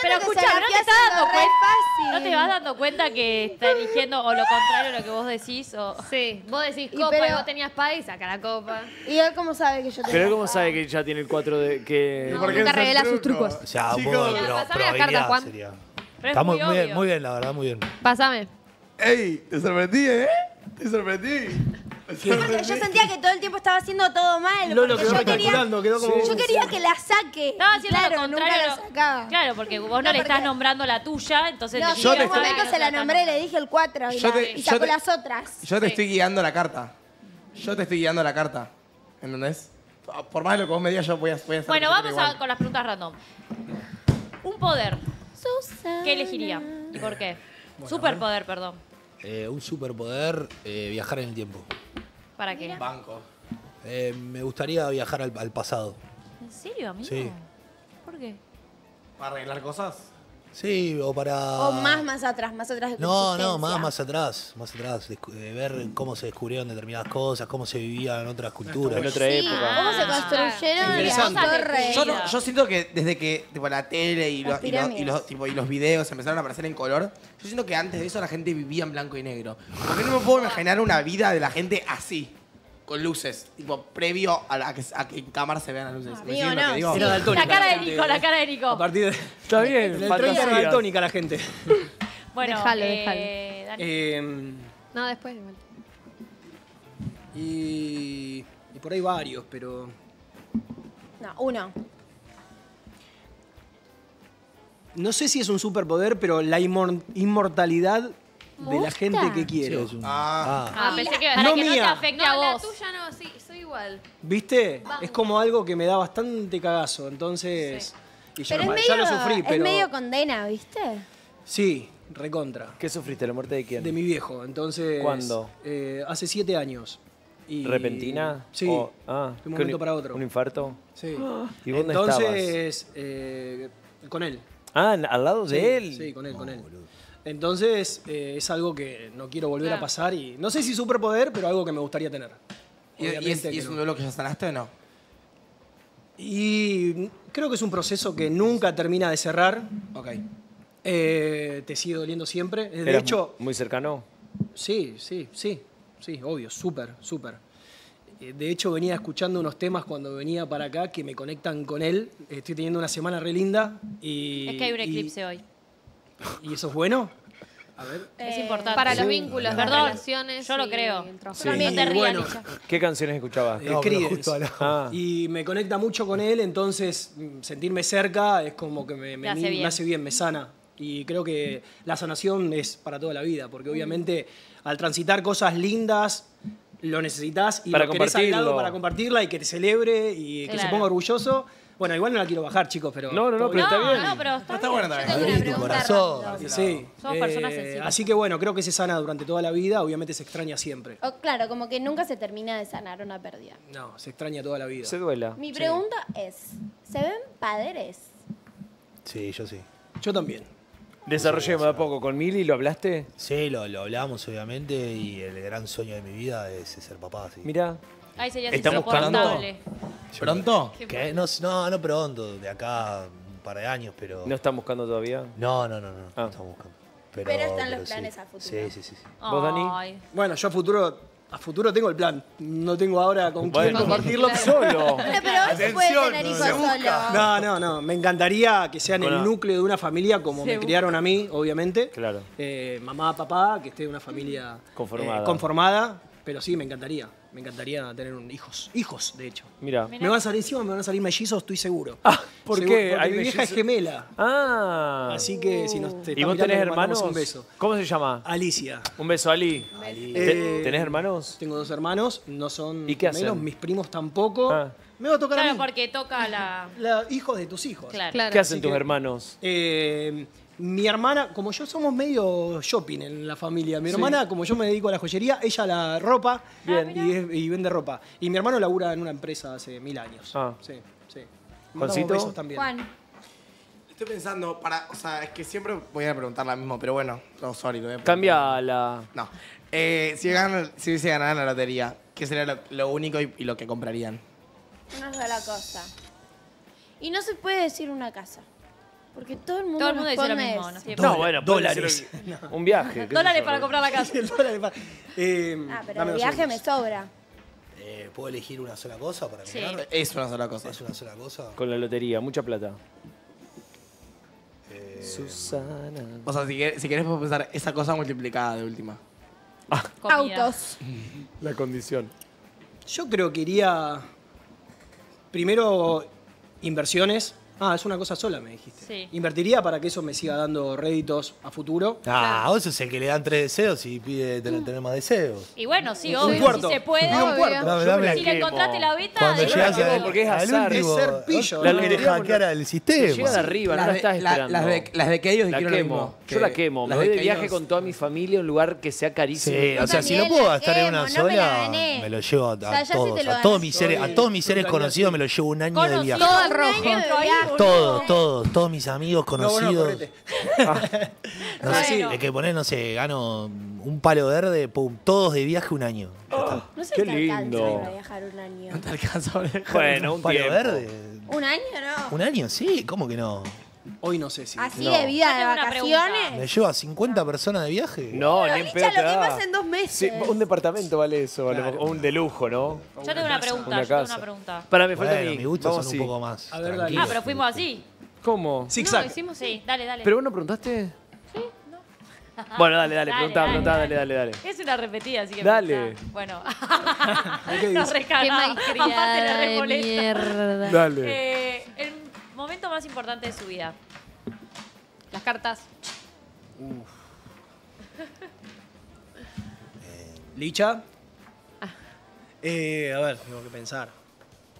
[SPEAKER 5] Pero
[SPEAKER 3] Pero escucha, ¿no te estás dando cuenta? ¿No te vas dando cuenta que está eligiendo o lo contrario a lo que vos decís? O...
[SPEAKER 2] Sí, vos decís
[SPEAKER 5] Y
[SPEAKER 2] copa
[SPEAKER 5] pero-
[SPEAKER 2] y vos tenías espada y saca la copa.
[SPEAKER 5] ¿Y él cómo sabe que yo tengo
[SPEAKER 4] Pero ¿cómo sabe que ya tiene el 4 de que
[SPEAKER 2] No, nunca revela sus
[SPEAKER 1] truco.
[SPEAKER 2] trucos.
[SPEAKER 12] O sea,
[SPEAKER 1] Chicos.
[SPEAKER 12] pro-
[SPEAKER 2] pasame las cartas, Juan.
[SPEAKER 12] sería.
[SPEAKER 3] Pero es
[SPEAKER 12] Está muy,
[SPEAKER 3] muy
[SPEAKER 12] muy bien, muy bien, la verdad, muy bien.
[SPEAKER 2] Pásame.
[SPEAKER 1] ¡Ey! Te sorprendí, ¿eh? Te sorprendí.
[SPEAKER 5] Yo sentía que todo el tiempo estaba haciendo todo mal.
[SPEAKER 6] Lolo
[SPEAKER 5] porque
[SPEAKER 6] quedó
[SPEAKER 5] yo quería,
[SPEAKER 6] quedó como...
[SPEAKER 5] yo quería que la saque.
[SPEAKER 3] Estaba haciendo
[SPEAKER 5] claro,
[SPEAKER 3] lo
[SPEAKER 5] nunca la sacaba.
[SPEAKER 3] Claro, porque vos no,
[SPEAKER 5] No,
[SPEAKER 3] le estás
[SPEAKER 5] porque-
[SPEAKER 3] nombrando la tuya, entonces
[SPEAKER 5] No,
[SPEAKER 1] Yo
[SPEAKER 5] en un momento se la nombré, le dije el 4 y,
[SPEAKER 1] te-
[SPEAKER 5] y sacó
[SPEAKER 1] te-
[SPEAKER 5] las otras.
[SPEAKER 1] Yo te
[SPEAKER 3] Sí.
[SPEAKER 1] estoy guiando la carta. Yo te estoy guiando la carta. ¿Entendés? Por más de lo que vos me digas, yo voy a, voy a hacer
[SPEAKER 3] Bueno, vamos a, con las preguntas random. Un poder,
[SPEAKER 5] Susana.
[SPEAKER 3] ¿qué elegiría? ¿Y por qué? Superpoder, perdón.
[SPEAKER 12] Eh, un superpoder, eh, viajar en el tiempo.
[SPEAKER 3] ¿Para qué?
[SPEAKER 1] Banco.
[SPEAKER 12] Eh, me gustaría viajar al, al pasado.
[SPEAKER 3] ¿En serio, amigo?
[SPEAKER 12] Sí.
[SPEAKER 3] ¿Por qué?
[SPEAKER 1] ¿Para arreglar cosas?
[SPEAKER 12] Sí, o para...
[SPEAKER 5] O más, más atrás, más atrás de
[SPEAKER 12] No, no, más, más atrás, más atrás, descu- eh, ver cómo se descubrieron determinadas cosas, cómo se vivían en otras culturas.
[SPEAKER 4] En otra
[SPEAKER 5] Sí,
[SPEAKER 4] época.
[SPEAKER 5] cómo se
[SPEAKER 3] Ah,
[SPEAKER 5] construyeron las torres.
[SPEAKER 1] Yo, no- yo siento que desde que tipo, la tele y,
[SPEAKER 5] Las
[SPEAKER 1] lo- y lo- y los, tipo, y los videos empezaron a aparecer en color, yo siento que antes de eso la gente vivía en blanco y negro. Porque no me puedo imaginar una vida de la gente así, con luces, tipo previo a, la- a que, a que en cámara se vean las luces. ¿Me
[SPEAKER 5] Amigo,
[SPEAKER 1] siguen lo
[SPEAKER 5] no,
[SPEAKER 1] que digo?
[SPEAKER 5] sí.
[SPEAKER 6] Era daltónica
[SPEAKER 3] La cara de. Nico, la cara de Nico.
[SPEAKER 6] A partir de...
[SPEAKER 4] Está bien,
[SPEAKER 6] En el 30 era
[SPEAKER 4] fantasía.
[SPEAKER 6] daltónica la gente.
[SPEAKER 3] Bueno,
[SPEAKER 2] Déjalo,
[SPEAKER 3] eh, Dani.
[SPEAKER 6] Eh,
[SPEAKER 2] No, después igual.
[SPEAKER 6] y, y por ahí varios, pero...
[SPEAKER 5] No, uno.
[SPEAKER 6] No sé si es un superpoder, pero la inmor- inmortalidad de la gente que quiero.
[SPEAKER 12] un-
[SPEAKER 1] Ah.
[SPEAKER 3] Ah, pensé que,
[SPEAKER 6] No
[SPEAKER 3] para que no te
[SPEAKER 6] mía.
[SPEAKER 3] afecte
[SPEAKER 2] No,
[SPEAKER 3] a
[SPEAKER 2] la
[SPEAKER 3] vos.
[SPEAKER 2] tuya no, sí, soy igual.
[SPEAKER 6] ¿Viste? Es como algo que me da bastante cagazo, entonces... Y ya,
[SPEAKER 5] Pero es
[SPEAKER 6] ya
[SPEAKER 5] medio,
[SPEAKER 6] lo sufrí,
[SPEAKER 5] es
[SPEAKER 6] pero...
[SPEAKER 5] medio condena, ¿viste?
[SPEAKER 6] Sí, recontra.
[SPEAKER 4] ¿Qué sufriste? ¿La muerte de quién?
[SPEAKER 6] De mi viejo, entonces...
[SPEAKER 4] ¿Cuándo?
[SPEAKER 6] eh, hace siete años. Y-
[SPEAKER 4] ¿Repentina?
[SPEAKER 6] Sí,
[SPEAKER 4] O- ah,
[SPEAKER 6] de un
[SPEAKER 4] ¿qué,
[SPEAKER 6] momento para otro.
[SPEAKER 4] ¿Un infarto?
[SPEAKER 6] Sí.
[SPEAKER 4] ¿Y dónde estabas?
[SPEAKER 6] Entonces, eh, con él.
[SPEAKER 4] Ah, al lado de
[SPEAKER 6] Sí,
[SPEAKER 4] él.
[SPEAKER 6] Sí, con él, con él. Entonces, eh, es algo que no quiero volver a pasar y no sé si superpoder, pero algo que me gustaría tener.
[SPEAKER 1] ¿Y, y es,
[SPEAKER 6] Obviamente
[SPEAKER 1] y
[SPEAKER 6] que
[SPEAKER 1] es
[SPEAKER 6] no.
[SPEAKER 1] un duelo que ya sanaste o no?
[SPEAKER 6] Y creo que es un proceso que nunca termina de cerrar.
[SPEAKER 1] Ok.
[SPEAKER 6] Eh, te sigue doliendo siempre. De
[SPEAKER 4] ¿Eras
[SPEAKER 6] hecho,
[SPEAKER 4] Muy cercano.
[SPEAKER 6] sí, sí, sí, sí, obvio, súper, súper. Eh, De hecho, venía escuchando unos temas cuando venía para acá que me conectan con él. Estoy teniendo una semana re linda y...
[SPEAKER 3] Es que hay un
[SPEAKER 6] y-
[SPEAKER 3] eclipse hoy.
[SPEAKER 6] ¿Y eso es bueno? A ver.
[SPEAKER 3] Es importante.
[SPEAKER 2] Para los
[SPEAKER 6] Sí.
[SPEAKER 2] vínculos, las
[SPEAKER 3] Perdón,
[SPEAKER 2] relaciones.
[SPEAKER 3] yo lo
[SPEAKER 2] y
[SPEAKER 3] creo.
[SPEAKER 2] el trabajo.
[SPEAKER 4] Sí.
[SPEAKER 3] No te rías,
[SPEAKER 6] bueno.
[SPEAKER 3] Licha.
[SPEAKER 4] ¿Qué canciones escuchabas?
[SPEAKER 6] Eh,
[SPEAKER 12] No, pero
[SPEAKER 6] Creedence.
[SPEAKER 12] justo hablamos.
[SPEAKER 4] Ah,
[SPEAKER 6] Y me conecta mucho con él, entonces mm, sentirme cerca es como que me, me-
[SPEAKER 3] Te hace
[SPEAKER 6] me
[SPEAKER 3] bien.
[SPEAKER 6] hace bien, me sana. Y creo que la sanación es para toda la vida, porque obviamente al transitar cosas lindas lo necesitas y
[SPEAKER 4] Para
[SPEAKER 6] lo querés al lado
[SPEAKER 4] compartirlo.
[SPEAKER 6] para compartirla y que te celebre y que se
[SPEAKER 3] Claro.
[SPEAKER 6] ponga orgulloso. Bueno, igual no la quiero bajar, chicos, pero...
[SPEAKER 4] No, no, no, pero está bien.
[SPEAKER 3] no, pero está,
[SPEAKER 2] Yo
[SPEAKER 1] también.
[SPEAKER 12] tu corazón.
[SPEAKER 6] Sí.
[SPEAKER 3] Somos personas
[SPEAKER 6] Eh,
[SPEAKER 3] sensibles.
[SPEAKER 6] Así que bueno, creo que se sana durante toda la vida, obviamente se extraña siempre.
[SPEAKER 5] O, claro, como que nunca se termina de sanar una pérdida.
[SPEAKER 6] No, se extraña toda la vida.
[SPEAKER 4] Se duela.
[SPEAKER 5] Mi pregunta es, ¿se ven padres?
[SPEAKER 12] Sí, yo sí.
[SPEAKER 6] Yo también.
[SPEAKER 4] Desarrollemos de a poco. ¿Con Mili lo hablaste?
[SPEAKER 12] Sí, lo, lo hablamos obviamente y el gran sueño de mi vida es ser papá. Sí.
[SPEAKER 4] Mira.
[SPEAKER 3] Ahí sería
[SPEAKER 4] Estamos
[SPEAKER 3] insoportable.
[SPEAKER 1] ¿Pronto?
[SPEAKER 12] ¿Qué? No, no, no pronto, de acá un par de años, pero...
[SPEAKER 4] ¿No están buscando todavía?
[SPEAKER 12] No, no, no, no,
[SPEAKER 4] Ah.
[SPEAKER 12] no estamos buscando. Pero,
[SPEAKER 5] Pero están los
[SPEAKER 12] sí.
[SPEAKER 5] planes a futuro.
[SPEAKER 12] Sí, sí, sí. sí.
[SPEAKER 4] ¿Vos, Dani?
[SPEAKER 3] Ay.
[SPEAKER 6] Bueno, yo a futuro, a futuro tengo el plan. No tengo ahora con quién
[SPEAKER 4] Bueno,
[SPEAKER 6] compartirlo.
[SPEAKER 4] solo.
[SPEAKER 5] Pero se puede
[SPEAKER 1] Atención,
[SPEAKER 5] tener
[SPEAKER 1] no
[SPEAKER 5] hijos
[SPEAKER 1] se
[SPEAKER 5] solo.
[SPEAKER 6] No, no, no. Me encantaría que sean
[SPEAKER 4] Con
[SPEAKER 6] el núcleo de una familia como me criaron a mí, obviamente.
[SPEAKER 4] Claro.
[SPEAKER 6] Eh, mamá, papá, que esté una familia
[SPEAKER 4] Conformada.
[SPEAKER 6] eh, conformada. Pero sí, me encantaría. Me encantaría tener un hijos. Hijos, de hecho.
[SPEAKER 4] Mira.
[SPEAKER 6] Me van a salir encima, me van a salir mellizos, estoy seguro.
[SPEAKER 4] Ah, ¿por qué?
[SPEAKER 6] Porque
[SPEAKER 4] ¿Hay
[SPEAKER 6] mi vieja es gemela.
[SPEAKER 4] Ah.
[SPEAKER 6] Así que si nos te
[SPEAKER 4] ¿Y vos
[SPEAKER 6] mirando,
[SPEAKER 4] tenés hermanos?
[SPEAKER 6] Un beso.
[SPEAKER 4] ¿Cómo se llama?
[SPEAKER 6] Alicia.
[SPEAKER 4] Un beso, Ali. ¿Te-
[SPEAKER 6] Eh,
[SPEAKER 4] ¿Tenés hermanos?
[SPEAKER 6] Tengo dos hermanos, no son
[SPEAKER 4] ¿Y qué
[SPEAKER 6] gemelos,
[SPEAKER 4] hacen?
[SPEAKER 6] mis primos tampoco.
[SPEAKER 4] Ah.
[SPEAKER 6] Me va a tocar a
[SPEAKER 3] Claro,
[SPEAKER 6] mí.
[SPEAKER 3] porque toca la.
[SPEAKER 6] La- hijos de tus hijos.
[SPEAKER 3] Claro.
[SPEAKER 2] Claro.
[SPEAKER 4] ¿Qué hacen
[SPEAKER 6] Así
[SPEAKER 4] tus
[SPEAKER 6] que-
[SPEAKER 4] hermanos?
[SPEAKER 6] Eh, mi hermana, como yo somos medio shopping en la familia, mi hermana, como yo me dedico a la joyería, ella a la ropa
[SPEAKER 3] Bien.
[SPEAKER 6] y, es- y vende ropa. Y mi hermano labura en una empresa hace mil años.
[SPEAKER 4] Ah.
[SPEAKER 6] Sí, sí.
[SPEAKER 4] Juancito.
[SPEAKER 6] También.
[SPEAKER 5] Juan,
[SPEAKER 1] Estoy pensando, para, o sea, es que siempre voy a preguntar la misma, pero bueno, no, sorry, lo voy a.
[SPEAKER 4] Cambia la.
[SPEAKER 1] No. Eh, si, ganan, si hubiese ganado en la lotería, ¿qué sería lo, lo único y, y lo que comprarían?
[SPEAKER 5] una sola cosa. Y no se puede decir una casa. Porque todo el mundo,
[SPEAKER 3] Todo el mundo dice lo mismo,
[SPEAKER 5] eso.
[SPEAKER 3] no.
[SPEAKER 4] No, bueno,
[SPEAKER 6] dólares.
[SPEAKER 4] Un viaje.
[SPEAKER 3] Dólares para comprar la casa.
[SPEAKER 6] Eh,
[SPEAKER 5] Ah, pero el viaje me sobra.
[SPEAKER 12] Eh, ¿Puedo elegir una sola cosa para
[SPEAKER 3] Sí.
[SPEAKER 12] mirar?
[SPEAKER 1] Es una sola cosa.
[SPEAKER 12] ¿Es una sola cosa?
[SPEAKER 4] Con la lotería, mucha plata. Susana.
[SPEAKER 1] O sea, si, quer- si querés puedo pensar esa cosa multiplicada de última.
[SPEAKER 3] Comida.
[SPEAKER 5] Autos.
[SPEAKER 4] La condición.
[SPEAKER 6] Yo creo que iría primero inversiones. Ah, es una cosa sola, me dijiste.
[SPEAKER 3] Sí.
[SPEAKER 6] Invertiría para que eso me siga dando réditos a futuro.
[SPEAKER 12] Ah, vos sos el que le dan tres deseos y pide tener, tener más deseos.
[SPEAKER 3] Y bueno, sí,
[SPEAKER 6] Un
[SPEAKER 3] obvio,
[SPEAKER 6] cuarto.
[SPEAKER 3] si se puede.
[SPEAKER 6] Pido un cuarto.
[SPEAKER 12] Dame, dame.
[SPEAKER 3] Si le encontraste la beta,
[SPEAKER 12] Cuando
[SPEAKER 3] de-
[SPEAKER 12] llegas al,
[SPEAKER 4] porque es
[SPEAKER 12] al
[SPEAKER 4] azar.
[SPEAKER 12] último,
[SPEAKER 6] Es ser pillo,
[SPEAKER 12] la
[SPEAKER 6] ¿no?
[SPEAKER 12] querés hackear al
[SPEAKER 4] Llega
[SPEAKER 12] sistema.
[SPEAKER 4] de arriba, no
[SPEAKER 1] Las
[SPEAKER 4] la
[SPEAKER 1] de-
[SPEAKER 4] estás
[SPEAKER 1] la-
[SPEAKER 4] esperando.
[SPEAKER 1] las de- las de que ellos
[SPEAKER 4] La
[SPEAKER 1] dijeron lo
[SPEAKER 4] quemo.
[SPEAKER 1] mismo,
[SPEAKER 4] Yo la
[SPEAKER 1] que
[SPEAKER 4] quemo. Me
[SPEAKER 1] las
[SPEAKER 4] voy
[SPEAKER 1] de
[SPEAKER 4] viaje
[SPEAKER 1] ellos-
[SPEAKER 4] con toda mi familia a un lugar que sea carísimo.
[SPEAKER 12] Sí, o sea, si no puedo
[SPEAKER 5] la
[SPEAKER 12] gastar en una
[SPEAKER 5] no me la
[SPEAKER 12] sola, me lo llevo a, a todos. a, todos mis seres, a todos mis seres
[SPEAKER 6] Yo
[SPEAKER 12] conocidos me lo llevo un año de viaje.
[SPEAKER 2] Todo
[SPEAKER 5] Un
[SPEAKER 2] rojo.
[SPEAKER 12] Todos, todos, todos mis amigos
[SPEAKER 6] No, bueno,
[SPEAKER 12] conocidos.
[SPEAKER 6] correte.
[SPEAKER 12] No sé, es que poner, no sé, gano un palo verde, pum, todos de viaje un año. Está.
[SPEAKER 5] No sé
[SPEAKER 4] Qué
[SPEAKER 5] si te alcanza
[SPEAKER 4] lindo.
[SPEAKER 5] para viajar un año.
[SPEAKER 1] No te alcanza a ver.
[SPEAKER 4] Bueno, un
[SPEAKER 12] ¿Un palo
[SPEAKER 4] tiempo.
[SPEAKER 12] verde?
[SPEAKER 5] ¿Un año no?
[SPEAKER 12] ¿Un año? Sí, ¿cómo que no?
[SPEAKER 6] Hoy no sé si.
[SPEAKER 5] Así
[SPEAKER 4] No.
[SPEAKER 5] de vida de vacaciones.
[SPEAKER 12] ¿Me llevo a 50 personas de viaje?
[SPEAKER 4] No, ni en pedo
[SPEAKER 5] lo que
[SPEAKER 4] da.
[SPEAKER 5] pasa en dos meses.
[SPEAKER 4] Sí, un departamento vale eso, vale,
[SPEAKER 6] Claro.
[SPEAKER 4] o un de lujo, ¿no?
[SPEAKER 3] Yo tengo una pregunta,
[SPEAKER 4] Una
[SPEAKER 3] yo tengo
[SPEAKER 4] casa.
[SPEAKER 3] una pregunta.
[SPEAKER 4] Para, me falta
[SPEAKER 12] Bueno, mis gustos
[SPEAKER 4] Vamos
[SPEAKER 12] son
[SPEAKER 4] así.
[SPEAKER 12] un poco más.
[SPEAKER 6] A ver, dale.
[SPEAKER 12] tranquilos.
[SPEAKER 3] Ah, pero fuimos así.
[SPEAKER 4] ¿Cómo?
[SPEAKER 6] Zigzag.
[SPEAKER 2] No, hicimos
[SPEAKER 3] Sí, dale, dale.
[SPEAKER 4] ¿Pero vos no preguntaste? Sí, Bueno, dale, dale,
[SPEAKER 3] Dale,
[SPEAKER 4] preguntá,
[SPEAKER 3] dale,
[SPEAKER 4] preguntá, dale,
[SPEAKER 3] dale.
[SPEAKER 4] dale, dale.
[SPEAKER 3] Es una repetida, así que.
[SPEAKER 4] Dale.
[SPEAKER 3] pensá. Bueno.
[SPEAKER 6] ¿Qué
[SPEAKER 3] Nos?
[SPEAKER 2] Qué malcriada de
[SPEAKER 3] repoleta.
[SPEAKER 2] mierda.
[SPEAKER 4] Dale.
[SPEAKER 3] Eh, el momento más importante de su vida.
[SPEAKER 2] Las cartas.
[SPEAKER 6] Licha. Eh, a ver, tengo que pensar.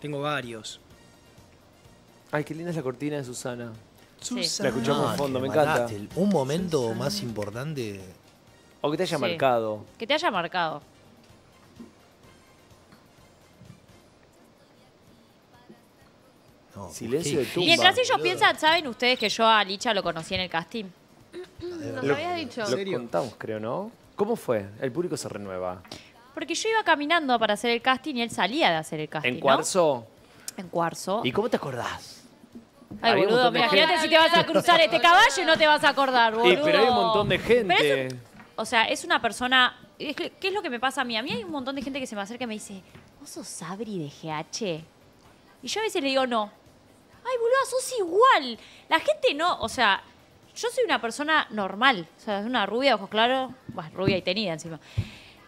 [SPEAKER 6] Tengo varios.
[SPEAKER 4] Ay, qué linda es la cortina de Susana.
[SPEAKER 3] Sí.
[SPEAKER 4] La escuchamos
[SPEAKER 12] Ah,
[SPEAKER 4] en fondo, me encanta.
[SPEAKER 12] Un momento más importante.
[SPEAKER 4] O que te haya
[SPEAKER 3] Sí.
[SPEAKER 4] marcado.
[SPEAKER 3] Que te haya marcado.
[SPEAKER 12] No,
[SPEAKER 4] Silencio de tumba.
[SPEAKER 3] Mientras ellos piensan, ¿saben ustedes que yo a Licha lo conocí en el casting?
[SPEAKER 2] Nos habías dicho.
[SPEAKER 4] Lo
[SPEAKER 6] serio?
[SPEAKER 4] contamos, creo, ¿no? ¿Cómo fue? El público se renueva.
[SPEAKER 3] Porque yo iba caminando para hacer el casting y él salía de hacer el casting.
[SPEAKER 4] ¿En
[SPEAKER 3] ¿no?
[SPEAKER 4] cuarzo?
[SPEAKER 3] En cuarzo.
[SPEAKER 4] ¿Y cómo te acordás?
[SPEAKER 3] Ay,
[SPEAKER 4] Había
[SPEAKER 3] boludo, imagínate si te vas a cruzar este caballo y no te vas a acordar, boludo.
[SPEAKER 4] Y, pero hay un montón de gente.
[SPEAKER 3] Es o sea, es una persona... es que- ¿Qué es lo que me pasa a mí? A mí hay un montón de gente que se me acerca y me dice, ¿vos sos Sabri de GH? Y yo a veces le digo, no. Ay, boludo, sos igual. La gente no, o sea, yo soy una persona normal. O sea, es una rubia, ojos claros, bueno, rubia y tenida encima.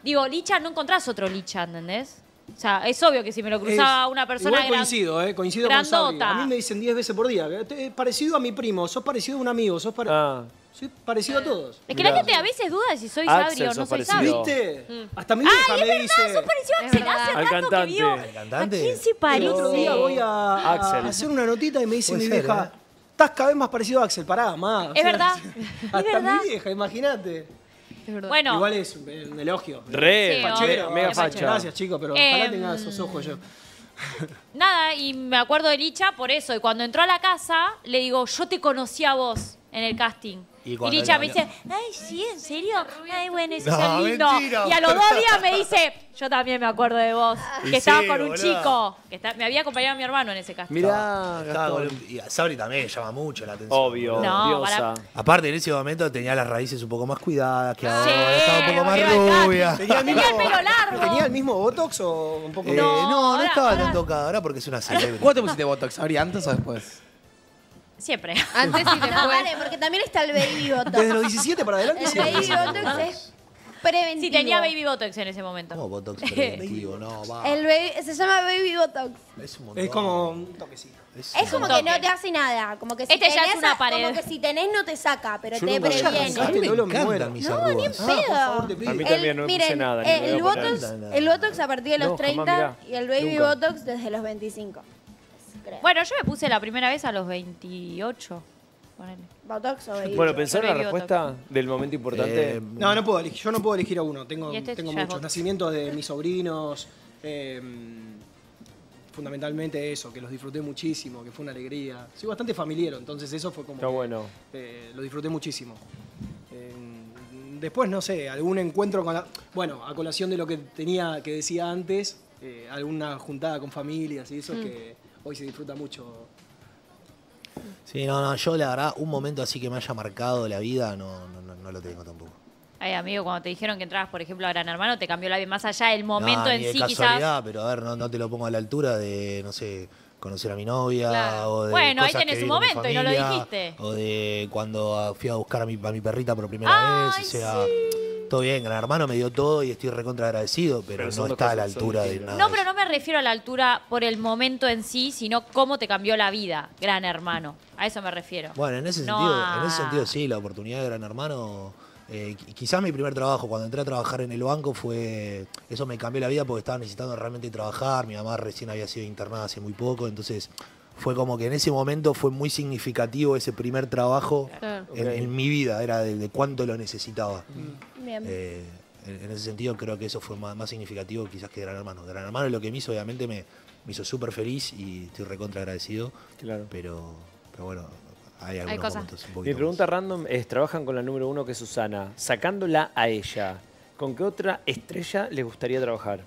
[SPEAKER 3] Digo, Licha, no encontrás otro Licha, ¿entendés? O sea, es obvio que si me lo cruzaba
[SPEAKER 6] Es-
[SPEAKER 3] una persona
[SPEAKER 6] Igual
[SPEAKER 3] gran-
[SPEAKER 6] coincido, ¿eh? Coincido con Sabri.
[SPEAKER 3] grandota.
[SPEAKER 6] A mí me dicen 10 veces por día. te- parecido a mi primo, sos parecido a un amigo, sos pare-
[SPEAKER 4] Ah.
[SPEAKER 6] Soy parecido a todos.
[SPEAKER 3] Es que la gente a veces duda de si soy
[SPEAKER 4] Axel,
[SPEAKER 3] Sabri o no
[SPEAKER 4] sos
[SPEAKER 3] soy
[SPEAKER 4] parecido.
[SPEAKER 3] Sabri.
[SPEAKER 6] ¿Viste? Hasta mi vieja
[SPEAKER 3] Ay,
[SPEAKER 6] me
[SPEAKER 3] es verdad,
[SPEAKER 6] dice.
[SPEAKER 3] sos parecido a Axel. Hace
[SPEAKER 4] Al
[SPEAKER 3] rato
[SPEAKER 4] cantante.
[SPEAKER 3] que vio.
[SPEAKER 4] ¿Al
[SPEAKER 12] cantante?
[SPEAKER 3] ¿A quién se
[SPEAKER 6] El
[SPEAKER 3] parece?
[SPEAKER 6] otro día voy a,
[SPEAKER 4] Axel.
[SPEAKER 6] hacer una notita y me dice
[SPEAKER 12] Puede
[SPEAKER 6] mi
[SPEAKER 12] ser,
[SPEAKER 6] vieja,
[SPEAKER 12] ¿eh?
[SPEAKER 6] estás cada vez más parecido a Axel, pará, más.
[SPEAKER 3] Es verdad,
[SPEAKER 6] Hasta
[SPEAKER 3] es verdad.
[SPEAKER 6] mi vieja, imagínate.
[SPEAKER 3] Bueno,
[SPEAKER 6] Igual es un un elogio.
[SPEAKER 4] Re,
[SPEAKER 3] Sí,
[SPEAKER 4] fachero,
[SPEAKER 3] obvio,
[SPEAKER 4] mega
[SPEAKER 3] es
[SPEAKER 4] facha.
[SPEAKER 6] Gracias, chicos, pero
[SPEAKER 3] Em,
[SPEAKER 6] ojalá tenga esos ojos yo.
[SPEAKER 3] nada, y me acuerdo de Licha por eso. Y cuando entró a la casa, le digo, yo te conocí a vos en el casting.
[SPEAKER 12] Y
[SPEAKER 3] Y,
[SPEAKER 12] la-
[SPEAKER 3] me dice, ay, sí, ¿en serio? Ay, bueno, eso
[SPEAKER 12] No,
[SPEAKER 3] es lindo.
[SPEAKER 12] mentira.
[SPEAKER 3] Y a los dos días me dice, yo también me acuerdo de vos.
[SPEAKER 12] Y
[SPEAKER 3] Que estaba
[SPEAKER 12] sí,
[SPEAKER 3] con un chico. Que está- me había acompañado a mi hermano en ese casting.
[SPEAKER 4] Mirá,
[SPEAKER 12] Estaba con- y a Sabri también llama mucho la atención.
[SPEAKER 4] Obvio.
[SPEAKER 3] No.
[SPEAKER 12] Aparte, en ese momento tenía las raíces un poco más cuidadas que ahora.
[SPEAKER 3] Sí,
[SPEAKER 12] estaba un poco más rubia.
[SPEAKER 6] ¿Tenía el,
[SPEAKER 3] Tenía
[SPEAKER 6] mismo,
[SPEAKER 3] el pelo largo.
[SPEAKER 6] ¿Tenía el mismo Botox o un poco
[SPEAKER 12] Eh,
[SPEAKER 6] más?
[SPEAKER 12] no, no,
[SPEAKER 3] ahora-
[SPEAKER 12] estaba
[SPEAKER 3] ahora-
[SPEAKER 12] tan tocada ahora porque es una celebrity.
[SPEAKER 1] ¿Cuándo te pusiste Botox? ¿Abrí antes o después?
[SPEAKER 3] Siempre.
[SPEAKER 2] Antes y
[SPEAKER 5] No,
[SPEAKER 2] después.
[SPEAKER 5] vale, porque también está el baby botox.
[SPEAKER 6] Desde los 17 para adelante
[SPEAKER 5] El baby botox es preventivo.
[SPEAKER 3] Sí, tenía Baby Botox en ese momento.
[SPEAKER 12] ¿Cómo Botox preventivo? No, va.
[SPEAKER 5] El baby, se llama baby botox.
[SPEAKER 12] Es un montón.
[SPEAKER 6] Es como un toquecito.
[SPEAKER 12] Es
[SPEAKER 5] Es como que
[SPEAKER 3] toque.
[SPEAKER 5] no te hace nada, como que si
[SPEAKER 3] Este ya
[SPEAKER 5] tenés,
[SPEAKER 3] es una pared.
[SPEAKER 5] como que si tenés no te saca, pero
[SPEAKER 6] Yo
[SPEAKER 5] te
[SPEAKER 6] nunca- Ya
[SPEAKER 5] previene.
[SPEAKER 12] A mí me
[SPEAKER 6] Lolo, me muero.
[SPEAKER 12] encantan mis
[SPEAKER 5] No, ni en
[SPEAKER 12] arrugas.
[SPEAKER 5] pedo.
[SPEAKER 6] te pido.
[SPEAKER 4] A mí
[SPEAKER 5] El-
[SPEAKER 4] también no me puse
[SPEAKER 5] miren,
[SPEAKER 4] nada, ni me
[SPEAKER 5] el,
[SPEAKER 4] voy a poner.
[SPEAKER 5] botox, el botox a partir de los
[SPEAKER 4] No, jamás,
[SPEAKER 5] 30
[SPEAKER 4] mirá.
[SPEAKER 5] y el baby
[SPEAKER 4] Nunca.
[SPEAKER 5] botox desde los 25. Creo.
[SPEAKER 3] Bueno, yo me puse la primera vez a los 28. Ponele.
[SPEAKER 5] Botox o baby
[SPEAKER 4] Bueno,
[SPEAKER 5] botox.
[SPEAKER 4] ¿pensaron la respuesta del momento importante?
[SPEAKER 12] Eh,
[SPEAKER 6] No, no puedo elegir. Yo no puedo elegir a uno. Tengo,
[SPEAKER 3] Y este
[SPEAKER 6] tengo
[SPEAKER 3] ya es
[SPEAKER 6] muchos nacimientos de mis sobrinos. eh, fundamentalmente eso, que los disfruté muchísimo, que fue una alegría. Soy bastante familiero, entonces eso fue como.
[SPEAKER 4] Está
[SPEAKER 6] que,
[SPEAKER 4] bueno.
[SPEAKER 6] eh, lo disfruté muchísimo. Eh, después, no sé, algún encuentro con la. Bueno, a colación de lo que tenía que decía antes, eh, alguna juntada con familias y eso
[SPEAKER 3] Mm.
[SPEAKER 6] que hoy se disfruta mucho.
[SPEAKER 12] Sí, no, no, yo la verdad, un momento así que me haya marcado la vida, no, no, no, no lo tengo tampoco.
[SPEAKER 3] Ay, amigo, cuando te dijeron que entrabas, por ejemplo, a Gran Hermano, te cambió la vida. Más allá del momento
[SPEAKER 12] No,
[SPEAKER 3] en
[SPEAKER 12] ni de
[SPEAKER 3] sí, quizás.
[SPEAKER 12] casualidad, pero a ver, no, no te lo pongo a la altura de, no sé, conocer a mi novia
[SPEAKER 3] Claro.
[SPEAKER 12] o de
[SPEAKER 3] Bueno, ahí tenés
[SPEAKER 12] que
[SPEAKER 3] un momento y no lo dijiste.
[SPEAKER 12] O de cuando fui a buscar a mi, a mi perrita por primera
[SPEAKER 3] Ay,
[SPEAKER 12] vez, o sea, todo bien, Gran Hermano me dio todo y estoy recontra agradecido, pero, no está a la altura de nada.
[SPEAKER 3] No, pero no me refiero a la altura por el momento en sí, sino cómo te cambió la vida, Gran Hermano. A eso me refiero.
[SPEAKER 12] Bueno, en ese
[SPEAKER 3] No
[SPEAKER 12] sentido,
[SPEAKER 3] a-
[SPEAKER 12] en ese sentido sí, la oportunidad de Gran Hermano. Eh, qui- quizás mi primer trabajo, cuando entré a trabajar en el banco, fue. Eso me cambió la vida porque estaba necesitando realmente trabajar. Mi mamá recién había sido internada hace muy poco, entonces fue como que en ese momento fue muy significativo ese primer trabajo
[SPEAKER 2] Claro.
[SPEAKER 12] en, mi vida, era de, de cuánto lo necesitaba.
[SPEAKER 5] Bien.
[SPEAKER 12] Eh, en, en ese sentido creo que eso fue más, más significativo quizás que Gran Hermano. Gran Hermano lo que me hizo obviamente me, me hizo súper feliz y estoy recontra agradecido.
[SPEAKER 4] Claro.
[SPEAKER 12] Pero, pero bueno, hay algunos
[SPEAKER 2] cosas.
[SPEAKER 12] momentos un
[SPEAKER 4] Mi
[SPEAKER 12] poquito
[SPEAKER 4] pregunta
[SPEAKER 12] más.
[SPEAKER 4] random es, trabajan con la número uno que es Susana, sacándola a ella, ¿con qué otra estrella les gustaría trabajar?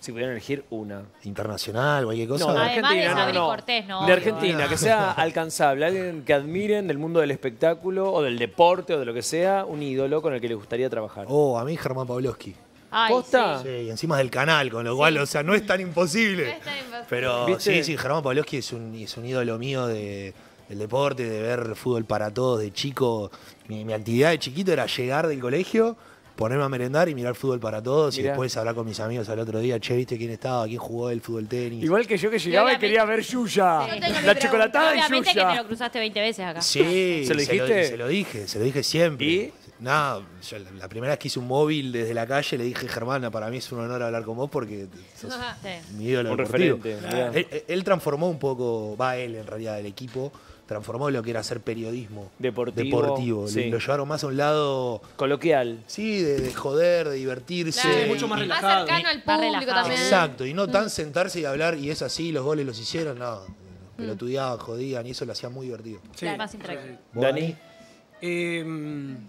[SPEAKER 4] Si pudieran elegir una.
[SPEAKER 12] internacional, cualquier cosa.
[SPEAKER 4] No, de
[SPEAKER 3] Además de
[SPEAKER 4] Argentina,
[SPEAKER 3] Sabri
[SPEAKER 4] no, no.
[SPEAKER 3] Cortés, no,
[SPEAKER 4] De Argentina, que sea alcanzable, alguien que admiren del mundo del espectáculo o del deporte o de lo que sea, un ídolo con el que les gustaría trabajar.
[SPEAKER 12] Oh, a mí Germán Pavlovsky.
[SPEAKER 3] Ay,
[SPEAKER 4] ¿Posta?
[SPEAKER 3] sí.
[SPEAKER 12] Y encima del canal, con lo cual, o sea, no es tan imposible.
[SPEAKER 2] No es tan imposible.
[SPEAKER 12] Pero
[SPEAKER 4] ¿Viste?
[SPEAKER 12] sí, sí, Germán Pavlovsky es un, es un ídolo mío de, del deporte, de ver fútbol para todos, de chico. Mi, mi actividad de chiquito era llegar del colegio, ponerme a merendar y mirar fútbol para todos y después hablar con mis amigos al otro día, che, ¿viste quién estaba? ¿Quién jugó el fútbol tenis?
[SPEAKER 4] Igual que yo que llegaba y quería ver Yuya. La chocolatada y
[SPEAKER 3] Obviamente que te lo
[SPEAKER 4] Yuya.
[SPEAKER 3] cruzaste 20 veces acá.
[SPEAKER 12] Sí,
[SPEAKER 4] ¿Se lo dijiste?
[SPEAKER 12] Se lo, dije, se lo dije siempre.
[SPEAKER 4] ¿Y?
[SPEAKER 12] No, yo la- primera vez que hice un móvil desde la calle le dije, Germana, para mí es un honor hablar con vos porque sos
[SPEAKER 3] Sí.
[SPEAKER 12] mi ídolo
[SPEAKER 4] Un
[SPEAKER 12] deportivo".
[SPEAKER 4] referente.
[SPEAKER 12] Él, él- él transformó un poco, va él en realidad, el equipo, transformó lo que era hacer periodismo
[SPEAKER 4] Deportivo,
[SPEAKER 12] deportivo.
[SPEAKER 4] sí.
[SPEAKER 12] Lo, lo llevaron más a un lado,
[SPEAKER 4] Coloquial.
[SPEAKER 12] sí, de, de joder, de divertirse.
[SPEAKER 6] Mucho más
[SPEAKER 12] Y-
[SPEAKER 2] Más
[SPEAKER 6] relajado.
[SPEAKER 2] cercano al público
[SPEAKER 3] relajado.
[SPEAKER 2] también.
[SPEAKER 12] Exacto, y no tan sentarse y hablar, y es así, los goles los hicieron, no. Pelotudeaban, jodían, y eso lo hacía muy divertido.
[SPEAKER 6] Sí.
[SPEAKER 3] Más interactivo.
[SPEAKER 12] ¿Vos,
[SPEAKER 4] Dani.
[SPEAKER 6] Eh,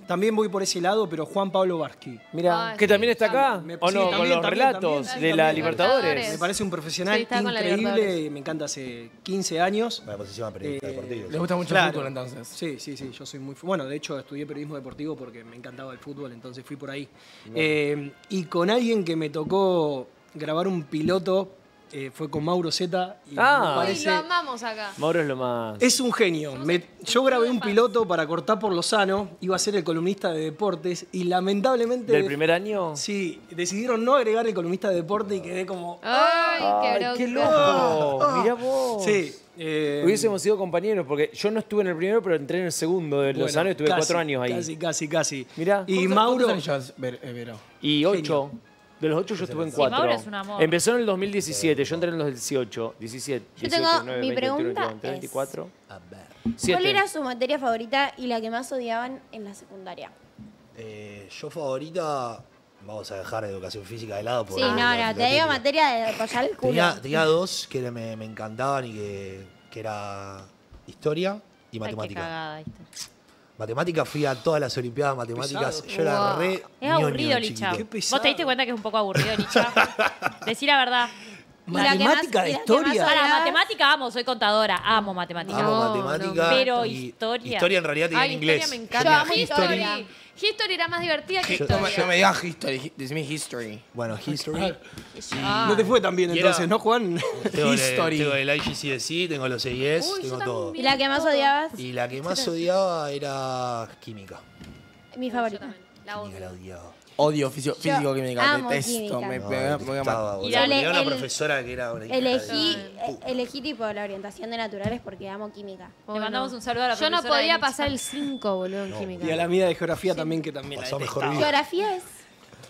[SPEAKER 6] también voy por ese lado, pero Juan Pablo Varsky.
[SPEAKER 4] Mira,
[SPEAKER 2] Ay,
[SPEAKER 4] que
[SPEAKER 2] sí,
[SPEAKER 4] también está acá.
[SPEAKER 6] Me-
[SPEAKER 4] ¿O
[SPEAKER 6] sí,
[SPEAKER 4] no? Con
[SPEAKER 6] también,
[SPEAKER 4] los
[SPEAKER 6] también,
[SPEAKER 4] relatos
[SPEAKER 6] también.
[SPEAKER 4] de la
[SPEAKER 6] También.
[SPEAKER 4] Libertadores.
[SPEAKER 2] Libertadores.
[SPEAKER 6] Me parece un profesional
[SPEAKER 2] Sí,
[SPEAKER 6] increíble, me encanta hace 15 años.
[SPEAKER 12] Bueno, pues periodista
[SPEAKER 6] Eh,
[SPEAKER 12] deportivo.
[SPEAKER 1] ¿Les gusta mucho
[SPEAKER 6] Claro.
[SPEAKER 1] el fútbol entonces?
[SPEAKER 6] Sí, sí, sí, yo soy muy... Bueno, de hecho estudié periodismo deportivo porque me encantaba el fútbol, entonces fui por ahí. Eh, y con alguien que me tocó grabar un piloto, eh, fue con Mauro Zeta. Y
[SPEAKER 4] Ah.
[SPEAKER 6] me
[SPEAKER 2] Uy,
[SPEAKER 6] parece...
[SPEAKER 2] lo amamos acá.
[SPEAKER 4] Mauro es lo más.
[SPEAKER 6] Es un genio. Me- yo grabé un piloto para cortar por Lozano, iba a ser el columnista de deportes y lamentablemente...
[SPEAKER 4] ¿Del primer año?
[SPEAKER 6] Sí, decidieron no agregar el columnista de deporte y quedé como...
[SPEAKER 2] Ay, qué
[SPEAKER 4] Ay, qué loco. Mirá vos.
[SPEAKER 6] Sí. eh,
[SPEAKER 4] Hubiésemos sido compañeros, porque yo no estuve en el primero, pero entré en el segundo de
[SPEAKER 6] bueno,
[SPEAKER 4] Lozano y estuve
[SPEAKER 6] casi,
[SPEAKER 4] cuatro años ahí.
[SPEAKER 6] Casi, casi, casi.
[SPEAKER 4] Mirá.
[SPEAKER 6] Y
[SPEAKER 1] ¿Cuántos-
[SPEAKER 6] Mauro...
[SPEAKER 1] ¿Cuántos años llevas, Ver- eh, Vero?
[SPEAKER 4] Y ocho. De los ocho yo estuve en
[SPEAKER 3] Sí,
[SPEAKER 4] cuatro.
[SPEAKER 3] Mauro es un amor.
[SPEAKER 4] Empezó en el 2017, yo entré en los 18, 17,
[SPEAKER 5] Yo
[SPEAKER 4] 18,
[SPEAKER 5] tengo-
[SPEAKER 4] 19,
[SPEAKER 5] mi
[SPEAKER 4] 20, 21,
[SPEAKER 5] pregunta
[SPEAKER 4] 22, 24.
[SPEAKER 12] A ver.
[SPEAKER 5] ¿Cuál
[SPEAKER 4] Siete.
[SPEAKER 5] era su materia favorita y la que más odiaban en la secundaria?
[SPEAKER 12] Eh, yo favorita, vamos a dejar educación física de lado.
[SPEAKER 5] Sí,
[SPEAKER 12] porque
[SPEAKER 5] no, no, te digo materia de apoyar el culo.
[SPEAKER 12] Tenía, tenía dos que me, me encantaban y que, que era historia y
[SPEAKER 3] Ay, qué
[SPEAKER 12] matemática.
[SPEAKER 3] cagada, ¿viste?
[SPEAKER 12] Matemática fui a todas las olimpiadas matemáticas.
[SPEAKER 6] Pesado.
[SPEAKER 12] Yo era
[SPEAKER 2] Wow.
[SPEAKER 12] re
[SPEAKER 3] Es
[SPEAKER 12] ñoño
[SPEAKER 3] aburrido, Licha.
[SPEAKER 12] chiquito.
[SPEAKER 6] Qué
[SPEAKER 3] ¿Vos te diste cuenta que es un poco aburrido, Licha? Decí la verdad.
[SPEAKER 5] Y la que
[SPEAKER 6] Matemática
[SPEAKER 5] más-
[SPEAKER 6] de
[SPEAKER 5] y la que más
[SPEAKER 6] historia.
[SPEAKER 3] Para matemática amo, soy contadora, amo matemática.
[SPEAKER 12] Amo
[SPEAKER 2] No,
[SPEAKER 12] matemática.
[SPEAKER 3] no. Pero
[SPEAKER 12] y-
[SPEAKER 3] historia.
[SPEAKER 12] Historia en realidad tenía
[SPEAKER 2] Ay,
[SPEAKER 12] en inglés.
[SPEAKER 2] historia me
[SPEAKER 5] Yo
[SPEAKER 2] encanta.
[SPEAKER 5] amo
[SPEAKER 2] History.
[SPEAKER 5] historia.
[SPEAKER 2] History era más divertida que
[SPEAKER 1] No
[SPEAKER 2] historia.
[SPEAKER 1] no me digas history, decime history.
[SPEAKER 12] Bueno, history.
[SPEAKER 2] Ah.
[SPEAKER 6] No te fue tan bien
[SPEAKER 12] Y era-
[SPEAKER 6] entonces, ¿no, Juan?
[SPEAKER 12] Tengo el,
[SPEAKER 1] History.
[SPEAKER 12] tengo el IGCSE, tengo los
[SPEAKER 2] Uy, yo
[SPEAKER 12] tengo
[SPEAKER 2] también
[SPEAKER 12] todo.
[SPEAKER 5] ¿Y la que más odiabas?
[SPEAKER 12] Y la que más odiaba era química.
[SPEAKER 5] Mi favorita.
[SPEAKER 2] La
[SPEAKER 12] Química la
[SPEAKER 2] odio.
[SPEAKER 12] odiaba.
[SPEAKER 1] Odio físico, físico química,
[SPEAKER 5] amo
[SPEAKER 1] detesto.
[SPEAKER 5] química.
[SPEAKER 1] Me,
[SPEAKER 12] No,
[SPEAKER 1] me- me-
[SPEAKER 12] detestaba, boludo.
[SPEAKER 5] Y
[SPEAKER 12] una
[SPEAKER 5] el-
[SPEAKER 12] profesora que era una hija de-
[SPEAKER 5] Elegí, eh, elegí tipo la orientación de naturales porque amo química.
[SPEAKER 3] Le mandamos un saludo a la
[SPEAKER 2] Yo no
[SPEAKER 3] profesora de
[SPEAKER 2] podía pasar el 5, boludo, en química.
[SPEAKER 6] Y a la mía de geografía también, que también la
[SPEAKER 12] Pasó mejor
[SPEAKER 6] detestaba.
[SPEAKER 12] vida.
[SPEAKER 5] Geografía es,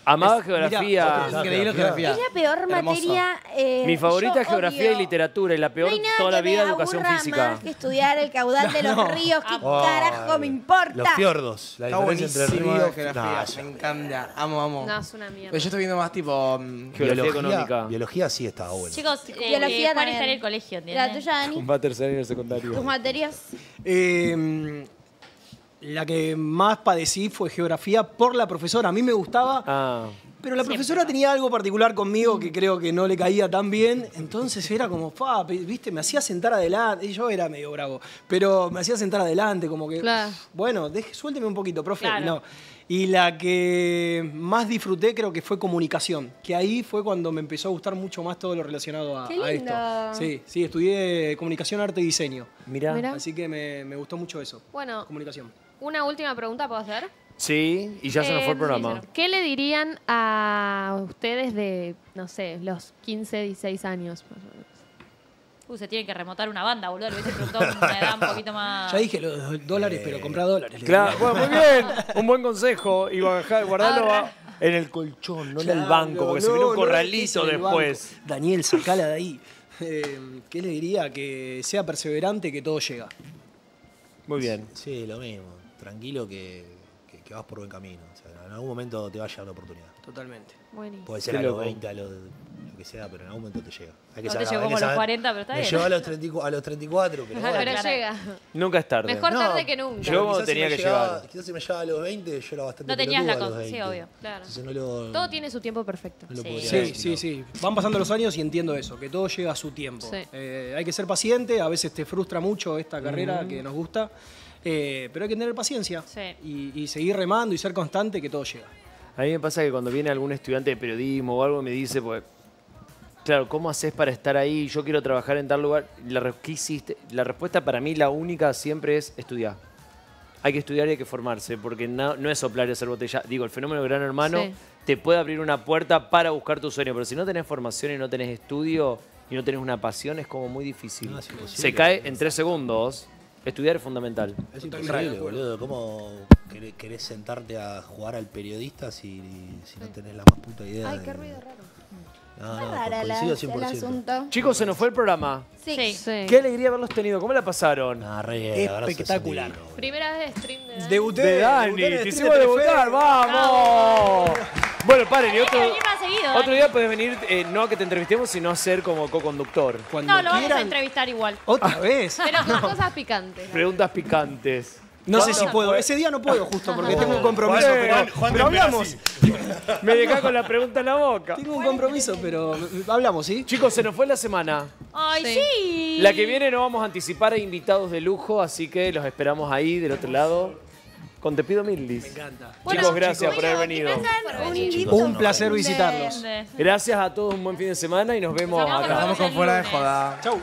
[SPEAKER 4] Amaba
[SPEAKER 6] Es-
[SPEAKER 4] geografía.
[SPEAKER 1] Increíble geografía.
[SPEAKER 5] es la peor materia. eh,
[SPEAKER 4] Mi favorita
[SPEAKER 5] yo
[SPEAKER 4] es geografía
[SPEAKER 5] odio.
[SPEAKER 4] y literatura, y la peor
[SPEAKER 5] no hay nada
[SPEAKER 4] toda la
[SPEAKER 5] que
[SPEAKER 4] vida
[SPEAKER 5] me
[SPEAKER 4] educación
[SPEAKER 5] aburra
[SPEAKER 4] física.
[SPEAKER 5] más que estudiar el caudal de los ríos. ¿Qué
[SPEAKER 12] Oh,
[SPEAKER 5] carajo me importa?
[SPEAKER 12] Los fiordos. La
[SPEAKER 1] Está
[SPEAKER 12] diferencia entre
[SPEAKER 1] buenísimo
[SPEAKER 12] ríos.
[SPEAKER 1] de geografía,
[SPEAKER 12] Nah,
[SPEAKER 1] me encanta. Amo, amo.
[SPEAKER 2] No, es una mierda.
[SPEAKER 1] Pero yo estoy viendo más tipo... mm,
[SPEAKER 4] Geografía económica.
[SPEAKER 12] Biología sí estaba bueno.
[SPEAKER 3] Chicos,
[SPEAKER 5] Biología
[SPEAKER 3] eh, Juan
[SPEAKER 5] también.
[SPEAKER 3] está en el colegio,
[SPEAKER 5] La tuya, Dani.
[SPEAKER 4] Va a tercer año secundario.
[SPEAKER 5] Tus materias.
[SPEAKER 6] Eh, la que más padecí fue geografía por la profesora. A mí me gustaba,
[SPEAKER 4] Ah,
[SPEAKER 6] pero la profesora tenía algo particular conmigo que creo que no le caía tan bien. Entonces era como, fa, viste, me hacía sentar adelante. Y yo era medio bravo, pero me hacía sentar adelante, como que,
[SPEAKER 2] Claro.
[SPEAKER 6] bueno, deje, suélteme un poquito, profe.
[SPEAKER 3] Claro.
[SPEAKER 6] Y no. Y la que más disfruté creo que fue comunicación, que ahí fue cuando me empezó a gustar mucho más todo lo relacionado a,
[SPEAKER 5] Qué
[SPEAKER 6] a
[SPEAKER 5] lindo.
[SPEAKER 6] esto. Sí, sí, estudié comunicación, arte y diseño.
[SPEAKER 4] mira.
[SPEAKER 2] Mirá.
[SPEAKER 6] Así que me, me gustó mucho eso.
[SPEAKER 2] Bueno,
[SPEAKER 6] Comunicación.
[SPEAKER 2] Una última pregunta puedo hacer.
[SPEAKER 4] Sí, y ya se nos fue el
[SPEAKER 2] Eh,
[SPEAKER 4] programa.
[SPEAKER 2] ¿Qué le dirían a ustedes de, no sé, los 15, 16 años?
[SPEAKER 3] Uh, se tiene que remontar una banda, boludo. Le hubiese preguntado una edad un poquito más.
[SPEAKER 6] Ya dije los dólares, pero compra dólares. le
[SPEAKER 4] Claro, bueno, muy bien. Un buen consejo. Y bajar, guardarlo a- en el colchón, no en el banco, porque se
[SPEAKER 6] no,
[SPEAKER 4] viene un
[SPEAKER 6] no,
[SPEAKER 4] corralito
[SPEAKER 6] banco.
[SPEAKER 4] después.
[SPEAKER 6] Daniel, sacala de ahí. Eh, ¿Qué le diría? Que sea perseverante, que todo llega.
[SPEAKER 4] Muy bien.
[SPEAKER 12] Sí, lo mismo. Tranquilo que, que- que vas por buen camino. O sea, en algún momento te va a llegar la oportunidad.
[SPEAKER 6] Totalmente.
[SPEAKER 2] Buenísimo.
[SPEAKER 12] Puede ser a los
[SPEAKER 4] loco.
[SPEAKER 12] 20, a los lo que sea, pero en algún momento te llega. Hay
[SPEAKER 3] No te
[SPEAKER 12] saber-
[SPEAKER 3] llegó
[SPEAKER 12] hay
[SPEAKER 3] como
[SPEAKER 12] que
[SPEAKER 3] a los
[SPEAKER 12] saber-
[SPEAKER 3] 40, pero está
[SPEAKER 12] Me
[SPEAKER 3] bien.
[SPEAKER 12] llegó a los, 34, a los 34, pero
[SPEAKER 2] Pero
[SPEAKER 12] bueno.
[SPEAKER 2] llega.
[SPEAKER 4] Nunca es tarde.
[SPEAKER 2] Mejor
[SPEAKER 12] No,
[SPEAKER 2] tarde que nunca.
[SPEAKER 4] Yo-
[SPEAKER 12] quizás
[SPEAKER 4] tenía
[SPEAKER 12] si me
[SPEAKER 4] que
[SPEAKER 12] llegaba-
[SPEAKER 4] llegar.
[SPEAKER 12] Quizás si me llegaba a los 20, yo era bastante
[SPEAKER 3] No tenías la
[SPEAKER 12] pelotudo a
[SPEAKER 3] con-
[SPEAKER 12] los
[SPEAKER 3] sí,
[SPEAKER 12] 20.
[SPEAKER 3] obvio, claro.
[SPEAKER 12] Entonces no lo,
[SPEAKER 2] Todo tiene su tiempo perfecto.
[SPEAKER 12] no lo
[SPEAKER 3] Sí.
[SPEAKER 12] podría
[SPEAKER 6] Sí,
[SPEAKER 12] imaginado.
[SPEAKER 6] sí. Van pasando los años y entiendo eso, que todo llega a su tiempo.
[SPEAKER 2] Sí.
[SPEAKER 6] Eh, hay que ser paciente, a veces te frustra mucho esta carrera que nos gusta, eh, pero hay que tener paciencia
[SPEAKER 3] Sí.
[SPEAKER 6] y, y seguir remando y ser constante, que todo llega.
[SPEAKER 4] A mí me pasa que cuando viene algún estudiante de periodismo o algo me dice, pues, claro, ¿cómo haces para estar ahí? Yo quiero trabajar en tal lugar. La, ¿qué hiciste? La respuesta para mí, la única siempre es estudiar. Hay que estudiar y hay que formarse, porque no, no es soplar y hacer botella. Digo, el fenómeno Gran Hermano
[SPEAKER 2] Sí.
[SPEAKER 4] te puede abrir una puerta para buscar tu sueño, pero si no tenés formación y no tenés estudio y no tenés una pasión, es como muy difícil.
[SPEAKER 12] No.
[SPEAKER 4] Se cae en tres segundos. Estudiar es fundamental.
[SPEAKER 12] Es
[SPEAKER 6] acuerdo.
[SPEAKER 12] boludo. ¿Cómo querés, querés sentarte a jugar al periodista si, si no tenés la más puta idea?
[SPEAKER 2] Ay,
[SPEAKER 12] de-
[SPEAKER 2] qué ruido raro.
[SPEAKER 12] No,
[SPEAKER 5] rara la- el
[SPEAKER 12] 100%.
[SPEAKER 5] asunto.
[SPEAKER 4] Chicos, se nos fue el programa.
[SPEAKER 5] Sí.
[SPEAKER 3] Sí.
[SPEAKER 2] Sí.
[SPEAKER 4] Qué alegría haberlos tenido. ¿Cómo la pasaron?
[SPEAKER 12] Nah, re
[SPEAKER 6] Espectacular.
[SPEAKER 2] Primera vez de stream de Dani.
[SPEAKER 6] Debuté,
[SPEAKER 4] de Dani,
[SPEAKER 6] debuté
[SPEAKER 4] te hicimos
[SPEAKER 6] de
[SPEAKER 4] debutar, vamos. Bueno, paren, y otro,
[SPEAKER 3] seguido,
[SPEAKER 4] otro día puedes venir, eh, no a que te entrevistemos, sino a ser como co-conductor.
[SPEAKER 3] No, lo vamos a entrevistar igual.
[SPEAKER 6] otra vez.
[SPEAKER 2] Pero con cosas picantes.
[SPEAKER 4] Preguntas picantes.
[SPEAKER 6] No sé
[SPEAKER 4] ¿Cuándo
[SPEAKER 6] si puedo. Ese día no puedo justo porque tengo un compromiso,
[SPEAKER 4] Juan,
[SPEAKER 6] pero, hablamos.
[SPEAKER 4] Me dejás con la pregunta en la boca.
[SPEAKER 6] Tengo un compromiso, pero hablamos, ¿sí?
[SPEAKER 4] Chicos, se nos fue la semana.
[SPEAKER 3] Ay, sí.
[SPEAKER 4] La que viene no vamos a anticipar a invitados de lujo, así que los esperamos ahí del otro lado. Con Te pido mil, Liz. Me
[SPEAKER 6] encanta.
[SPEAKER 4] Chicos, gracias por haber venido.
[SPEAKER 6] Un placer visitarlos.
[SPEAKER 4] Gracias a todos, un buen fin de semana y nos vemos
[SPEAKER 2] Nos vemos
[SPEAKER 4] acá.
[SPEAKER 1] Con fuera de joda.
[SPEAKER 6] Chau.